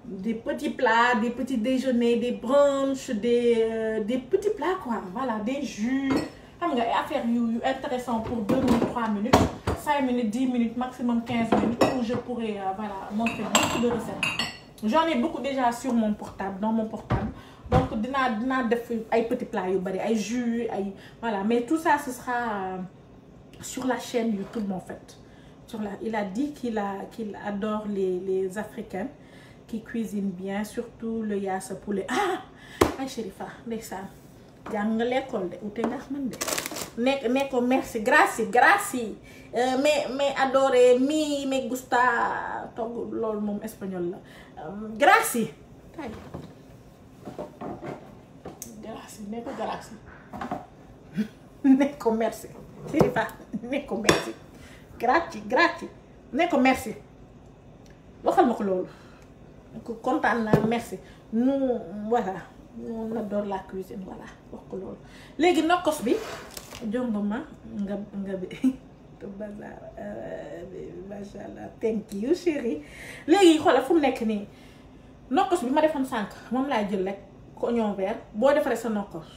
Des petits plats, des petits déjeuners, des brunchs, des, euh, des petits plats quoi. Voilà, des jus. Xam nga yu intéressant pour 2 minutes, 3 minutes, 5 minutes, 10 minutes, maximum 15 minutes, où je pourrais voilà, montrer beaucoup de recettes. J'en ai beaucoup déjà sur mon portable, dans mon portable. donc dinaa dinaa def ay petits plats yu bari jus voilà. Mais tout ça ce sera euh, sur la chaîne YouTube en fait. Sur la il a dit qu'il a adore les les africains qui cuisinent bien surtout le yaasa poulet. Ah! Ay Chérifa ndeysaan jàng nga lekkool de ute nga man de. Nekk nekk ko merci grazie grazie Euh, mais mais adoré mi me gusta togg loolu moom espagnol la. Euh, grazie tay grazie ne ko grazie [laughs] ne ko merci. Chérifa ne ko merci. Grazie grazie ne ko merci. Waxal ma ko loolu. Ko kontaan naa merci. Nous voilà. On adore la cuisine voilà wax ko loolu. Léegi nokkos bi jongo ma nga nga bi. [laughs] Te bazar macha allah thank you chérie. Léegi xoolal fu mu nekk nii. Nokkos bi ma defoon sànq moom laa jël rek oignon vert. Boo defaree sa nokkos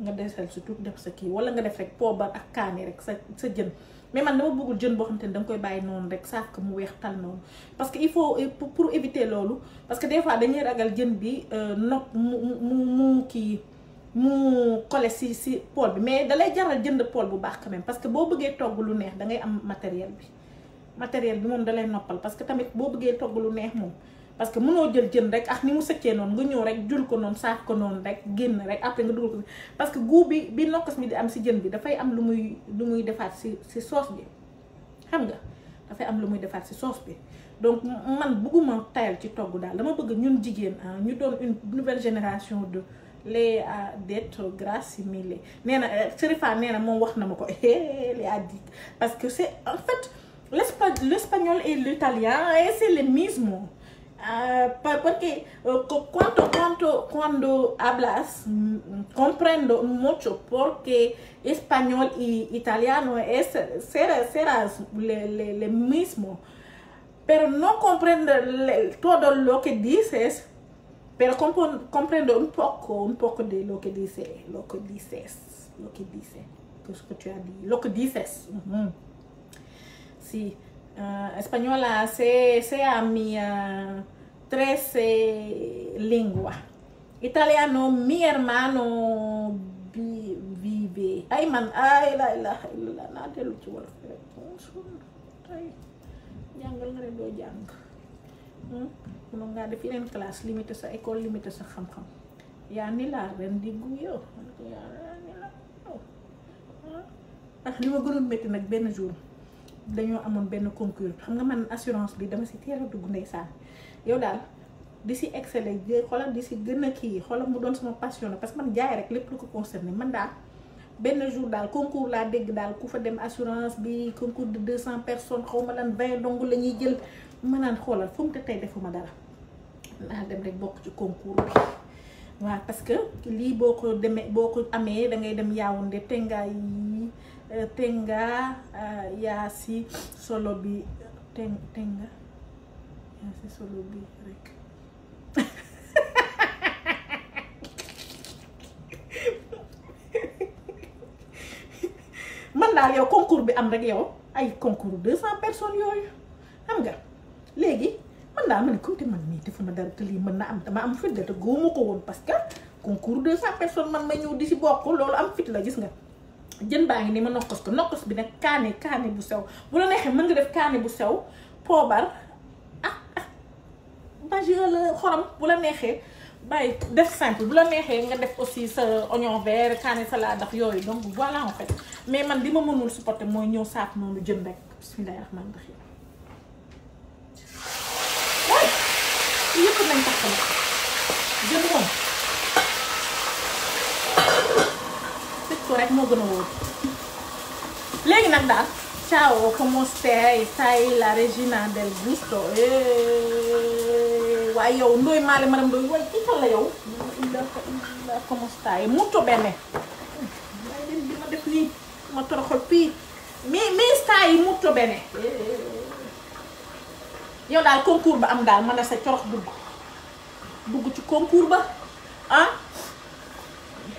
nga desal si tuuti def sa kii wala nga def rek poobar ak kaani rek sa sa jën. Mais man dama bëggul jën boo xam te ne danga koy bàyyi noonu rek saaf ko mu weex tal noonu. Parce que il faut pour pour éviter loolu parce que des fois dañuy ragal jën bi nopp mu mu mu kii mu collé si si pool bi. Mais dalay jaral jënd pool bu baax quand même parce que boo bëggee togg lu neex da am matériel bi. Matériel bi moom dalay noppal parce que tamit boo bëggee togg lu neex moom parce que mënoo jël jën rek ak ni mu sëccee noonu nga ñëw rek jul ko noonu saaf ko noonu rek génn rek après nga dugal ko parce que goût bi bi nokkos mi di am si jën bi dafay am lu muy lu muy defaat si si bi. xam nga? dafay am lu muy defaat si bi. donc man tayal ci togg daal. dama bëgg ñun ah une nouvelle génération de les d'être nee na Serifa nee na a [laughs] dit parce que c'est en fait l'espa l'espagnol et l'italien et le mismo Uh, porque uh, cuando, cuando, hablas mm, comprendo mucho porque español y italiano es será, mismo. Pero no comprendo todo lo que dices pero comprendo un poco un poco de lo que dice lo que dices lo que dice es que dit lo que dices sí uh, española se, sea mi uh, 13 lengua. Italiano, mi hermano vi, vive. Ay, man, ay, la, la, la, la la ya la de lo la, la, la, la, la, la, la, la, la, la, la, la, la, la, sa kamkam. la, la, la, la, la, la, la, la, la, la, la, la, la, dañoo amoon benn concours. Xam nga man assurance bi dama si teel a dugg ndeysaan. Yow daal di si exceller xoolal di si gën a kii xoolal mu doon sama passion parce que man lépp lu ko concerné. Man daal benn jour daal laa dégg daal ku fa dem assurance bi concours de deux cent personnes xaw ma lan vingt dong la ñuy jël. Ma naan xoolal fu mu te tey defuma dara. Naa dem rek bokk ci concours bi. Waaw parce que lii boo ko demee boo ko amee da ngay dem Yaoundé tenga yi tenga yaa si solo bi ten tenga yaa si solo bi rek [laughs] man daal yow concours bi am rek yow ay concours deux cent personnes yooyu xam nga? Léegi man daal ma ne te man mii defuma dara te lii mën na am dama am fit de te góoma ko parce que concours deux cent personnes man ma ñëw di si bokk loolu am fit la gis nga jën baa ngi nii ma nokkos ko nokkos bi nag kaani kaani bu sew. Bu la neexee mën nga def kaani bu sew poobar ah ah bajeur la xorom. Bu la neexee bàyyi def simple. Bu la neexee nga def aussi sa oignon vert kaane salade ndax yooyu. Donc voilà en fait. Mais man li ma mënul supporter mooy ñëw saat noonu jën rek. Bismillahi rahmaani rahim yëpp nañ tax Group. Legnanda, ciao, come stai? Sei la regina del gusto. Guai, io non male, ma non guai, chi fa lei? Come stai? Molto bene. Ma te lo colpì. Mi, mi stai molto bene. Io dal concorso am dal, ma da sei troppo dug. Dug ci concorso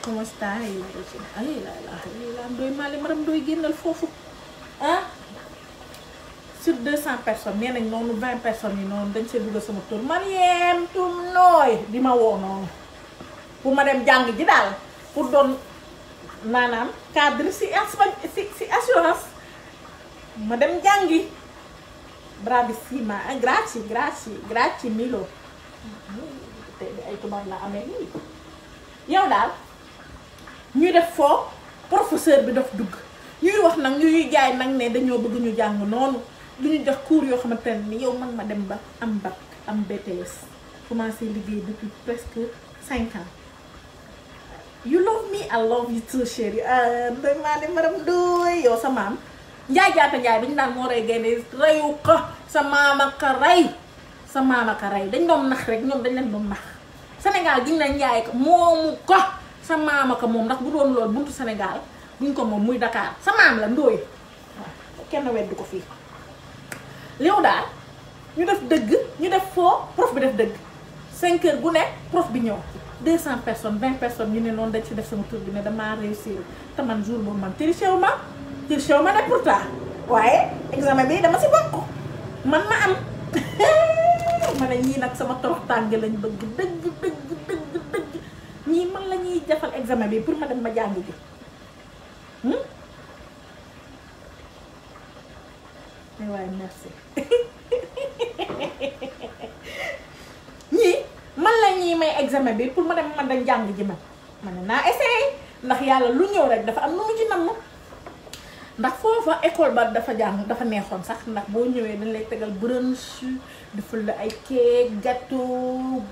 commence taare yi lay ci ale la la la ndoy mali maram doy gennal fofu hein sur 200 personnes nenañ nonu 20 personnes yi nonu dañ sé duggal sama tour man yem tum noy dima wo non bu ma dem jang ji dal pour don manam cadre ci ci assurance ma dem jangi bravissima grazie grazie grazie milo ay tubaab la amee nii yow daal ñuy def foo professeur bi daf dugg. Ñuy wax nag ñuy jaay nag ne dañoo bëgg ñu jàng noonu. Lu ñu jox cours yoo xamante ne ni yow man ma dem ba am bac am BTS commencé liggéey depuis presque cinq ans. You love me I love you too chérie. Ah ndoy maa ne madame Ndoye yow sa maam. Njaay jaata njaay bi ñu naan moo rey gaynde reyu ko. Sa maama ka rey. Sa maama ka rey. Dañ doon nax rek ñoom dañ leen doon nax. Sénégal giñ na njaay ko moomu ko sa maama ka moom ndax bu doon loolu buntu Sénégal buñ ko moom muy Dakar. Sa maam la waaw kenn weddu ko fii. Léew daal ñu def dëgg ñu def foo prof bi def dëgg. Cinq heures bu ne prof bi deux cent personnes vingt personnes ñu ne noonu dañ ci def sama tur bi ne damaa réussir. Te man jour boobu man triché wu ma triché wu ma ne pourtant. Waaye examen bi dama si bokk. Man ma am. [laughs] Ma ne ñii nag sama torox tàng lañ bëgg. Dëgg dëgg ñii man la ñuy defal examen bi pour ma dem ma jàng ji. Hmm? waaye merci. [laughs] Man la ñuy may examen bi pour ma dem man dañ jàng ji man. Ma ne naa ndax yàlla lu ñëw rek dafa am nu mu ci namm ndax foofa école ba dafa jàng dafa neexoon sax. Ndax boo ñëwee dañ lay tegal brunch la ay cake gâteau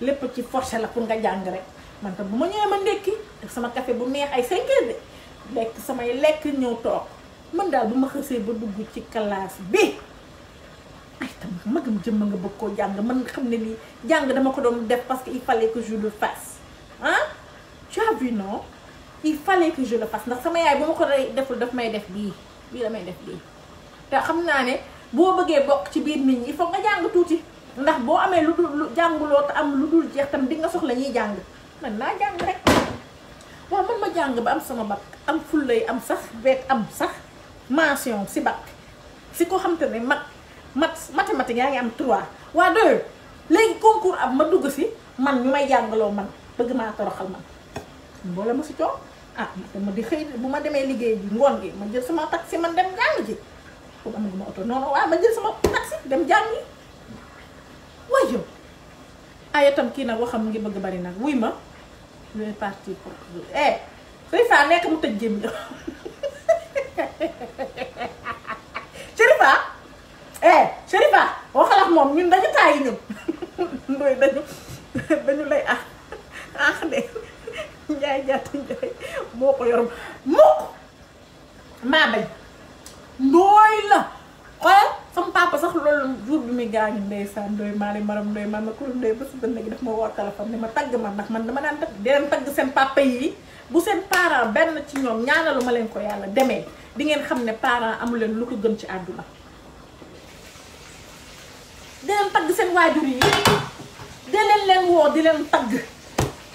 lépp ci forcé la pour nga jàng rek man tam bu ma ñëwee ma def sama café bu neex ay 5 heures de lekk samay lekk ñëw toog man daal bu ma xësee ba dugg ci classe bi ay tam magam jëmm nga bëgg koo jàng man nga xam ne nii dama ko doon def parce que il fallait que je le fasse. Ah tu as vu non? Il fallait que je le fasse. Ndax sama yaay bu ma ko deful daf may def bii. Bii damay def bii. Te xam naa ne boo bëggee bokk ci biir nit ñi il faut nga jàng tuuti. Ndax boo amee lu dul jànguloo am lu dul jeex tam di nga soxla ñuy jàng man naa jàng rek. Waaw man ma jàng ba am sama bac am fullay am sax beet am sax mention si bac. Si ko xam te ne mat mat mathématique yaa ngi am 3 waa doyul léegi concours am ma dugg si man ñu may jàngaloo man bëgg maa toroxal man. Mboole ma si ah dama di xëy bu ma demee liggéey ji ngoon gi ma jël sama taxi man dem jàng ji. Ma jël sama taxi dem jàngi waay yow. Ay itam waxam ngi bëgg bari wuy ma je vais partir pour eh suy faa nekk mu tëj jëm [laughs] Chérifa eh Chérifa waxal ak moom ñun dañu tàyyi ñun [laughs] ndoy dañu dañu lay ah ah de. Njaay jaata njaay moo ko yor. Mukk! Maa bañ. Ndooy la. Xoolal sama papa sax loolu jour bi muy gaañu ndeysaan ndooy maa li maram ndoy man ma kul ndoy ba si bënn gi daf ma woo téléphone ni ma tagg man ndax man dama daan di leen tagg seen papa yi. Bu seen parent benn ci ñoom ñaanalu ma leen ko yàlla demee. Di ngeen xam ne parent amu leen lu ko gën ci àdduna. Di leen tagg seen waajur yi. Di leen leen woo di leen tagg.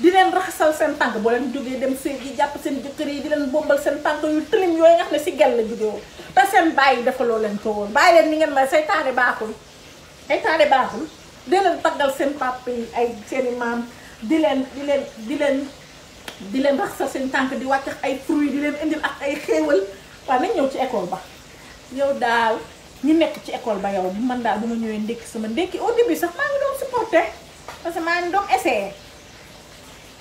Di leen raxasal seen tànk boo leen jógee dem sëy ji jàpp seen jëkkër yi di leen bombal seen tànk yu tilim yooyu nga xam si gel la jóge woon te seen dafa loo leen ko woon. Bàyyi leen ni ngeen may seytaane baaxul. Seytaane baaxul. Di leen taggal seen papa yi ay seeni maam. Di leen di leen di leen di leen raxasal seen tànk di wàcc ay fruits di leen indil ak ay xéewal. Waaw nañ ñëw ci école ba. Yow daal ñu nekk ci école ba yow man daal bu ma ñëwee ndékki sama ndékki. Au début sax maa ngi doon supporté parce que maa ngi doon essayé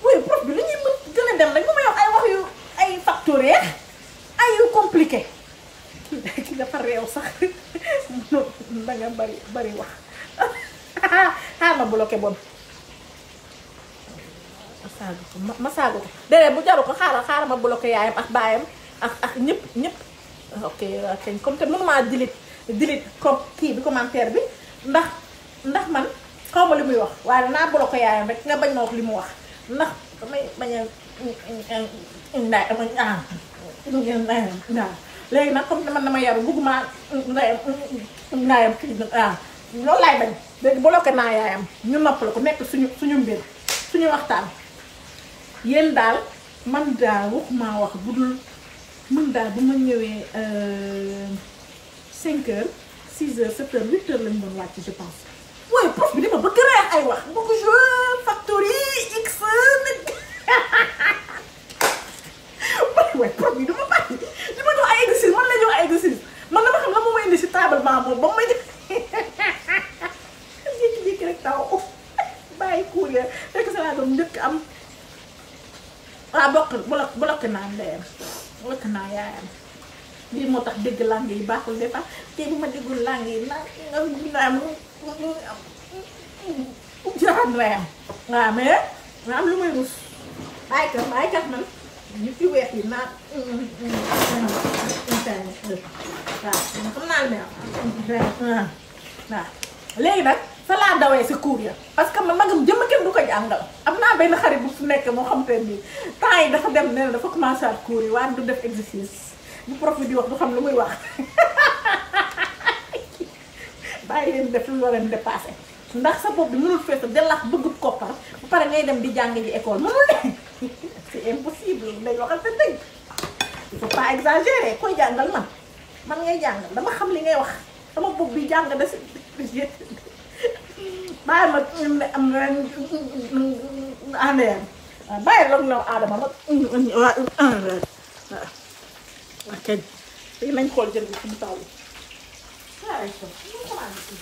oui prof bi lu ñuy mën gën a dem rek mu may wax ay wax yu ay factoriel ay yu compliqué. Ki dafa réew sax. [laughs] Da bari bari wax. Xaar [laughs] ma bloqué bon. Ma saagu ko ko. Déedéet bu jaru ko xaaral xaaral ma bloqué yaayam ak baayam ak ak ñëpp ñëpp. Ok ok comme te delete comme kii bi commentaire bi. Ndax ndax man xaw ma li muy wax waaye naa bloqué yaayam rek nga bañ ma wax li mu wax. Ndax damay bañ a ndaay ama ah waaw léegi nag comme man dama yaru bugguma ndayam ndaayam kii ah loolu laay bañ léegi bloqué naa yaayam ñu noppal ko nekk suñu suñu mbir suñu waxtaan yéen daal man daal waxuma wax bu dul man daal bu ma ñëwee 5 heures 6 heures 7 heures 8 heures lañ doon wàcc je pense Woi, prof bi mau bëgg reex ay wax mu ko je factory x. Nag bari waaye prof bi dama bari li ma jox ay exercice man la jox ay exercice man dama xam la moom ma indi si table maa moom ba mu ma jox jékki-jékki rek taw bàyyi kuul ya rek sa laa doon njëkk am waa bokk block block naa ndeyam block naa yaayam lii moo tax dégg langue yi baaxul des nak, te ma am jaxan ndeyam waaw mais ma am lu may rus bàyyi kat bàyyi kat man ñu fi weex yi naa waaw xam naa li may wax waaw léegi nag fa laa dawee si cours ya parce que man magam jëmm kenn du ko jàngal am naa benn xarit bu fu nekk moo xam te ni temps yi dafa dem ne dafa commencé at cours yi waaye du def exercice bu prof bi di wax du xam lu muy wax bàyyi def lu leen dépassé. ndax sa bopp bi mënul fees delax bëgg koppar ba pare ngay dem di jàng ji école. Mënul ne. [laughs] C'est impossible. Day waxal te dëgg. Il faut pas exagérer. Koy jàngal man. Man ngay jàngal. Dama xam li ngay wax. Sama bopp bi jàng da si [laughs] ma am ma waa kañ léegi nañ xool jën bi fu mu taw larso, muito manso.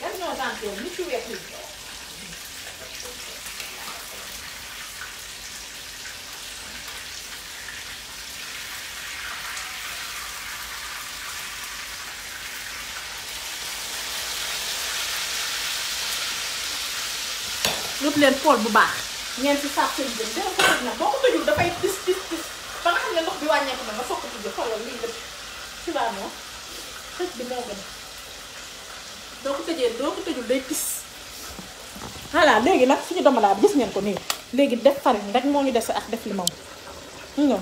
Deve ser um tanto, muito bem aqui. yëpp leen fool bu baax ngeen ci sàpp seen jëm dara ko nag boo ko tëjul tis tis tis nga na fokk si baa moo tëj bi moo gën doo ko tëjee doo ko tëjul day tis voilà léegi nag suñu domodaa bi gis ngeen ko nii. Léegi def farine rek moo ñu dese ak def limon. Mu ngeen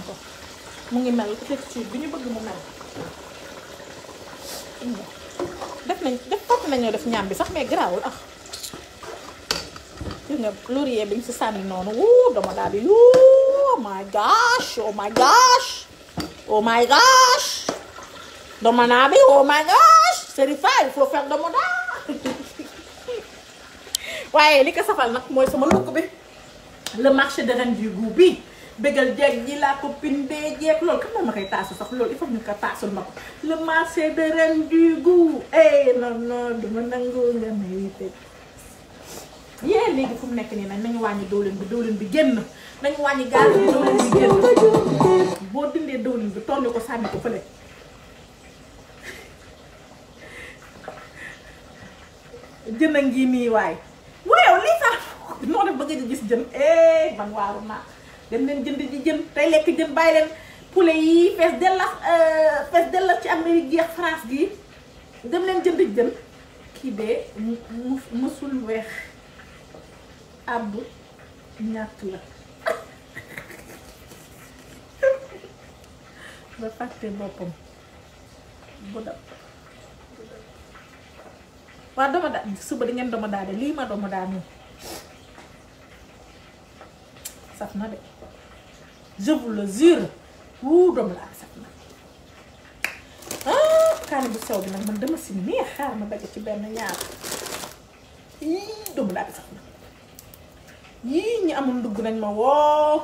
ngi mel texture bi ñu bëgg mu mel. Def nañ def fàtte nañoo def ñaam bi sax mais garaawul ah. Gis nga laurier bi ñu si sànni noonu wuu domodaa bi oh my gosh oh my gosh oh my gosh. Domodaa bi oh my gosh il faut faire domodaa [laughs] waaye li ko safal nag mooy sama lukk bi. Le marché de Renne du bi. Bégal jeeg ji laa ko bee jeeg. Loolu kan moo ma koy taasu sax? Loolu il faut ñu eh mu nekk nii nag nañu wàññi dowlin bi dowlin bi génn. Nañu wàññi gaz bi dawlin bi génn. Boo dindee dowlin bi tonni ko sànni ko fële. Jën a ngi nii waay. Waaye lii sax [laughs] def bëgg a gis jën. Eh man dem leen jënd ji jën tey lekk jën bàyyi leen. Poulet yi fees della fees della ci Amérique gi ak France gi. Dem leen jënd jën. Kii de mu mësul weex. Àbb ñàtt la. [laughs] Ba fàtte boppam. Bu dab. Waaw dama daa suba di ngeen dama daa de lii ma dama daa nii saf na de. Je vous le jure. Saf na. Ah kaani bu sew bi nag man dama si neex xaar ma daje ci benn ñaar. Yii dama laa saf na. Yii ñi amul ndugg nañ ma woo.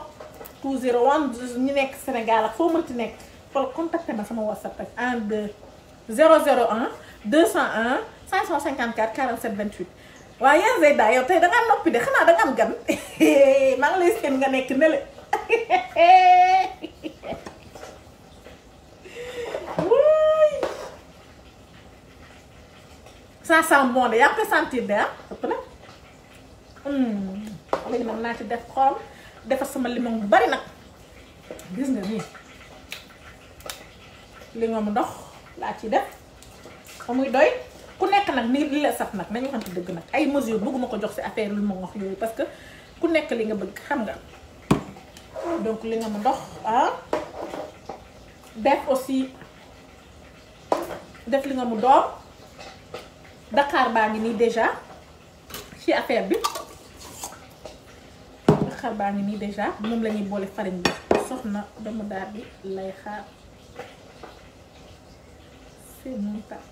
201 ñu nekk Sénégal ak foo mënti nekk. Xool contacté ma sama whatsapp rek. 1 2 001 201 554 47 28 waaw yaa Zeyda yow tey da noppi de xanaa da nga gan. [laughs] Maa lay seen nga nekk ne le [laughs] ça sent bon yaa ngi de ah ëpp na. Léegi nag naa ci def xorom defar sama limon bu bari nag. Gis nga limon mu ndox laa ci def. Ba doy. Ku nekk nag ni li la saf nag nañu waxante dëgg nag. Ay mesures bëgguma ko jox ci affaire lu ma wax yooyu parce que ku nekk li nga bëgg xam nga. Donc li nga mu ndox ah. Def aussi def li nga mu doom Dakar baa ngi nii déjà ci affaire bi. Dakar baa ngi nii déjà moom la ñuy boole farine bi. Soxna dama daal bi lay xaar. C'est mon préféré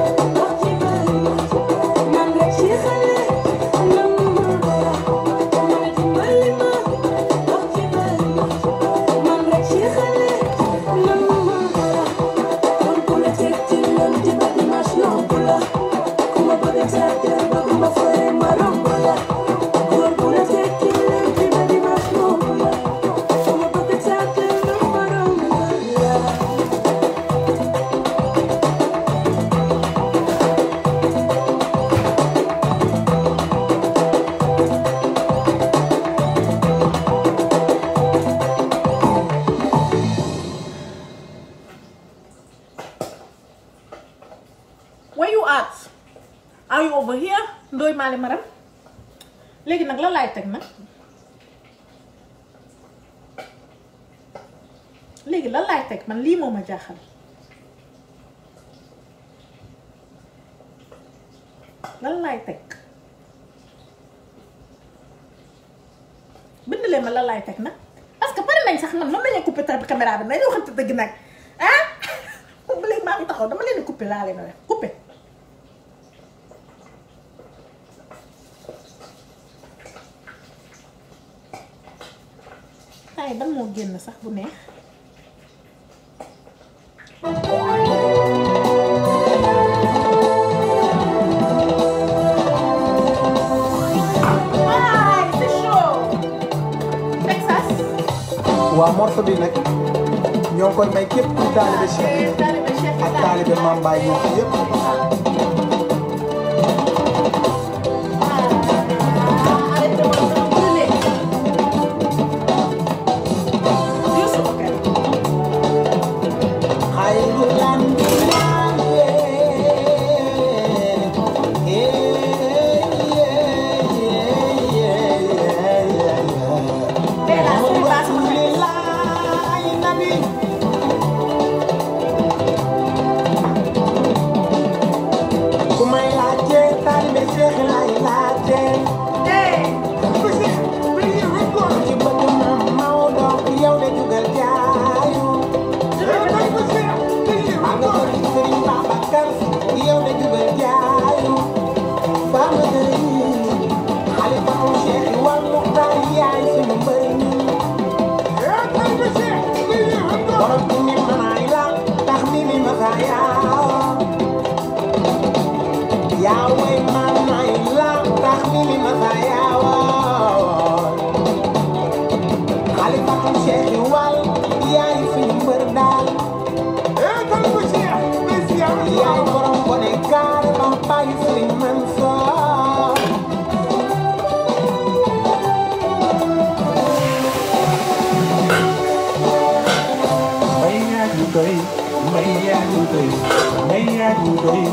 li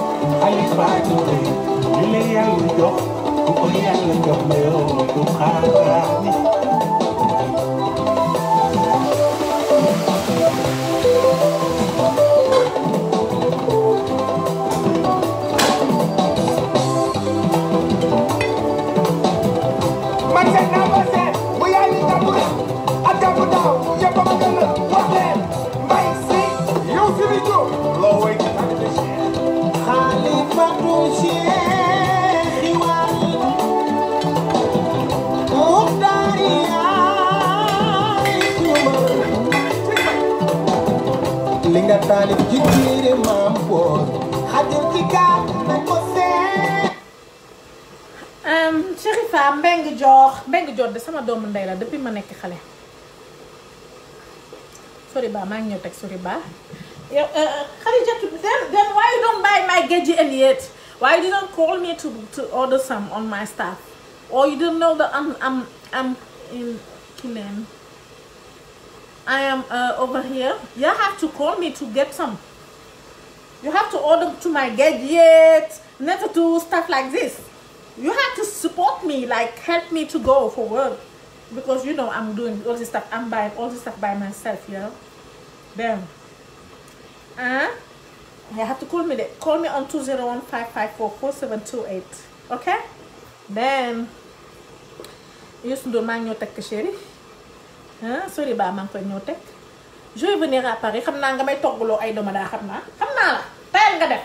ay baatule li la yàlla jox ku ko yàlla jox mayoo du xaar ni taalif ci téere maam Mbeng jox Mbeng jox de sama doomu ndey la depuis ma nekk xale. Soriba ba maa ngi ñëw teg Soriba ba. Yow Khadijatu then why you don't buy my Geji Elliot why you don't call me to to order some on my staff or you don't know that I'm am I'm in Kilen I am uh, over here you have to call me to get some you have to order to my Geji never do stuff like this you have to support me, like help me to go for work. Because you know I'm doing all this stuff. I'm buying all this stuff by myself, you know. Then uh you have to call me there. Call me on 201-554-4728. Okay? Then maa ngi ñëw teg chéri ah sori ba maa koy ñëw teg. Je vais venir à Paris. Xam naa nga may toggaloo ay doma daa xam naa. Xam naa la. Tayal nga def.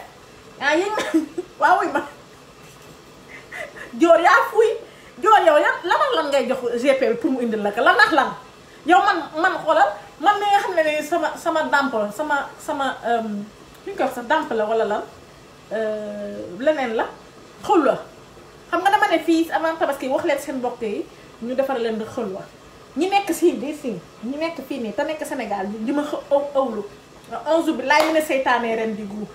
Ah yéen [laughs] waaw wuy ma. Joor yaa fuy. Joor yow yan lan ngay jox GP pour mu indil la ko? Lan ak lan? Yow man man xoolal. Man mi xam ne ni sama sama dàmp sama sama li ñu koy wax sax dàmp la wala lan? Leneen la. Xul la xam nga dama ne fii avant tabaski wax leen seen mbokk ñu defar leen di xul wa ñi nekk sii di si ñi nekk fii nii te nekk Sénégal di ma xë aw awlu. Onze bi laay mën a seytaanee ren di gu [laughs]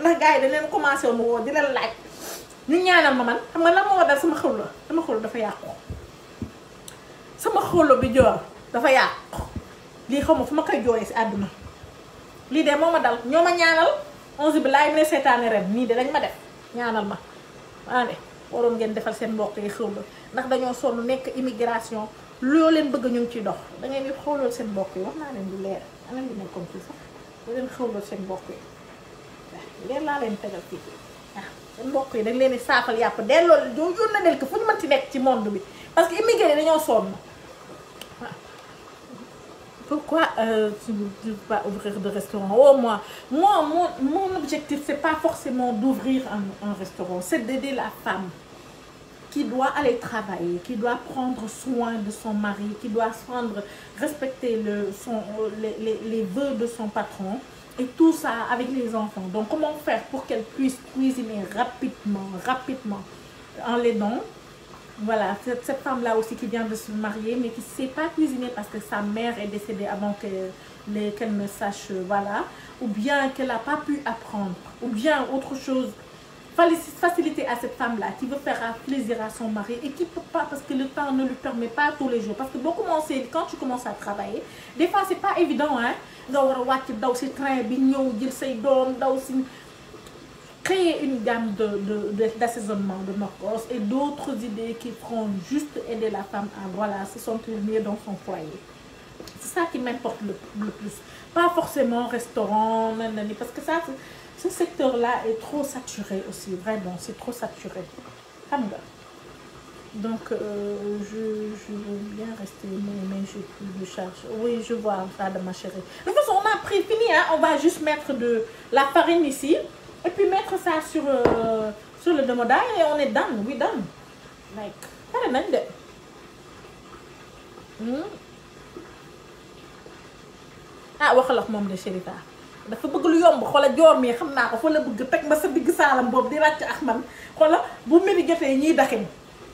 ndax gars yi dañ leen commencé ma woo di leen laaj. Ñu ñaanal ma man xam nga lan moo dal sama xawlo sama xawlo dafa yàqu. Sama xawlo bi joor dafa yàqu. Lii xaw ma fu ma koy jooyee si àdduna. Lii de moo ma dal ñoo ma ñaanal. Onze bi laay mën a seytaanee ren nii de dañ ma def. Ñaanal ma. Ne. Waroon ngeen defal seen mbokk yi xawlo ndax dañoo sonn nekk immigration loo leen bëgg ñu ngi ciy dox. da ngeen di xawlool seen mbokk yi wax naa leen lu leer. Anam bi nekkoon fii sax. Da leen xawlool seen mbokk yi. Leer laa leen tegal fii. Waaw seen mbokk yi dañ leen di saafal yàpp delloo doo yónnee leen ko fu ñu mënti nekk ci monde bi. Parce que immigré dañoo sonn. waaw pourquoi euh, tu ne veux pas ouvrir de restaurant? Oh moi moi mon mon objectif c'est pas forcément d'ouvrir un restaurant. C'est d'aider la femme qui doit aller travailler qui doit prendre soin de son mari qui doit prendre respecter les les de son patron et tout ça avec les enfants. Donc comment faire pour qu'elle puisse cuisiner rapidement rapidement en l'aidant? Voilà cette, cette femme là aussi qui vient de se marier mais qui sait pas cuisiner parce que sa mère est décédée avant qu'elle ne sache euh, voilà. Ou bien qu'elle a pas pu apprendre. Ou bien autre chose. Faciliter à cette femme là qui veut faire plaisir à son mari et qui peut pas parce que le temps ne lui permet pas tous les jours. Parce que commencé quand tu commences à travailler des fois c'est pas évident hein créer une gamme de de de d'assaisonnement de nokkos et d'autres idées qui feront juste aider la femme à voilà se sentir mieux dans son foyer. C'est ça qui m'importe le, le plus. Pas forcément restaurant nanani parce que ça ce secteur là est trop saturé aussi vraiment c'est trop saturé. Donc euh, je je veux bien rester mais mais j'ai plus de charge. Oui je vois ça de ma chérie. De toute façon on a pris fini hein. On va juste mettre de la farine ici et puis mettre ça sur euh, sur le demoda et on est done we done. Like pare nañ de ah waxal ak moom de Chérifa dafa bëgg lu yomb xoola joor mi xam naa ko fa la bëgg teg ma sa digg saalam boobu di ràcc ak man. Xoola bu midi jotee ñiy daxin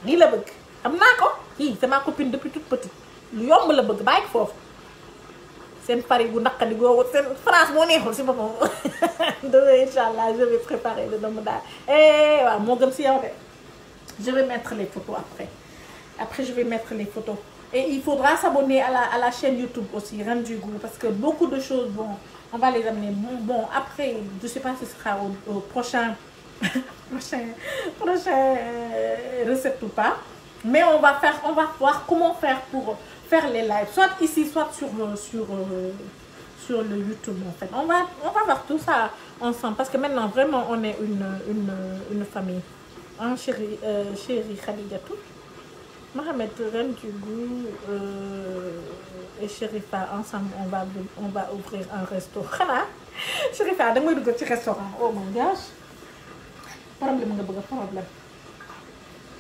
lii la bëgg. Xam naa ko kii c'est ma copine depuis toute petite. Lu yomb la bëgg bàyyi ko seen pari gu naqadi googu seen France neexul [laughs] je vais préparer le eh waaw je vais mettre les photos après. Après je vais mettre les photos. Et il faudra s'abonner à la à la chaîne YouTube aussi Reine du Goût parce que beaucoup de choses bon on va les amener. Bon, après je sais pas si ce sera au, [laughs] prochain prochain prochain euh, ou pas mais on va faire on va voir comment faire pour faire les lives soit ici soit sur euh, sur euh, sur le YouTube en on va on va voir tout ça ensemble parce que maintenant vraiment on est une une une famille. Hein chérie euh, chérie Khadijatou Mohamed Reine du Goût euh, et Chérifa ensemble on va on va ouvrir un resto. [laughs] Chérifa may dugg ci restaurant. Oh my gosh. Problème problème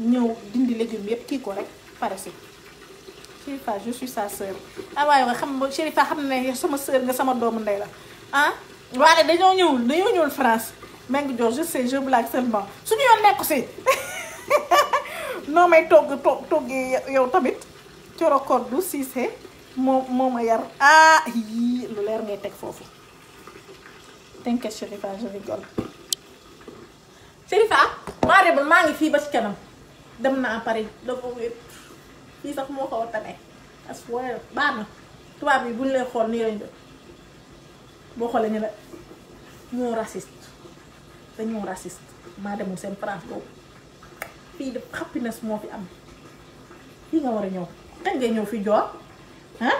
ñëw dindi légumes yépp kii Chérifa je suis sa sœur. Ah waaye nga xam nga Chérifa xam ne sama sœur nga sama doomu ndey la. Ah? Waaye dañoo ñëwul dañoo ñëwul France. Mbengue Dior je sais je blague seulement. Suñu yoon nekku si. [laughs] Noo may togg togg toggee yow tamit? Corokoor du siisee moo moo ma yar. Ah yii lu leer ngay teg foofu. T'inquiète Chérifa je rigole. Chérifa maa rebal maa ngi fii ba ci kanam dem naa Paris dafa wér fii sax moo ko a tane as wér baax na tubaab bi bu ñu xool nii lañ def boo xoolee ñu ne ñoo raciste dañoo raciste maa demul seen France boobu fii de happiness moo fi am fii nga war a ñëw kañ nga ñëw fi joor ah.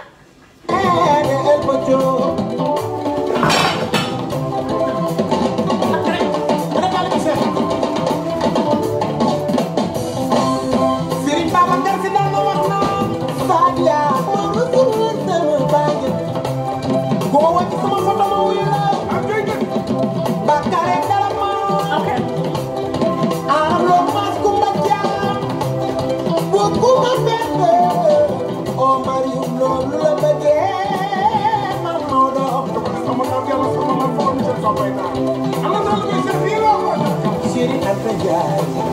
Yeah.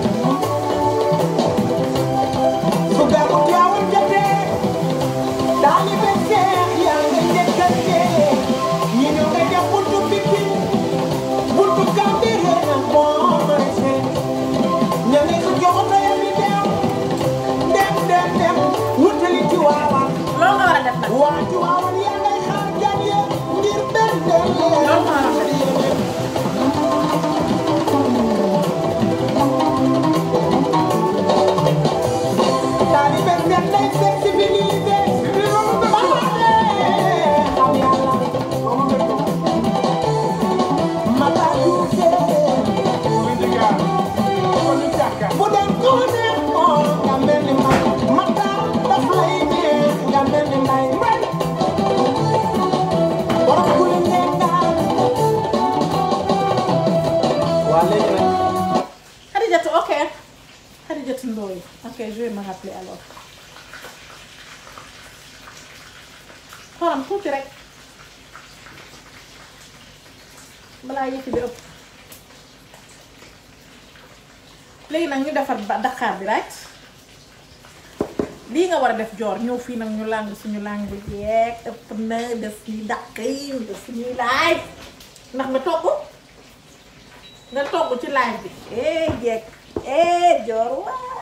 Ok, je vais me rappeler rek. Balaa yëpp bi ëpp. Léegi nag ñu defar ba daqaar bi right? Lii nga war a def joor ñëw fii nag ñu làng suñu làng bi yeeg ëpp na def suñuy dàq yi def suñuy laaj ndax nga togg? Nga togg ci laaj bi. Eh jeeg eh joor waa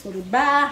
sur le bas.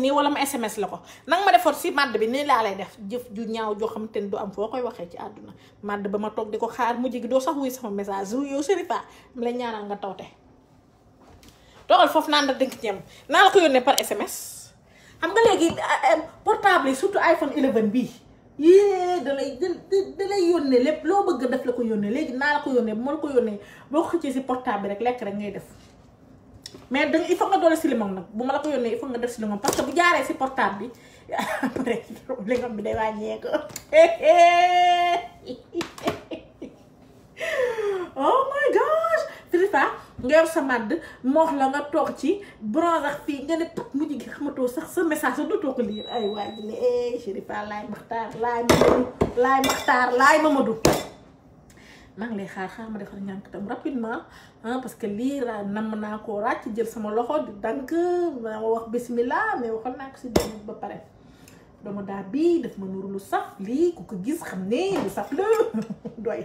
Nii wala ma sms la ko. Nanga ma defoon si màdd bi nii laa lay def. Jëf ju ñaaw joo xam te ne du am foo koy waxee ci àdduna. Màdd ba ma toog di ko xaar mujj gi doo sax wuy sama message. Yow Serifa mu lay ñaanal nga tawte. Toogal foofu naan la dënk ñem naa la ko yónnee par sms. Xam nga léegi portable yi surtout iPhone 11 bii yée da lay da lay yónnee lépp. Loo bëgg def la ko yónnee. Léegi naa la ko bu ma la ko yónnee boo xëccee si portable bi rek lekk rek ngay def mais da il faut nga doole si limon nag. Bu ma la ko yónnee il faut nga def si parce que bu jaaree si portable bi [laughs] après limon bi day wàññeeku. [laughs] Oh my gosh! Filipa nga yor sa màdd moox la nga toog ci bronze ak fii nga ne pat mujj gi sax sa message sa dootoo ko lire. Ay waa ji ne eh Chérifa laay maxtaar laay Mamadou laay maxtaar laay Mamadou maa lay xaar xaar ma defar ñànk tam rapidement ah parce que lii [laughs] ra namm naa koo ràcc jël sama loxo di dank ma wax bismillah mais waxoon naa ko si dégg ba pare doomu daa bii daf ma nuru lu saf lii ku ko gis xam ne lu. Saf la doy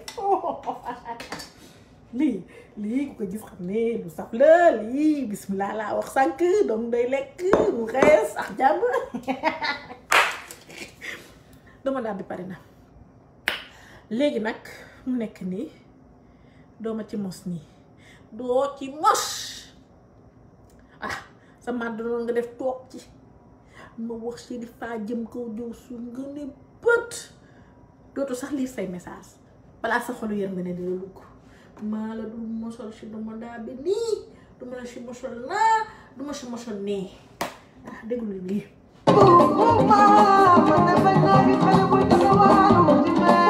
lii lii ku ko gis xam ne lu saf la lii bismillah laa wax sànq donc day lekk mu xees ak jàmm doomu daa bi pare na léegi nag mu nekk nii dooma ci mos nii doo ci mos ah sa màdd noonu nga def toog ci ma wax si di faa jëm kaw jëw su nga ne bët dootu sax lire say message balaa sa xolu yër nga ne dina lugg maa la du mosol si duma daa bi nii du ma la si mosol naa du ma si mosol nee ah déglu lii Thank you.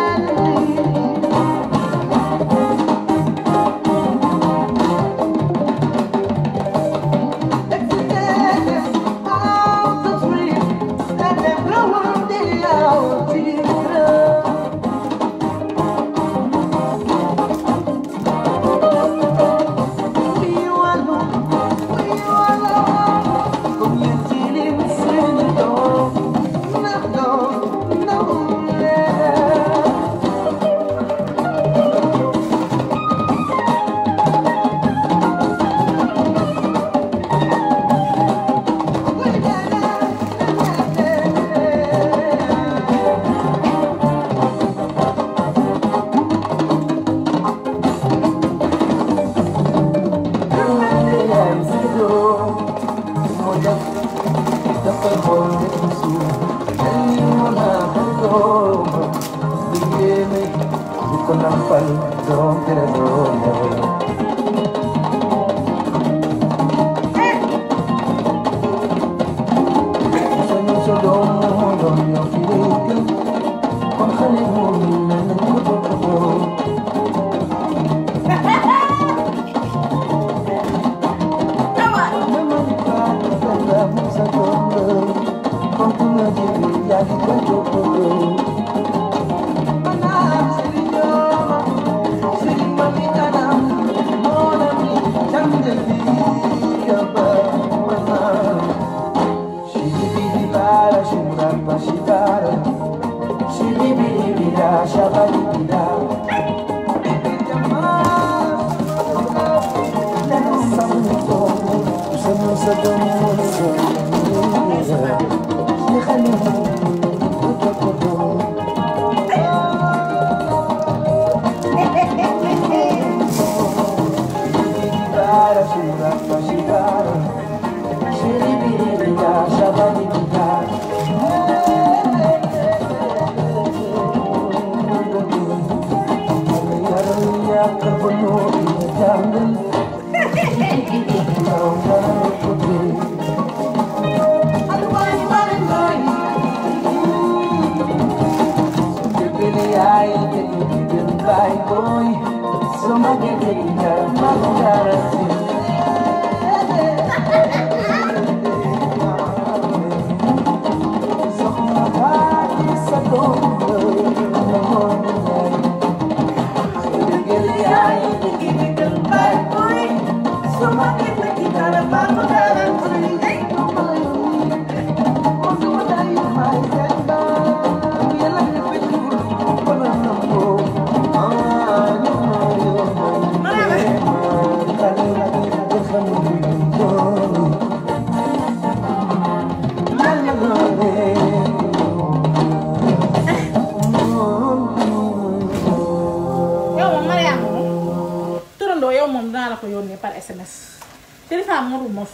Moru mos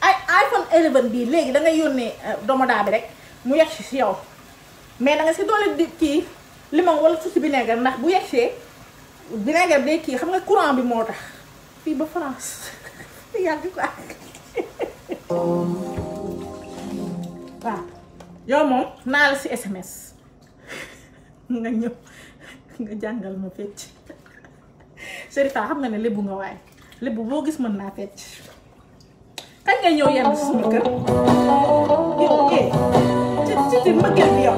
ay iPhone 11 bii léegi da ngay yónnee domodaa bi rek mu yegg si si yow. Mais da nga si doole di kii limon wala suusi vinaigre ndax bu yegsee vinaigre day kii xam nga courant bi moo tax. Fii ba France. [laughs] Yàgg quoi [laughs] waaw. Yow moom naa la si SMS [laughs] nga ñëw nga jàngal ma fecc. Serifa xam nga ne lébu nga waaye. Lébu boo gis mën naa fecc kañ ngay ñëw yenn si kër yow eh ci ci mbëggeel bi yow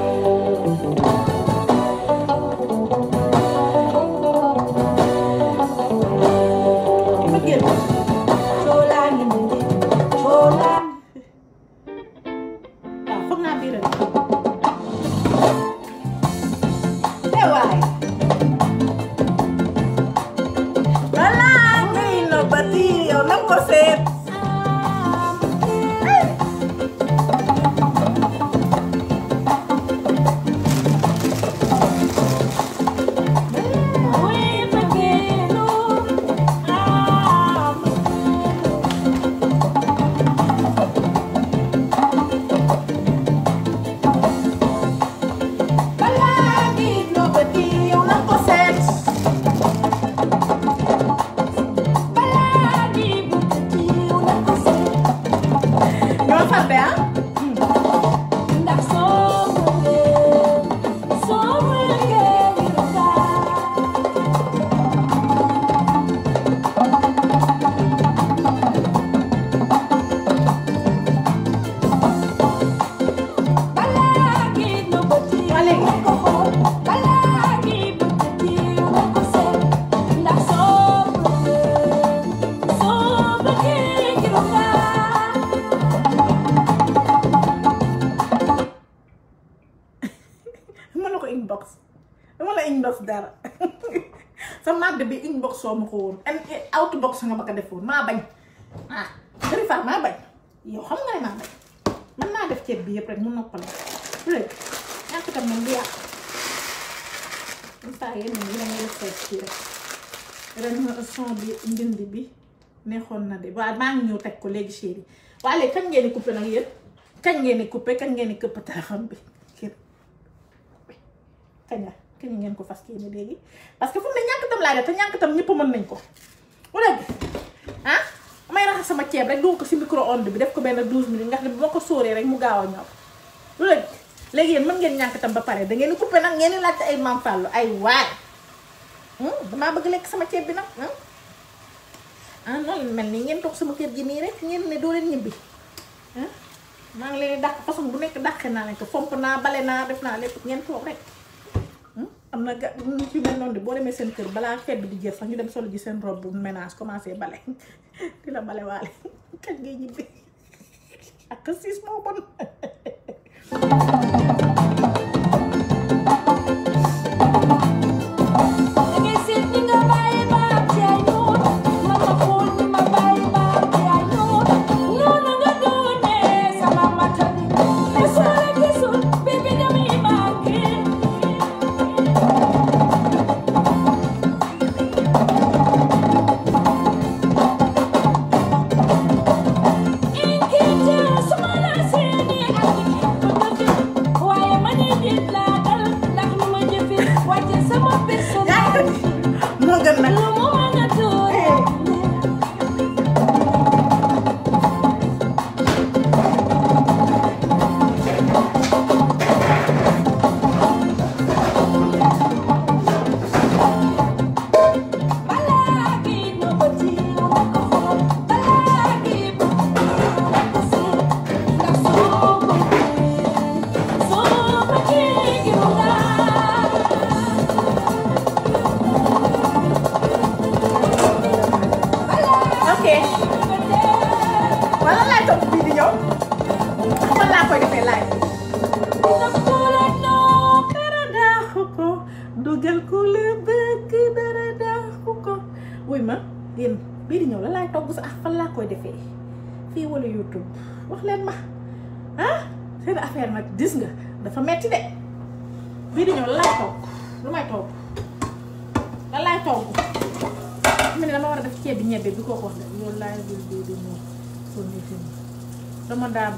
woon en outbox nga ma ko defoon maa ah Serifa maa bañ yow xam nga ne maa bañ mën naa def ceeb bi yëpp rek mu noppale léegi ñàkk tam moom du yàq comme ça yenn yi dangay def kii rek ren son bi mbind bi neexoon na de waaye maa ngi ñëw teg ko léegi chéri waaye léegi kañ ngeen di coupé nag yéen kañ ngeen di coupé ngeen di këpp bi kañ la kañ ngeen ko fas yéene léegi. Parce que fu mu ne ñàkk tam laa def te mën nañ ko. Wala ah may raxas sama ceeb rek dugal ko si micro onde bi def ko benn 12 minutes nga xam ne bu ko sóoree rek mu gaaw a ñor. Lu la léegi yéen mën ngeen ñàkk tam ba pare da ngeen di coupé ngeen di ay ay waay. Damaa bëgg sama ceeb bi nag ah noonu mel ni ngeen toog sama kër gi nii rek ngeen ne doo leen ñibbi. Ah maa ngi leen di dàq façon bu nekk dàqe ko bale def naa lépp ngeen toog rek am na ga ci mel noonu boo demee seen kër balaa fedd di jël sax ñu dem solo ji seen robe bu ménage commencé bale. [laughs] Di la bale waale. [laughs] Ngay ñibbi? [laughs] Ak siis moo bon.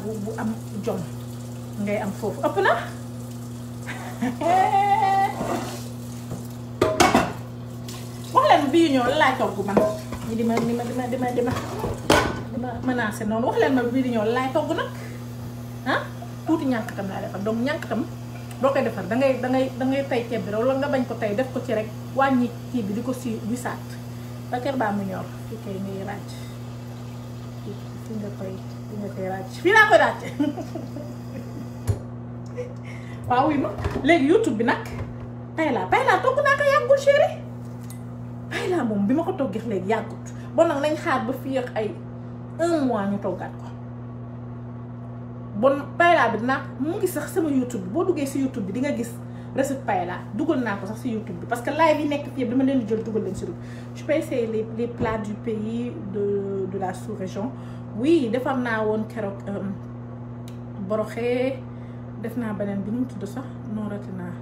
Bu bu am jom ngay am foofu. Ëpp na? [laughs] Wax leen bii ñëw la laay togg man. Di ma di ma di ma di ma di ma di ma menacé noonu. Wax leen ma bii di ñëw la laay togg nag. Ah tuuti ñànkatam laa defar. Donc ñànkatam boo koy defar. Da ngay da ngay da ngay ceeb bi rek wala nga bañ ko tey def ko ci rek wàññi kii bi di ko si wisaat. Ba kër baa mu ñor. Fii kay ngay ràcc fii nga koy ràcc fii laa koy ràcc waaw wuy ma léegi youtube bi nag tay laa togg naa ko yàggul chéri tay laa moom bi ma ko toggee léegi yàggut bon nag nañ xaar ba fii ak ay un mois ñu toggaat ko bon paella bi nag mu ngi sax sama youtube boo duggee si youtube bi di nga gis recette paella dugal naa ko sax si youtube parce que live yi dama jël je peux essayer les les plats du pays de de la sous-région. Oui defar naa woon keroog boroxee def naa beneen bi nu mu tudd sax non rati naa.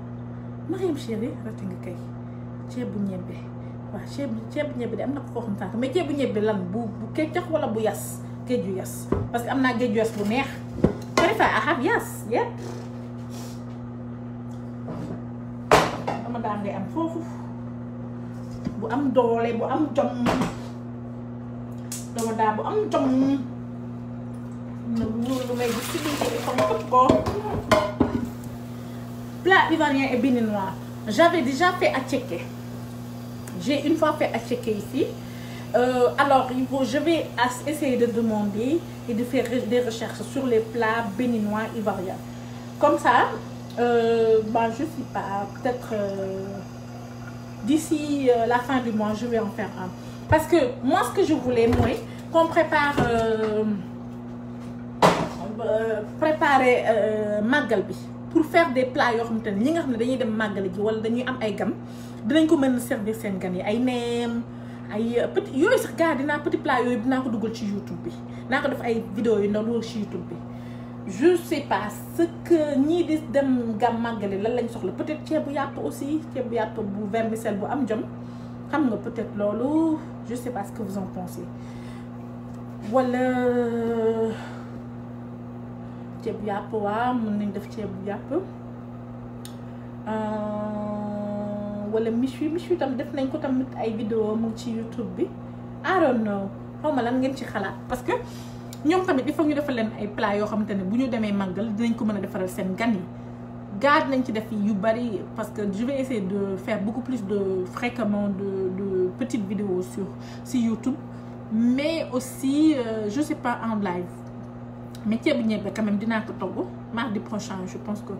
Mariam chérie nga kay. Bu ñebbe. Ceeb ceeb ñebbe de am na ko xam mais ceeb ñebbe lan bu bu wala bu parce que am bu neex. Yep daan ngay am foofu. Bu am doole bu am jom. Dama daa bu am jom. Na lu lu may gis ci biir comme këpp ko. Plat ivoirien et béninois j'avais déjà fait à Tchéké j'ai une fois fait à Tchéké ici. Euh, alors, je vais essayer de demander et de faire re- des recherches sur les plats béninois ivoiriens. Comme ça, euh, bah, je sais pas, peut-être euh, d'ici euh, la fin du mois, je vais en faire un. Parce que moi, ce que je voulais, moi, qu'on prépare, préparer màggal pour faire des plats yoo xamante ne ñi nga xam ne dañuy dem servir seen gan yi ay petit petit plat YouTube je sais pas ce que ñii di dem gam màggali lan lañ soxla. Peut-être ceebu aussi ceebu yàpp bu vermicelle bu am jom. Xam nga peut-être je sais pas ce que vous en pensez. Wala ceebu yàpp waaw mën nañ def yàpp. Wala michu michu tam def nañ ko YouTube I don't know. Xaw lan ngeen ci parce que ñoom tamit il faut ñu defal leen ay plat yoo xamante ne bu ñu demee màggal dinañ ko mën a defaral seen gan yi. Gaad nañ ci def yu bari parce que je vais essayer de faire beaucoup plus de fréquemment de de petites vidéos sur sur YouTube. Mais aussi euh, je sais pas en live. Mais ceebu ñebbe quand même dinaa ko togg mardi prochain je pense que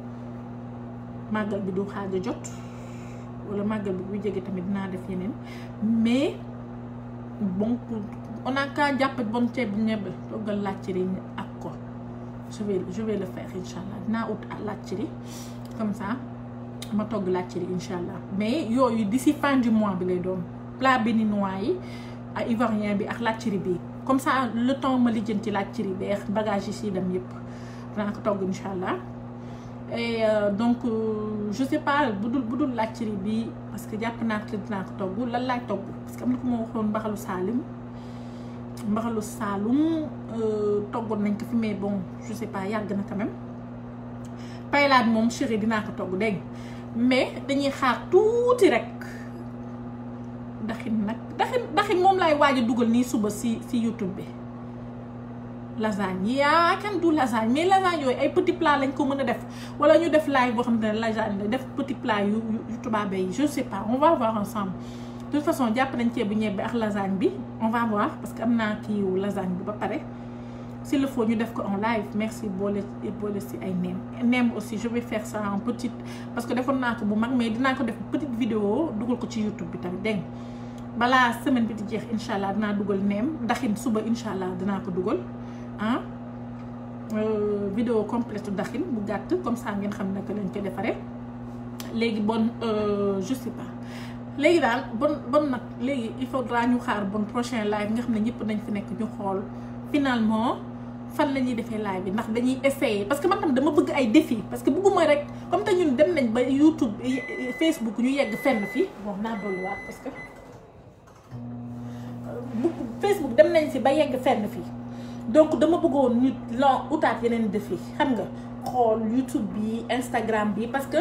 màggal bi du xaaj a jot wala màggal bi bu jege tamit dinaa def yeneen. Mais bon on a qu'à jàpp bon ceeb ñebbe toggal làcciri ak ko. Je le faire incha allah dinaa ut làcciri comme ça ma togg làcciri incha allah mais yooyu d'ici fin du mois bi lay doon. Plat béninois yi ak ivoirien bi ak làcciri bi. Comme ça le temps ma lijjanti làcciri beex bagage yi si dem yëpp dinaa ko togg incha allah euh, donc euh, je sais bu dul bu dul làcciri bi parce que jàpp naa ko dinaa ko togg. Lan laay togg? Parce que am na ko ma waxoon mbaxalu saalim. Mbaxalu saalum toggoon nañ ko fi mais bon je sais pas yàgg na quand même. Paylaat moom chéri dinaa ko togg dégg mais dañuy xaar tuuti rek. Daxin nag daxin daxin moom lay waaj a dugal nii suba si si YouTube bi. Lasagne yaa kan du lasagne mais lasagne yooyu ay petit plat lañ ko mën a def. Wala ñu def live boo xam ne lasagne la def petit plat yu yu yi je sais pas on va voir ensemble de toute façon jàpp nañ ceebu ñebbe ak lasagne on va voir parce que am naa kii lasagne bi ba pare. S'il le en live. Merci boole boole si ay aussi je vais faire ça en petite parce que defoon naa ko bu mag mais dinaa ko def petite vidéo dugal ko ci YouTube bi dégg balaa semaine bi di jeex incha allah dinaa dugal suba incha allah dinaa ko dugal. Ah? Vidéo complète daxin bu gàtt comme ça ngeen xam lañ ko defaree. Léegi bon je sais pas léegi daal bon bon nag léegi il faudra ñu xaar bon prochain live nga xam ne ñëpp nañ fi nekk ñu xool finalement fan la ñuy defee live bi ndax dañuy essayer. Parce que man tam dama bëgg ay défi parce que bëgguma rek comme te ñun dem nañ ba YouTube Facebook ñu yegg fenn fi. Bon naa dolliwaat parce que Facebook dem nañ si ba yegg fenn fii donc dama bëggoon ñu utaat yeneen défi xam nga xool YouTube bi Instagram bi parce que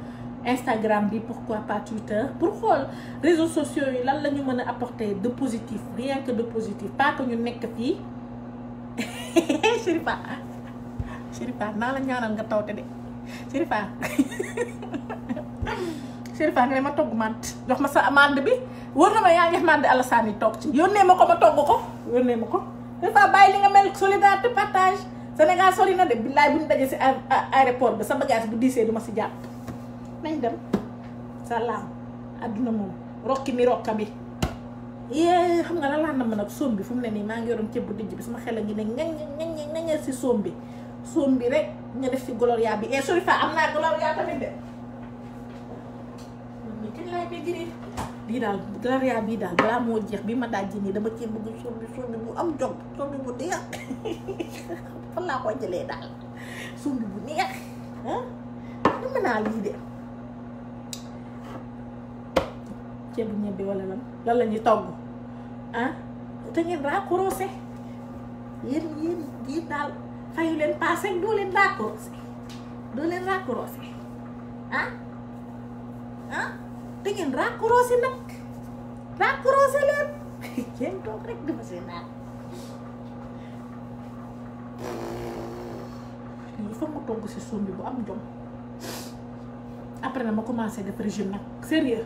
Instagram pourquoi pas Twitter pour xool réseaux sociaux yi lan la ñu mën a de positif rien que de positif. Pas que ñu nekk fii. [laughs] Chérifa Chérifa naa la ñaanal nga tawte de. Chérifa [laughs] Chérifa nga ne ma togg mànd jox ma sa amande bi. Wóor na ma yaa ngi mànd Alassane yi toog ci. Yónnee ma ko ma togg ko. Chérifa bàyyi li nga mel solidarité partage. Sénégal sori na de. Billaay bu ñu dajee si aéroport ba sa bagage nañ dem salaam àdduna moom rokki mi rokka bi. Yee xam nga la laa na ma nag soom bi fu mu ne nii maa ngi yoroon ceeb bu dijj bi sama xel a ngi ne ngañ ngañ ngañ si soom bi. Soom bi rek nga def si gloria bi. Et sori am naa gloria tamit de. Bii daal gloria bii daal balaa moo jeex bi ma dajji nii dama cee bëgg soom bi soom bi bu am jom soom bi bu neex. [laughs] Fan laa ko jëlee daal? Soom bi bu neex. Ah dama naa lii de. Ceebu ñebbe wala lan lan la ñuy togg? Ah te ngeen raccourcé yéen yéen yéen daal fayu leen paase doo leen raccourcé doo leen raccourcé ah ah te ngeen raccourcé nag raccourcé leen. [laughs] Yéen toog rek dafa seen naan il faut mu togg si suum bu am jom. Après na ma commencé def régime nag sérieux.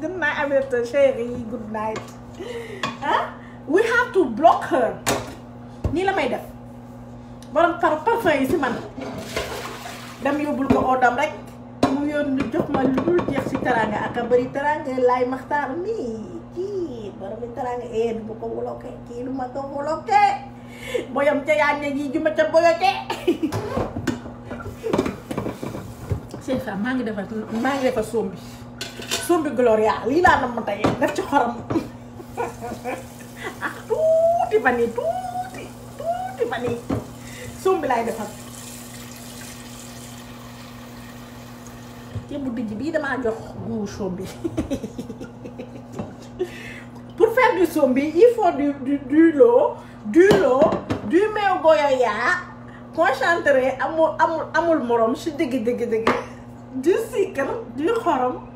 good night Aminata chérie good night. Ah we have to block her. Nii la may def borom par parfum yi si man. Dem yóbbul ko oodam rek mu ñu jox ma lu dul jeex si teraanga ak a bëri teraanga laay maxtaar mii kii borom teraanga eh du ma ko bloqué kii du ma ko bloqué boyam ca yaa ña ji juma ca boyote Chérifa maa ngi defar maa ngi defar sombi sombi gloria. Lii laa nam ma tey def ci xorom. Ak tuuti ba nii tuuti tuuti fan yi sombi laay defar ceeb bu dijj bii damaa jox goût sombi [laughs] pour faire du sombi il faut du du lait du lait du meew goyoya amul amul amul morom si dëgg dëgg dëgg. Du sucre du xorom.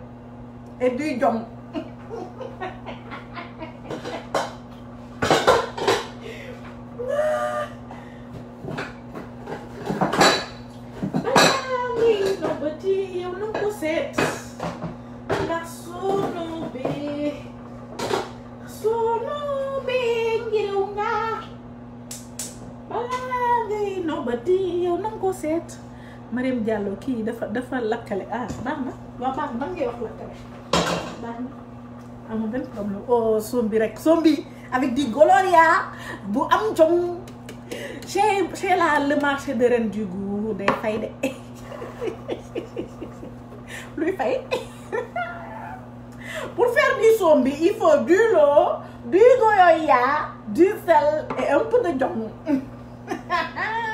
哎，对，用。Mariam Diallo kii dafa dafa ah baax na. Ngay wax oh sombi rek. Sombi avec du gloria bu am jom. Chez la le marché de Rennes du Goût day fay de. [laughs] Fay [laughs] pour faire du sombi il faut du lait du goyoya du sel et un peu de jom [laughs]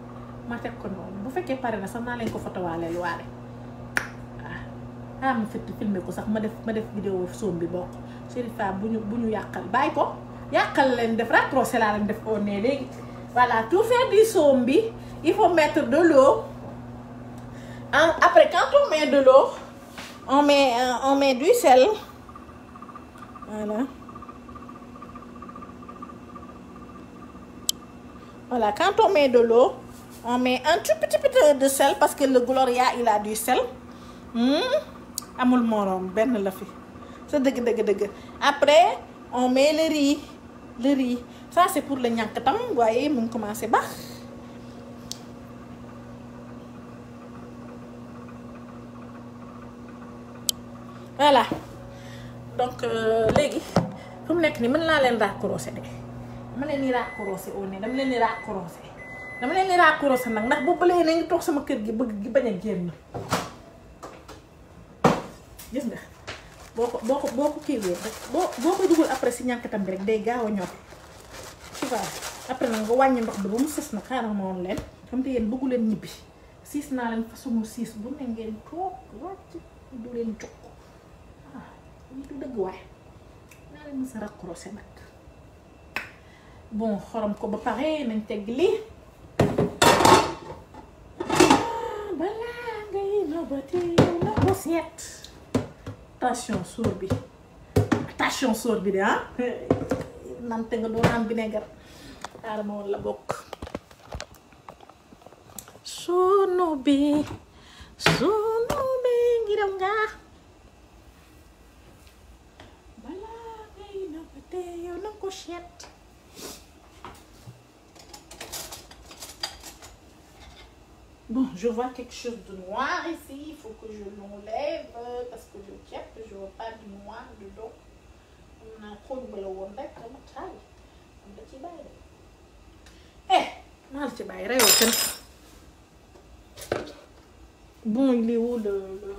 ma teg ko noonu. Bu fekkee pare na sax naa leen ko fotowaaleel waale. Ah ah ma ko sax ma def ma def vidéo soom bi ko. Def def au voilà tout faire du soom il faut mettre de l'eau. Après quand on met de l'eau on met euh, on met du sel. Voilà. Voilà quand on met de l'eau on met un tout petit peu de sel parce que le gloria il a du sel. Hmm? Amul morom ben la fi. Sa deug deug deug après on met le riz. Le riz. Ça c'est pour le ñank tam voyez mon commencer bah voilà. Donc euh, légui fum nek ni man la len raccourcer dé man len ni raccourcer on ni dam len ni raccourcer dama leen di racrossé nag ndax boobu léegi nañu toog sama kër gi bëgg gi bañ a génn gis nga boo ko boo ko boo ko kiiwee rek boo boo ko après si ñànkatam bi rek day gaaw ñor tu après nga wàññi ndox bi ba mu sës na xaaral ma woon leen xam te yéen bëggu leen ñibbi siis naa leen façon siis bu ne ngeen toog wàcc du leen jóg ah lii du dëgg waaye naa leen mës a raccroché nag bon xorom ko ba pare nañ tegg lii balaa ngay nobati na ko seet. Attention sóor bi. Attention sóor bi de ah. [laughs] Nante nga doo naan xaaral ma la bokk. Sono bi sono bi ngiram nga. Balaa ngay nobate yow na ko seet. Bon, je vois quelque chose de noir ici. Il faut que je l'enlève euh, parce que je tiens, je vois pas du noir dedans. On a trop de dama taal am da ci bàyyi de eh reyoo kenn bon il est où le le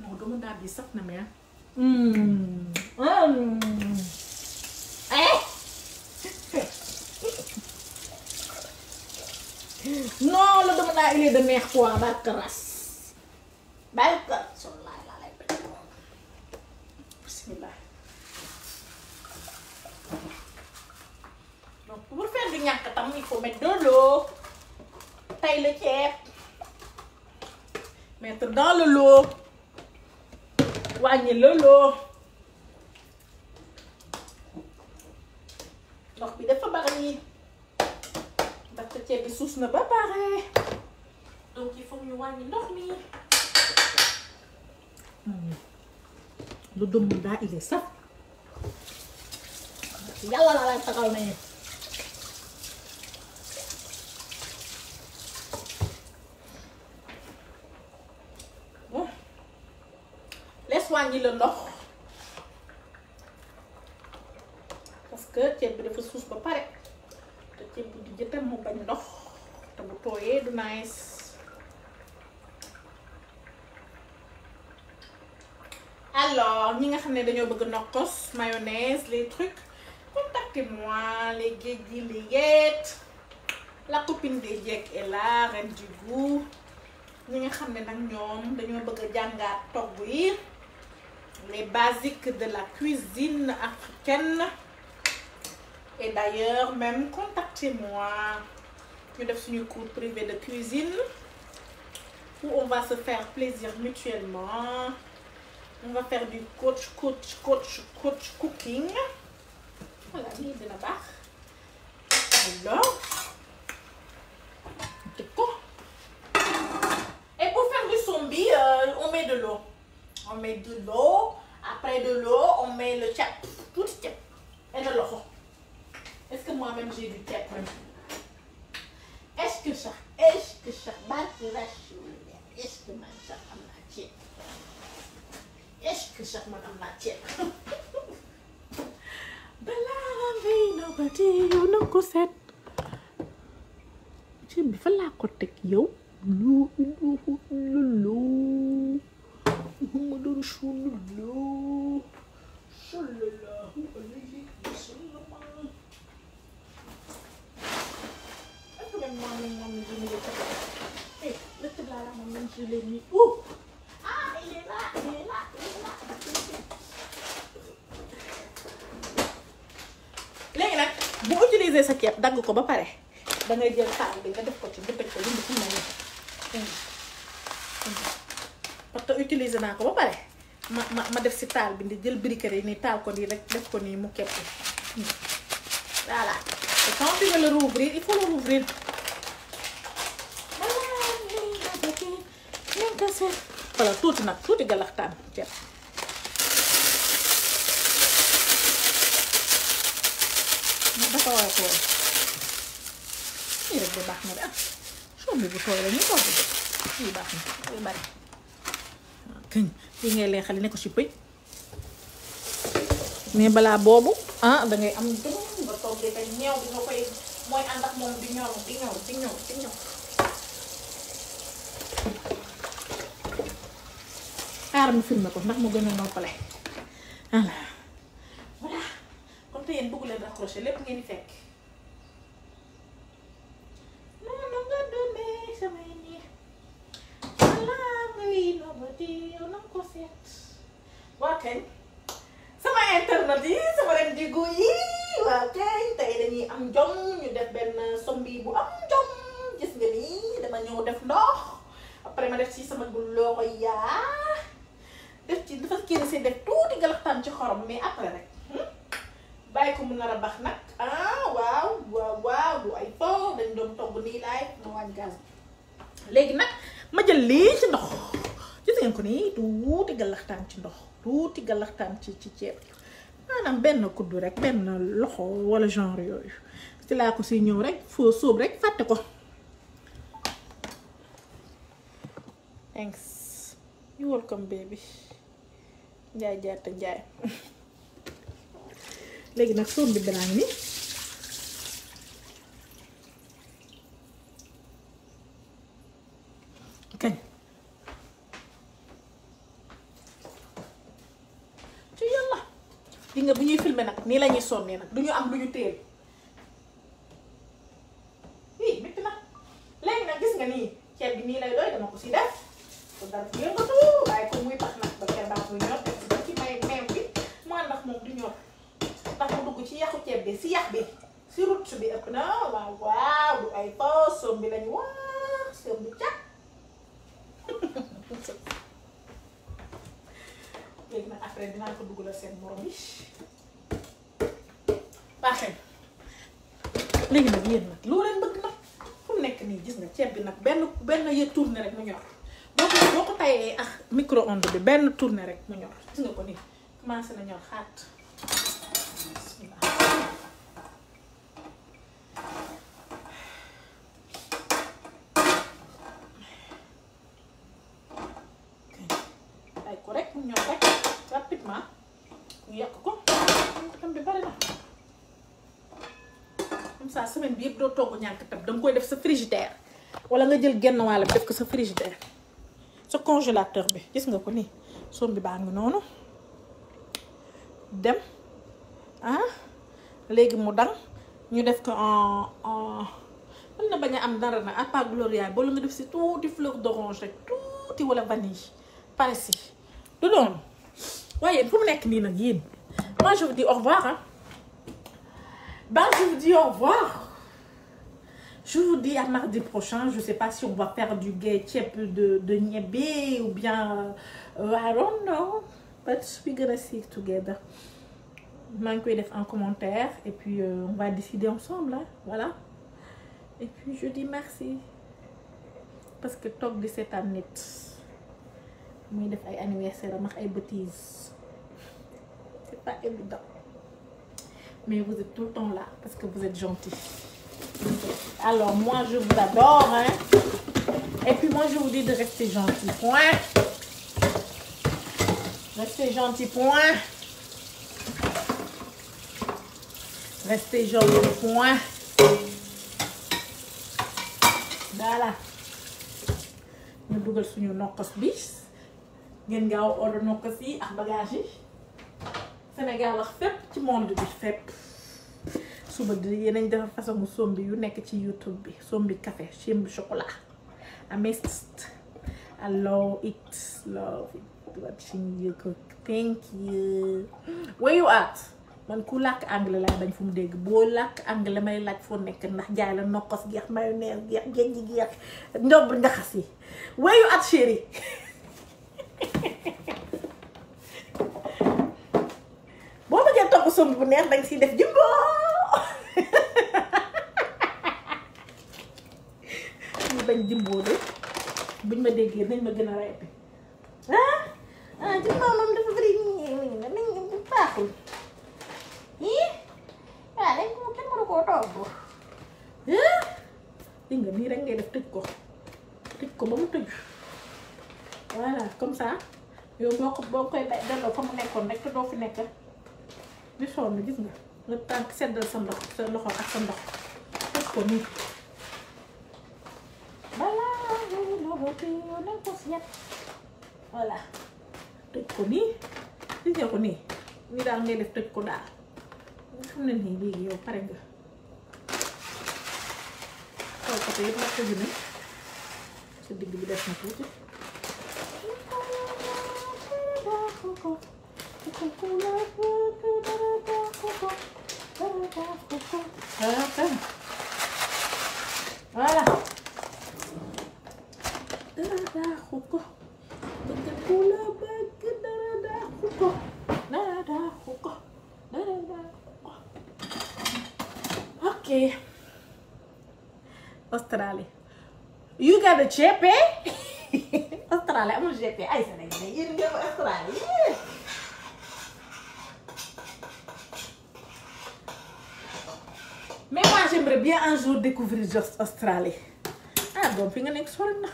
non na mais hum hum eh non la dama il est de neex barka ras barka sollaay laa lay bëgg bismillah. Donc pour faire du ñàkk tam il faut mettre de l'eau. Tay le ceeb. Mettre dans le lot. Wàññi le lot. Ndox bi dafa bari. Ndaxte ceeb bi suus na ba pare. Donc il faut ñu wàññi ndox mi. Lu daa il est saf. Yàlla la lay tagal nañu bon. Les wàññi la ndox. Parce que ceeb bi dafa suus ba pare alors ñi nga xam ne dañoo bëgg nokkos mayonnaise les trucs contactez-moi les géej les yeet la copine des est là reine du goût. Ñi nga xam ne nag ñoom dañoo bëgg les basiques de la cuisine africaine et d'ailleurs même contactez-moi. Ñu def suñu cours privé de cuisine où on va se faire plaisir mutuellement. On va faire du coach coach coach coach cooking. Voilà lii dina baax alors teg ko et pour faire du sombi euh, on met de l'eau. On met de l'eau après de l'eau on met le ceeb tuuti ceeb et de loxo est-ce que moi-même j'ai du même est-ce que sax est-ce que Rasulullah est-ce que sax am naa ceeb est-ce que man am naa ceeb balaa alayhi je l'ai mis. Ah léegi nag bu utiliser sa ceeb dagg ko ba pare da ngay jël taal bi nga def ko ci tëj ko yëngu ci ne parce que utiliser naa ko ba pare ma ma ma def si taal bi ndi jël briquet yi nii taal ko nii rek def ko nii mu kepp. Voilà. Et quand tu veux le rouvrir il faut le rouvrir voilà tuuti nag tuuti galaxtaan. Ceeb dafa war a tooy. Lii rek de baax na de. Ah sombi bu tooy la ñu togg lii baax. Na lii ngay leexal ne ko si pëy. Mais balaa boobu ah dangay am jom nga ka ñeew bi nga koy mooy ànd moom di ñor di ñor di ñor di ñor. Xaaral ma filmé ko ndax mu gën a noppale. Voilà. Voilà. Comme te yéen bëggu leen raccroché lépp ngeen di fekk. Noonu nga demee samay nii. Balaa yow na ko seet. Waa kañ? Sama internet yi sama ren diggu yi. Waa kañ? Tey dañuy am jom ñu def benn sombi bu am jom. Gis nga nii dama ñëw def ndox. Après ma def ci sama guloo yaa def ci dafa kii si def tuuti galaxtaan ci xorom mais après rek bàyyi ko mu nar a baax nag. Ah waaw waaw waaw du ay fo dañ doon togg nii laay. Ma wàññi gaz. Léegi nag ma jël lii ci ndox. Gis ngeen ko nii tuuti galaxtaan ci ndox tuuti galaxtaan ci ci ceeb. Maanaam benn kuddu rek benn loxo wala genre yooyu. Si laa ko si ñëw rek foo sóob rek fàtte ko. Thanks. You welcome baby. Njaay jaata njaay léegi nag soom bi ngi ni kañ ci yàlla di nga bu ñuy filmer nag nii lañuy sonnee nag du ñu am lu ñu léegi nag gis nga nii ceeb bi nii lay doy dama ko si def ko dara yëngatu waaye ko muy tax nag ba kenn baa muy ñor def si ba ci may meew bi ak moom du ñor ndax mu dugg ci yaxu ceeb bi si yax bi si rut bi ëpp na waaw waaw du ay fo soom bi lañu wax soom bi cat léegi nag après dinaa ko duggalal seen morom yi baaxee léegi nag yéen nag loo leen bëgg nag fu nekk nii gis nga ceeb bi benn benn yë tourné rek mu ñor ak micro-onde bi benn rek mu ñor gis nga ko commencé na ñor xaat. Ay ko rek mu ñor rek rapidement. Ñu yàq ko. Tam bi bari na. Comme ça semaine bi yëpp doo togg ñànk tam. Danga koy def sa frigidaire. Wala nga jël genn wàll bi def ko sa frigidaire. Sa congélateur bi. Gis nga ko nii. Soom bi baa ngi noonu. Dem ah léegi mu dang ñu def ko en en mën na bañ am dara à part gloria boo la nga def si fleur d'orange rek tuuti wala vanille pare si du doon waaye fu mu nekk nii yéen moi je vous dis au revoir ah Ben, je vous dis au revoir. Je vous dis à mardi prochain. Je sais pas si on va faire du gay chip de, de niébé ou bien. euh, I don't know. But we're gonna see it together. maa ngi koy def en commentaire et puis euh, on va décider ensemble hein, voilà. Et puis je dis merci. Parce que toog di seetaan nit. Muy def ay anniversaire c'est pas évident. Mais vous êtes tout le temps là parce que vous êtes gentil alors moi je vous adore hein. Et puis moi je vous dis de rester gentil point restez gentil point. Restez gentil, point. Voilà. ñu dugal suñu nokkos bi ngeen gaaw ordre nokkos yi ak bagage yi. Sénégal wax fépp ci monde bi fépp. Suba di yenañ defar façon sombi yu nekk ci YouTube bi. Café sombi chocolat. I missed I love it love it watching you cook thank you. Where at? Man ku làkk anglais laay bañ fu mu dégg. Boo làkk anglais may laaj foo nekk ndax jaay la nokkos geex mayonnaise geex géej gi geex ndob njaxas yi. Where at chéri [laughs] boo bëggee togg somb bu neex danga siy def jumbo. [laughs] Ñu bañ jumbo de. Buñ ma déggee nañ ma gën a rey ah ah jumbo moom dafa bëri nañ baaxul waaw dañ ko nga nii rek ngay def tëj ko tëj ko ba mu tëj voilà comme ça yow boo ko boo koy delloo fa mu nekkoon rek te doo fi nekk di sonn gis nga nga tànk seddal sa ndox sa loxo ak sa ndox tëj ko nii balaa ngay loolu te yow nekk ko seet voilà tëj ko nii gis ko nii nii daal ngay def tëj ko daal nga xam ne yow pare nga xool côté yëpp nag tëju ni sa digg bi def na tuuti voilà dara daaxu ko bëgg ku la bëgg dara daaxu ko dara daaxu ko dara daaxu ko ok Australie you got a GP Australie amul GP ay Sénégalais yéen nga Australie mais moi j'aimerais bien un jour découvrir juste Australie. Ah doom fi nga nekk sori na.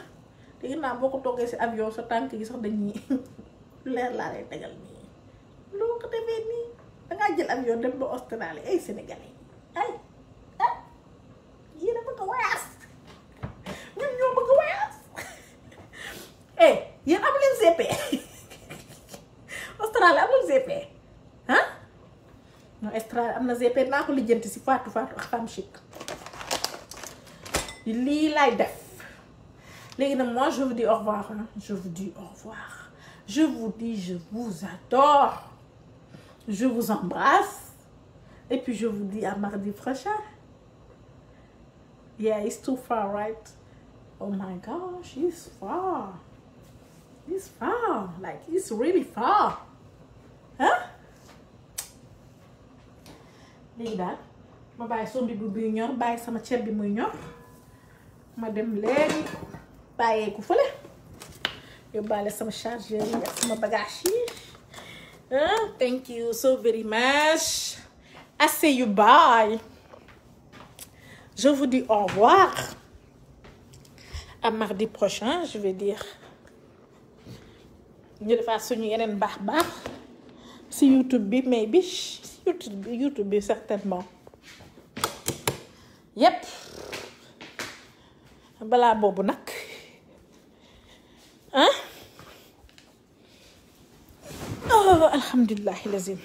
Dégg naa boo ko toogee si avion sa tànk yi sax dañuy [laughs] leer laa lay tegal nii. Loo ko defee nii? Dangaa jël avion dem ba Australie. Ay Sénégalais ay na GP naa ko lijjanti si Fatou Fatou ak Femme Chic. Lii laay def. Léegi nag moi je vous dis au revoir hein. je vous dis au revoir. Je vous dis je vous adore. Je vous embrasse. Et puis je vous dis à mardi prochain. Yeah it's too far right? Oh my gosh it's far. It's far. Like it's really far. Huh ah thank you so very much. I say you bye je vous dis au revoir. À mardi prochain je vais dire. Ñu defaat suñu yeneen baax baax si YouTube si YouTube bi YouTube bi certainement. Yépp balaa boobu nag ah oh alhamdulilah lazim.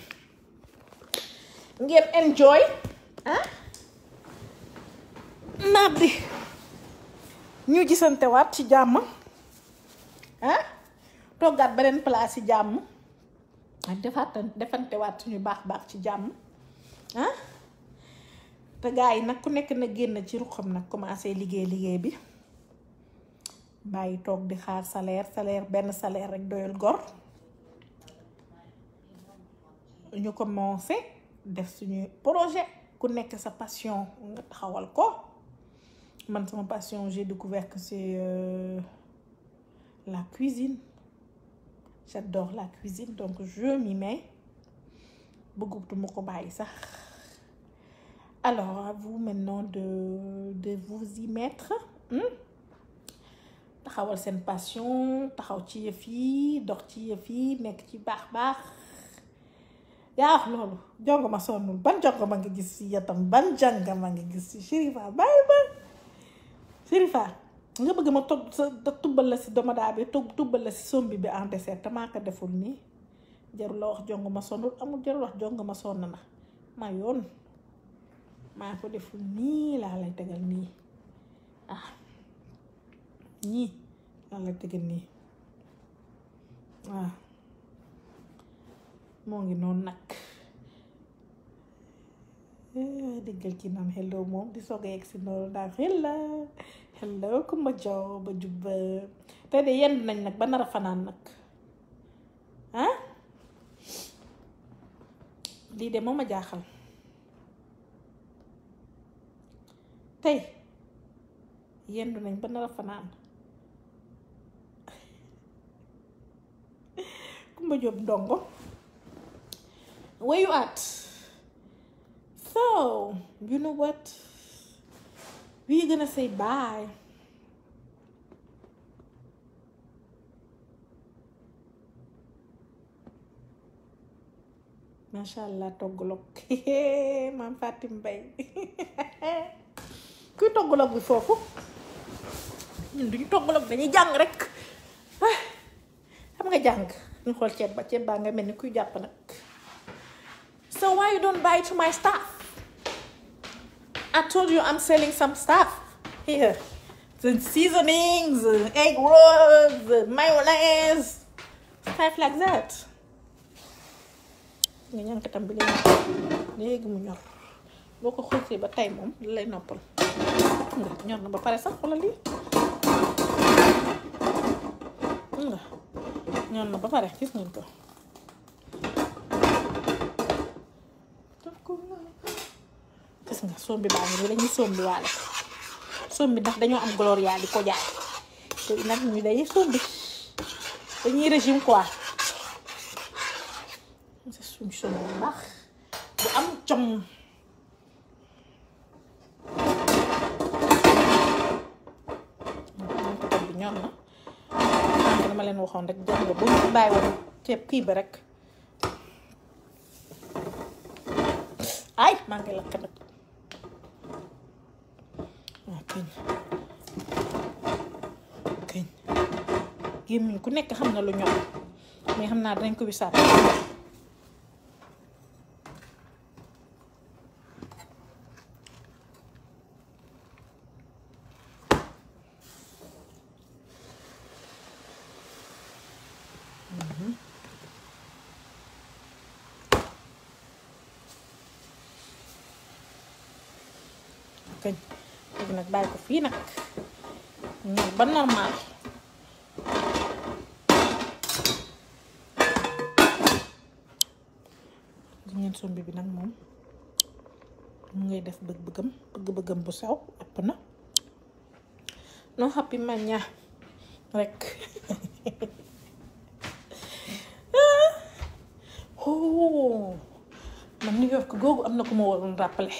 Ngeen enjoy ah mardi ñu gisante waat ci jàmm ah toggaat beneen place ci jàmm. Defaat defante waat suñu baax baax ci jàmm. Ah? Te gars yi nag ku nekk na génn ci ruxam nag commencé liggéey liggéey bi. Bàyyi toog di xaar salaire salaire benn salaire rek doyul gor. Ñu commencé def suñuy projet. Ku nekk sa passion nga taxawal ko. Man sama passion j'ai découvert que c'est euh, la cuisine j'adore la cuisine donc je m'y mets. Bëggatuma ko bàyyi sax alors à vous maintenant de de vous y mettre. Hmm? taxawal seen passion taxaw ci yëf yi dox ci yëf yi nekk ci baax baax. Yaa wax loolu jongama sonnul. Ban jongama nga gis ci yatam? Ban jongama nga gis nga bëgg ma togg sa tubbal la si domadaa bi tubbal la si sombi bi en dessert te maa ko deful nii. Jarul la wax jongama sonnul amul jarul wax jongama sonn na. Ma yoon maa ko deful nii laa lay tegal nii. Ah ñii laa lay tegal nii. Waaw moo ngi noonu nag. Déggal ci hello moom di soog a yegg si noonu hello ku ma jow ba jubba tey de yenn nañ nag ba nar fanaan nag. Ah? Lii de moo ma jaaxal. Tey yendu nañ ba nar a fanaan. [laughs] Kumba Jóob ndongo. Where at? So you know what? We gonna say bye? Masha allah toggaloog [laughs] maam Fatim Mbay [laughs] kuy toggaloog bi foofu? Ñun duñu toggaloog dañuy jàng rek. Ah, xam nga jàng. Ñu xool ceeb ba ceeb baa nga mel ni kuy jàpp nag. So why you don't buy to my stuff I told you I'm selling some stuff here. The seasonings egg rolls the mayonnaise stuff like that. Nga ñànkatam bi lay léegi mu ñor boo ko xultee ba tey moom li lay noppal nga na ba pare sax wala lii nga ñor na ba pare gis ngeen ko gis nga sombi baa ngi nii dañuy sombi waale. Sombi ndax dañoo am gloria di ko jaay. Te nag ñu dañuy sombi. Dañuy régime quoi. C'est suñ sombi bu baax. Bu am bi ñor na dama leen waxoon rek jëm nga bu ñu bàyyi woon ceeb kii ba rek. Ay maa ngi lakk nag. Këñ gémmiñ ku nekk xam na lu ñor mais xam naa danañ ko wisaat. Bàyyi ko fii nag ñor ba normal gis sombi bi nag moom mu ngay def bëgg-bëggam bëgg-bëggam bu sew ëpp na no happy man ña rek. [laughs] Oh. Man New York googu am na ku ma waroon rappeler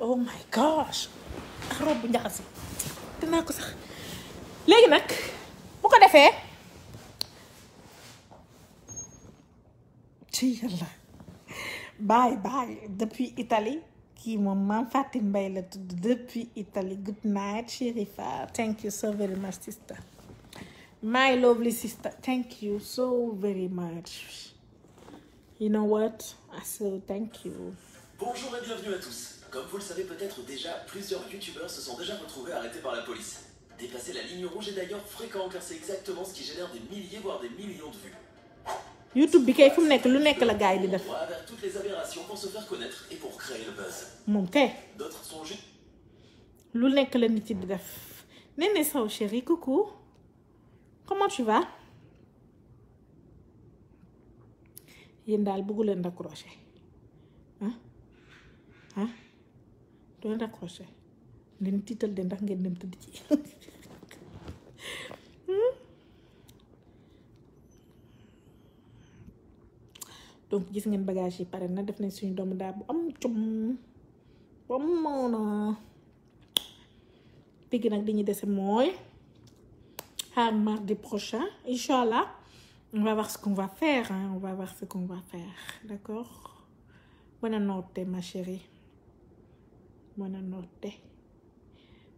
oh my gosh. Bye bye. Depuis Italie kii moom maam depuis Italie. Good night Chérifa thank you so very much sister. My lovely sister. Thank you so very much. You know what? I say thank you Bonjour et bienvenue à tous. Comme vous le savez peut-être déjà, plusieurs youtubeurs se sont déjà retrouvés arrêtés par la police. Dépasser la ligne rouge est d'ailleurs fréquent car c'est exactement ce qui génère des milliers voire des millions de vues. YouTube bi kay fu mu nekk lu nekk la gars yi di def Moi, vers toutes les aberrations pour se faire connaître et pour créer le buzz. moom kay D'autres sont juste lu nekk la nit yi di def Néné Sow chérie coucou comment tu vas? Yéen daal bëggu leen ah tiital de ci. Donc gis ngeen bagage yi pare na def nañ suñu doomu daal bu am com xaar mardi prochain Inch'Allah on va voir ce qu'on va faire hein. on va voir ce qu'on va faire d'accord? Bonne notte ma chérie bonne notte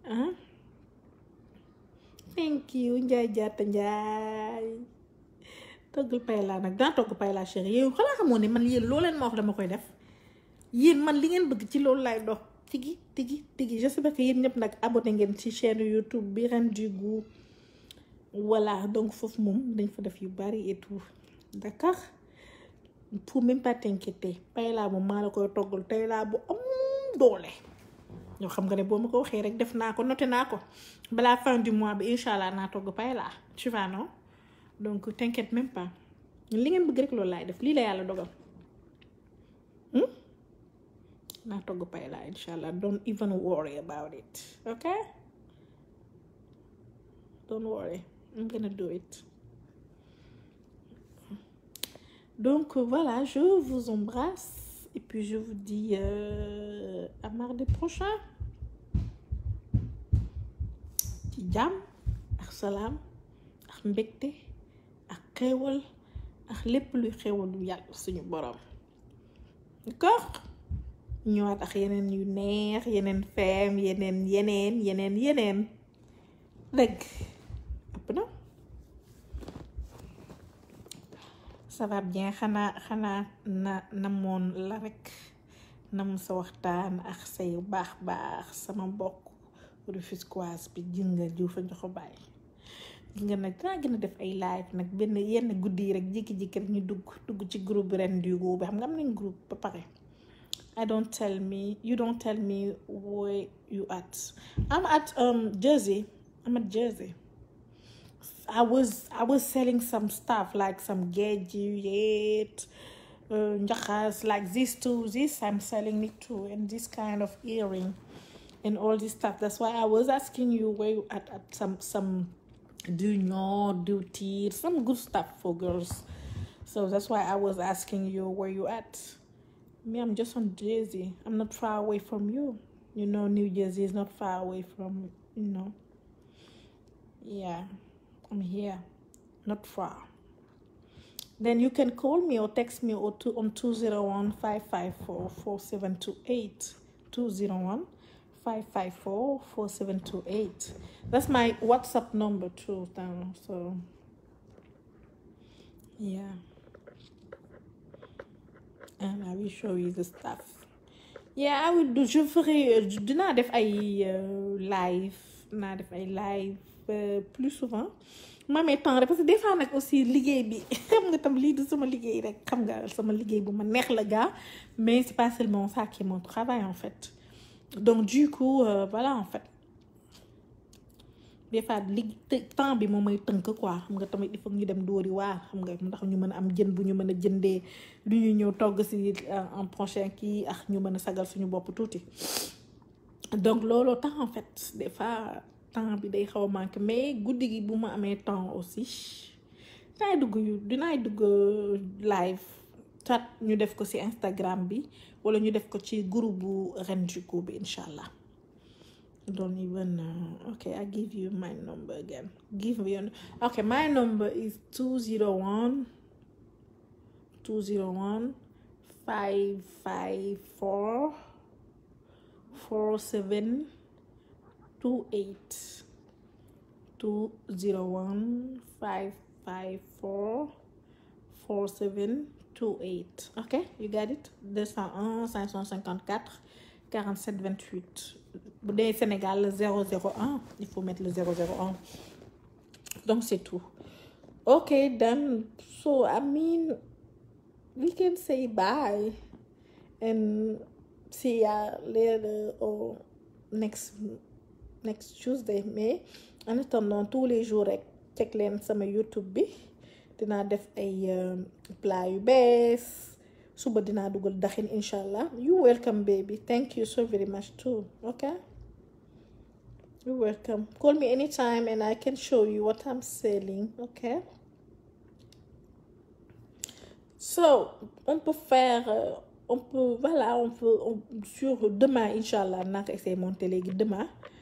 hein thank you njaay jaata njaay. Toggal paylaa nag daa togg paylaa chérie. Yow xanaa xamoo ne man yéen loo leen ma wax dama koy def? Yéen man li ngeen bëgg ci loolu laay dox. Tigi tigi tigi. J'espère que yéen ñëpp nag abonné ngeen ci chaîne YouTube bi Reine du Goût. Donc foofu moom dañ fa def yu bari et tout. D'accord? Pour même pas t'inquiéter. Paylaa moom maa la koy toggal. Tey laa bu am doole. Ñoo xam nga ne boo ma ko waxee rek def naa ko noté naa ko. Balaa fin du mois bi incha allah naa togg paylaa tu vois non? Donc t'inquiète même pas. Li ngeen bëgg rek loolu laay def. Lii la yàlla dogal. Naa togg paylaa incha allah. Don't even worry about it. Okay don't worry. I'm gonna do it. Donc voilà je vous embrasse et puis je vous dis euh, à mardi prochain. Ci jàmm ak salaam ak mbégte ak xéewal ak lépp luy xéewalu yàlla suñu borom. D'accord? Ñëwaat ak yeneen yu neex yeneen feem yeneen yeneen yeneen yeneen. Dëgg ëpp na? Ça va bien xanaa xanaa na nam sa waxtaan ak say baax baax sama mbokk Rufisquoise bi jinga jiw fa joxo bàyyi. Jinga nag dinaa gën a def ay live nag benn yenn guddi rek jékki-jékki rek ñu dugg dugg ci groupe ren du bi. Xam nga am nañ groupe ba pare. I don't tell me you don't tell me where you at. I'm at um Jersey I'm at Jersey. I was I was selling some stuff like some gadget, uh, like this too. This I'm selling it too, and this kind of earring, and all this stuff. That's why I was asking you where you at, at some some do not do some good stuff for girls. So that's why I was asking you where you at. Me, I'm just on Jersey. I'm not far away from you. You know, New Jersey is not far away from you know. Yeah. I'm here, not far. Then you can call me or text me on 201 554 4728. 201 554 4728. That's my WhatsApp number too. Then, so, yeah. And I will show you the stuff. Yeah, I will do. Je ferai. dinaa def ay live. naa def ay live. Plus souvent. Ma amee temps que des fois aussi liggéey bi xam nga tam lii du sama liggéey rek. Xam nga sama mais c'est pas seulement ça qui est mon travail en fait. Donc du coup euh, voilà en fait. Des fois li temps bi may quoi. Xam nga tamit il faut ñu dem xam nga ndax ñu a am jën bu ñu a lu ñu ñëw togg si en prochain kii ak ñu mën a sagal suñu donc looloo tax en fait des fois temps bi day xaw a manqué mais guddi gi bu ma amee temps aussi. Dinaay dugg yu dinaay dugg live. Chat ñu def ko ci Instagram bi wala ñu def ko ci groupe bu Renjuku bi incha allah don't even uh, okay I give you my number again. Give me your okay my number is two zero one two zero one five five four four seven. Two eight ok you got it? deux cent un cinq cent cinquante quatre quarante sept vingt huit bu dee Sénégal le zéro zéro un il faut mettre le zéro zéro un. Donc c'est tout. Okay, then. So, I mean, we can say bye and see ya later or next next Tuesday. Mais en attendant, tous les jours rek check leen sama YouTube bi. Dinaa def ay plat yu bees. Suba dinaa dugal daxin incha you welcome baby. Thank you so very much too. Okay you welcome. Call me anytime and I can show you what I'm selling okay so on peut faire euh, on peut voilà on peut on, sur demain incha allah naa ko essayer monter demain. euh,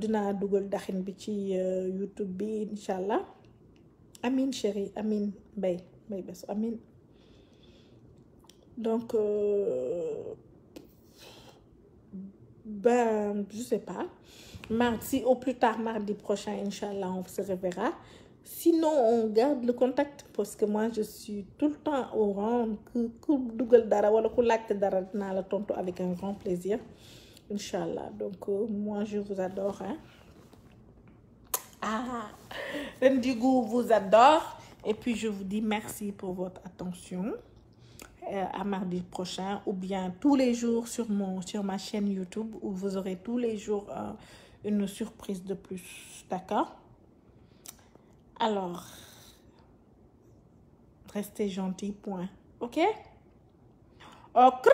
dinaa dugal daxin bi ci euh, YouTube bi incha allah Amine chérie Amine Mbaye Mbaye bés Amine donc euh, ben je sais pas. Mardi au plus tard mardi prochain inchallah on se reverra. Sinon on garde le contact parce que moi je suis tout le temps au rang ku dugal dara wala ku laajte dara dinaa la tontu avec un grand plaisir inchallah. Donc euh, moi je vous adore hein. Ah vous adore. Et puis je vous dis merci pour votre attention. Euh, à mardi prochain ou bien tous les jours sur mon sur ma chaîne YouTube où vous aurez tous les jours euh, une surprise de plus. D'accord? Alors restez gentils point. Ok? Ok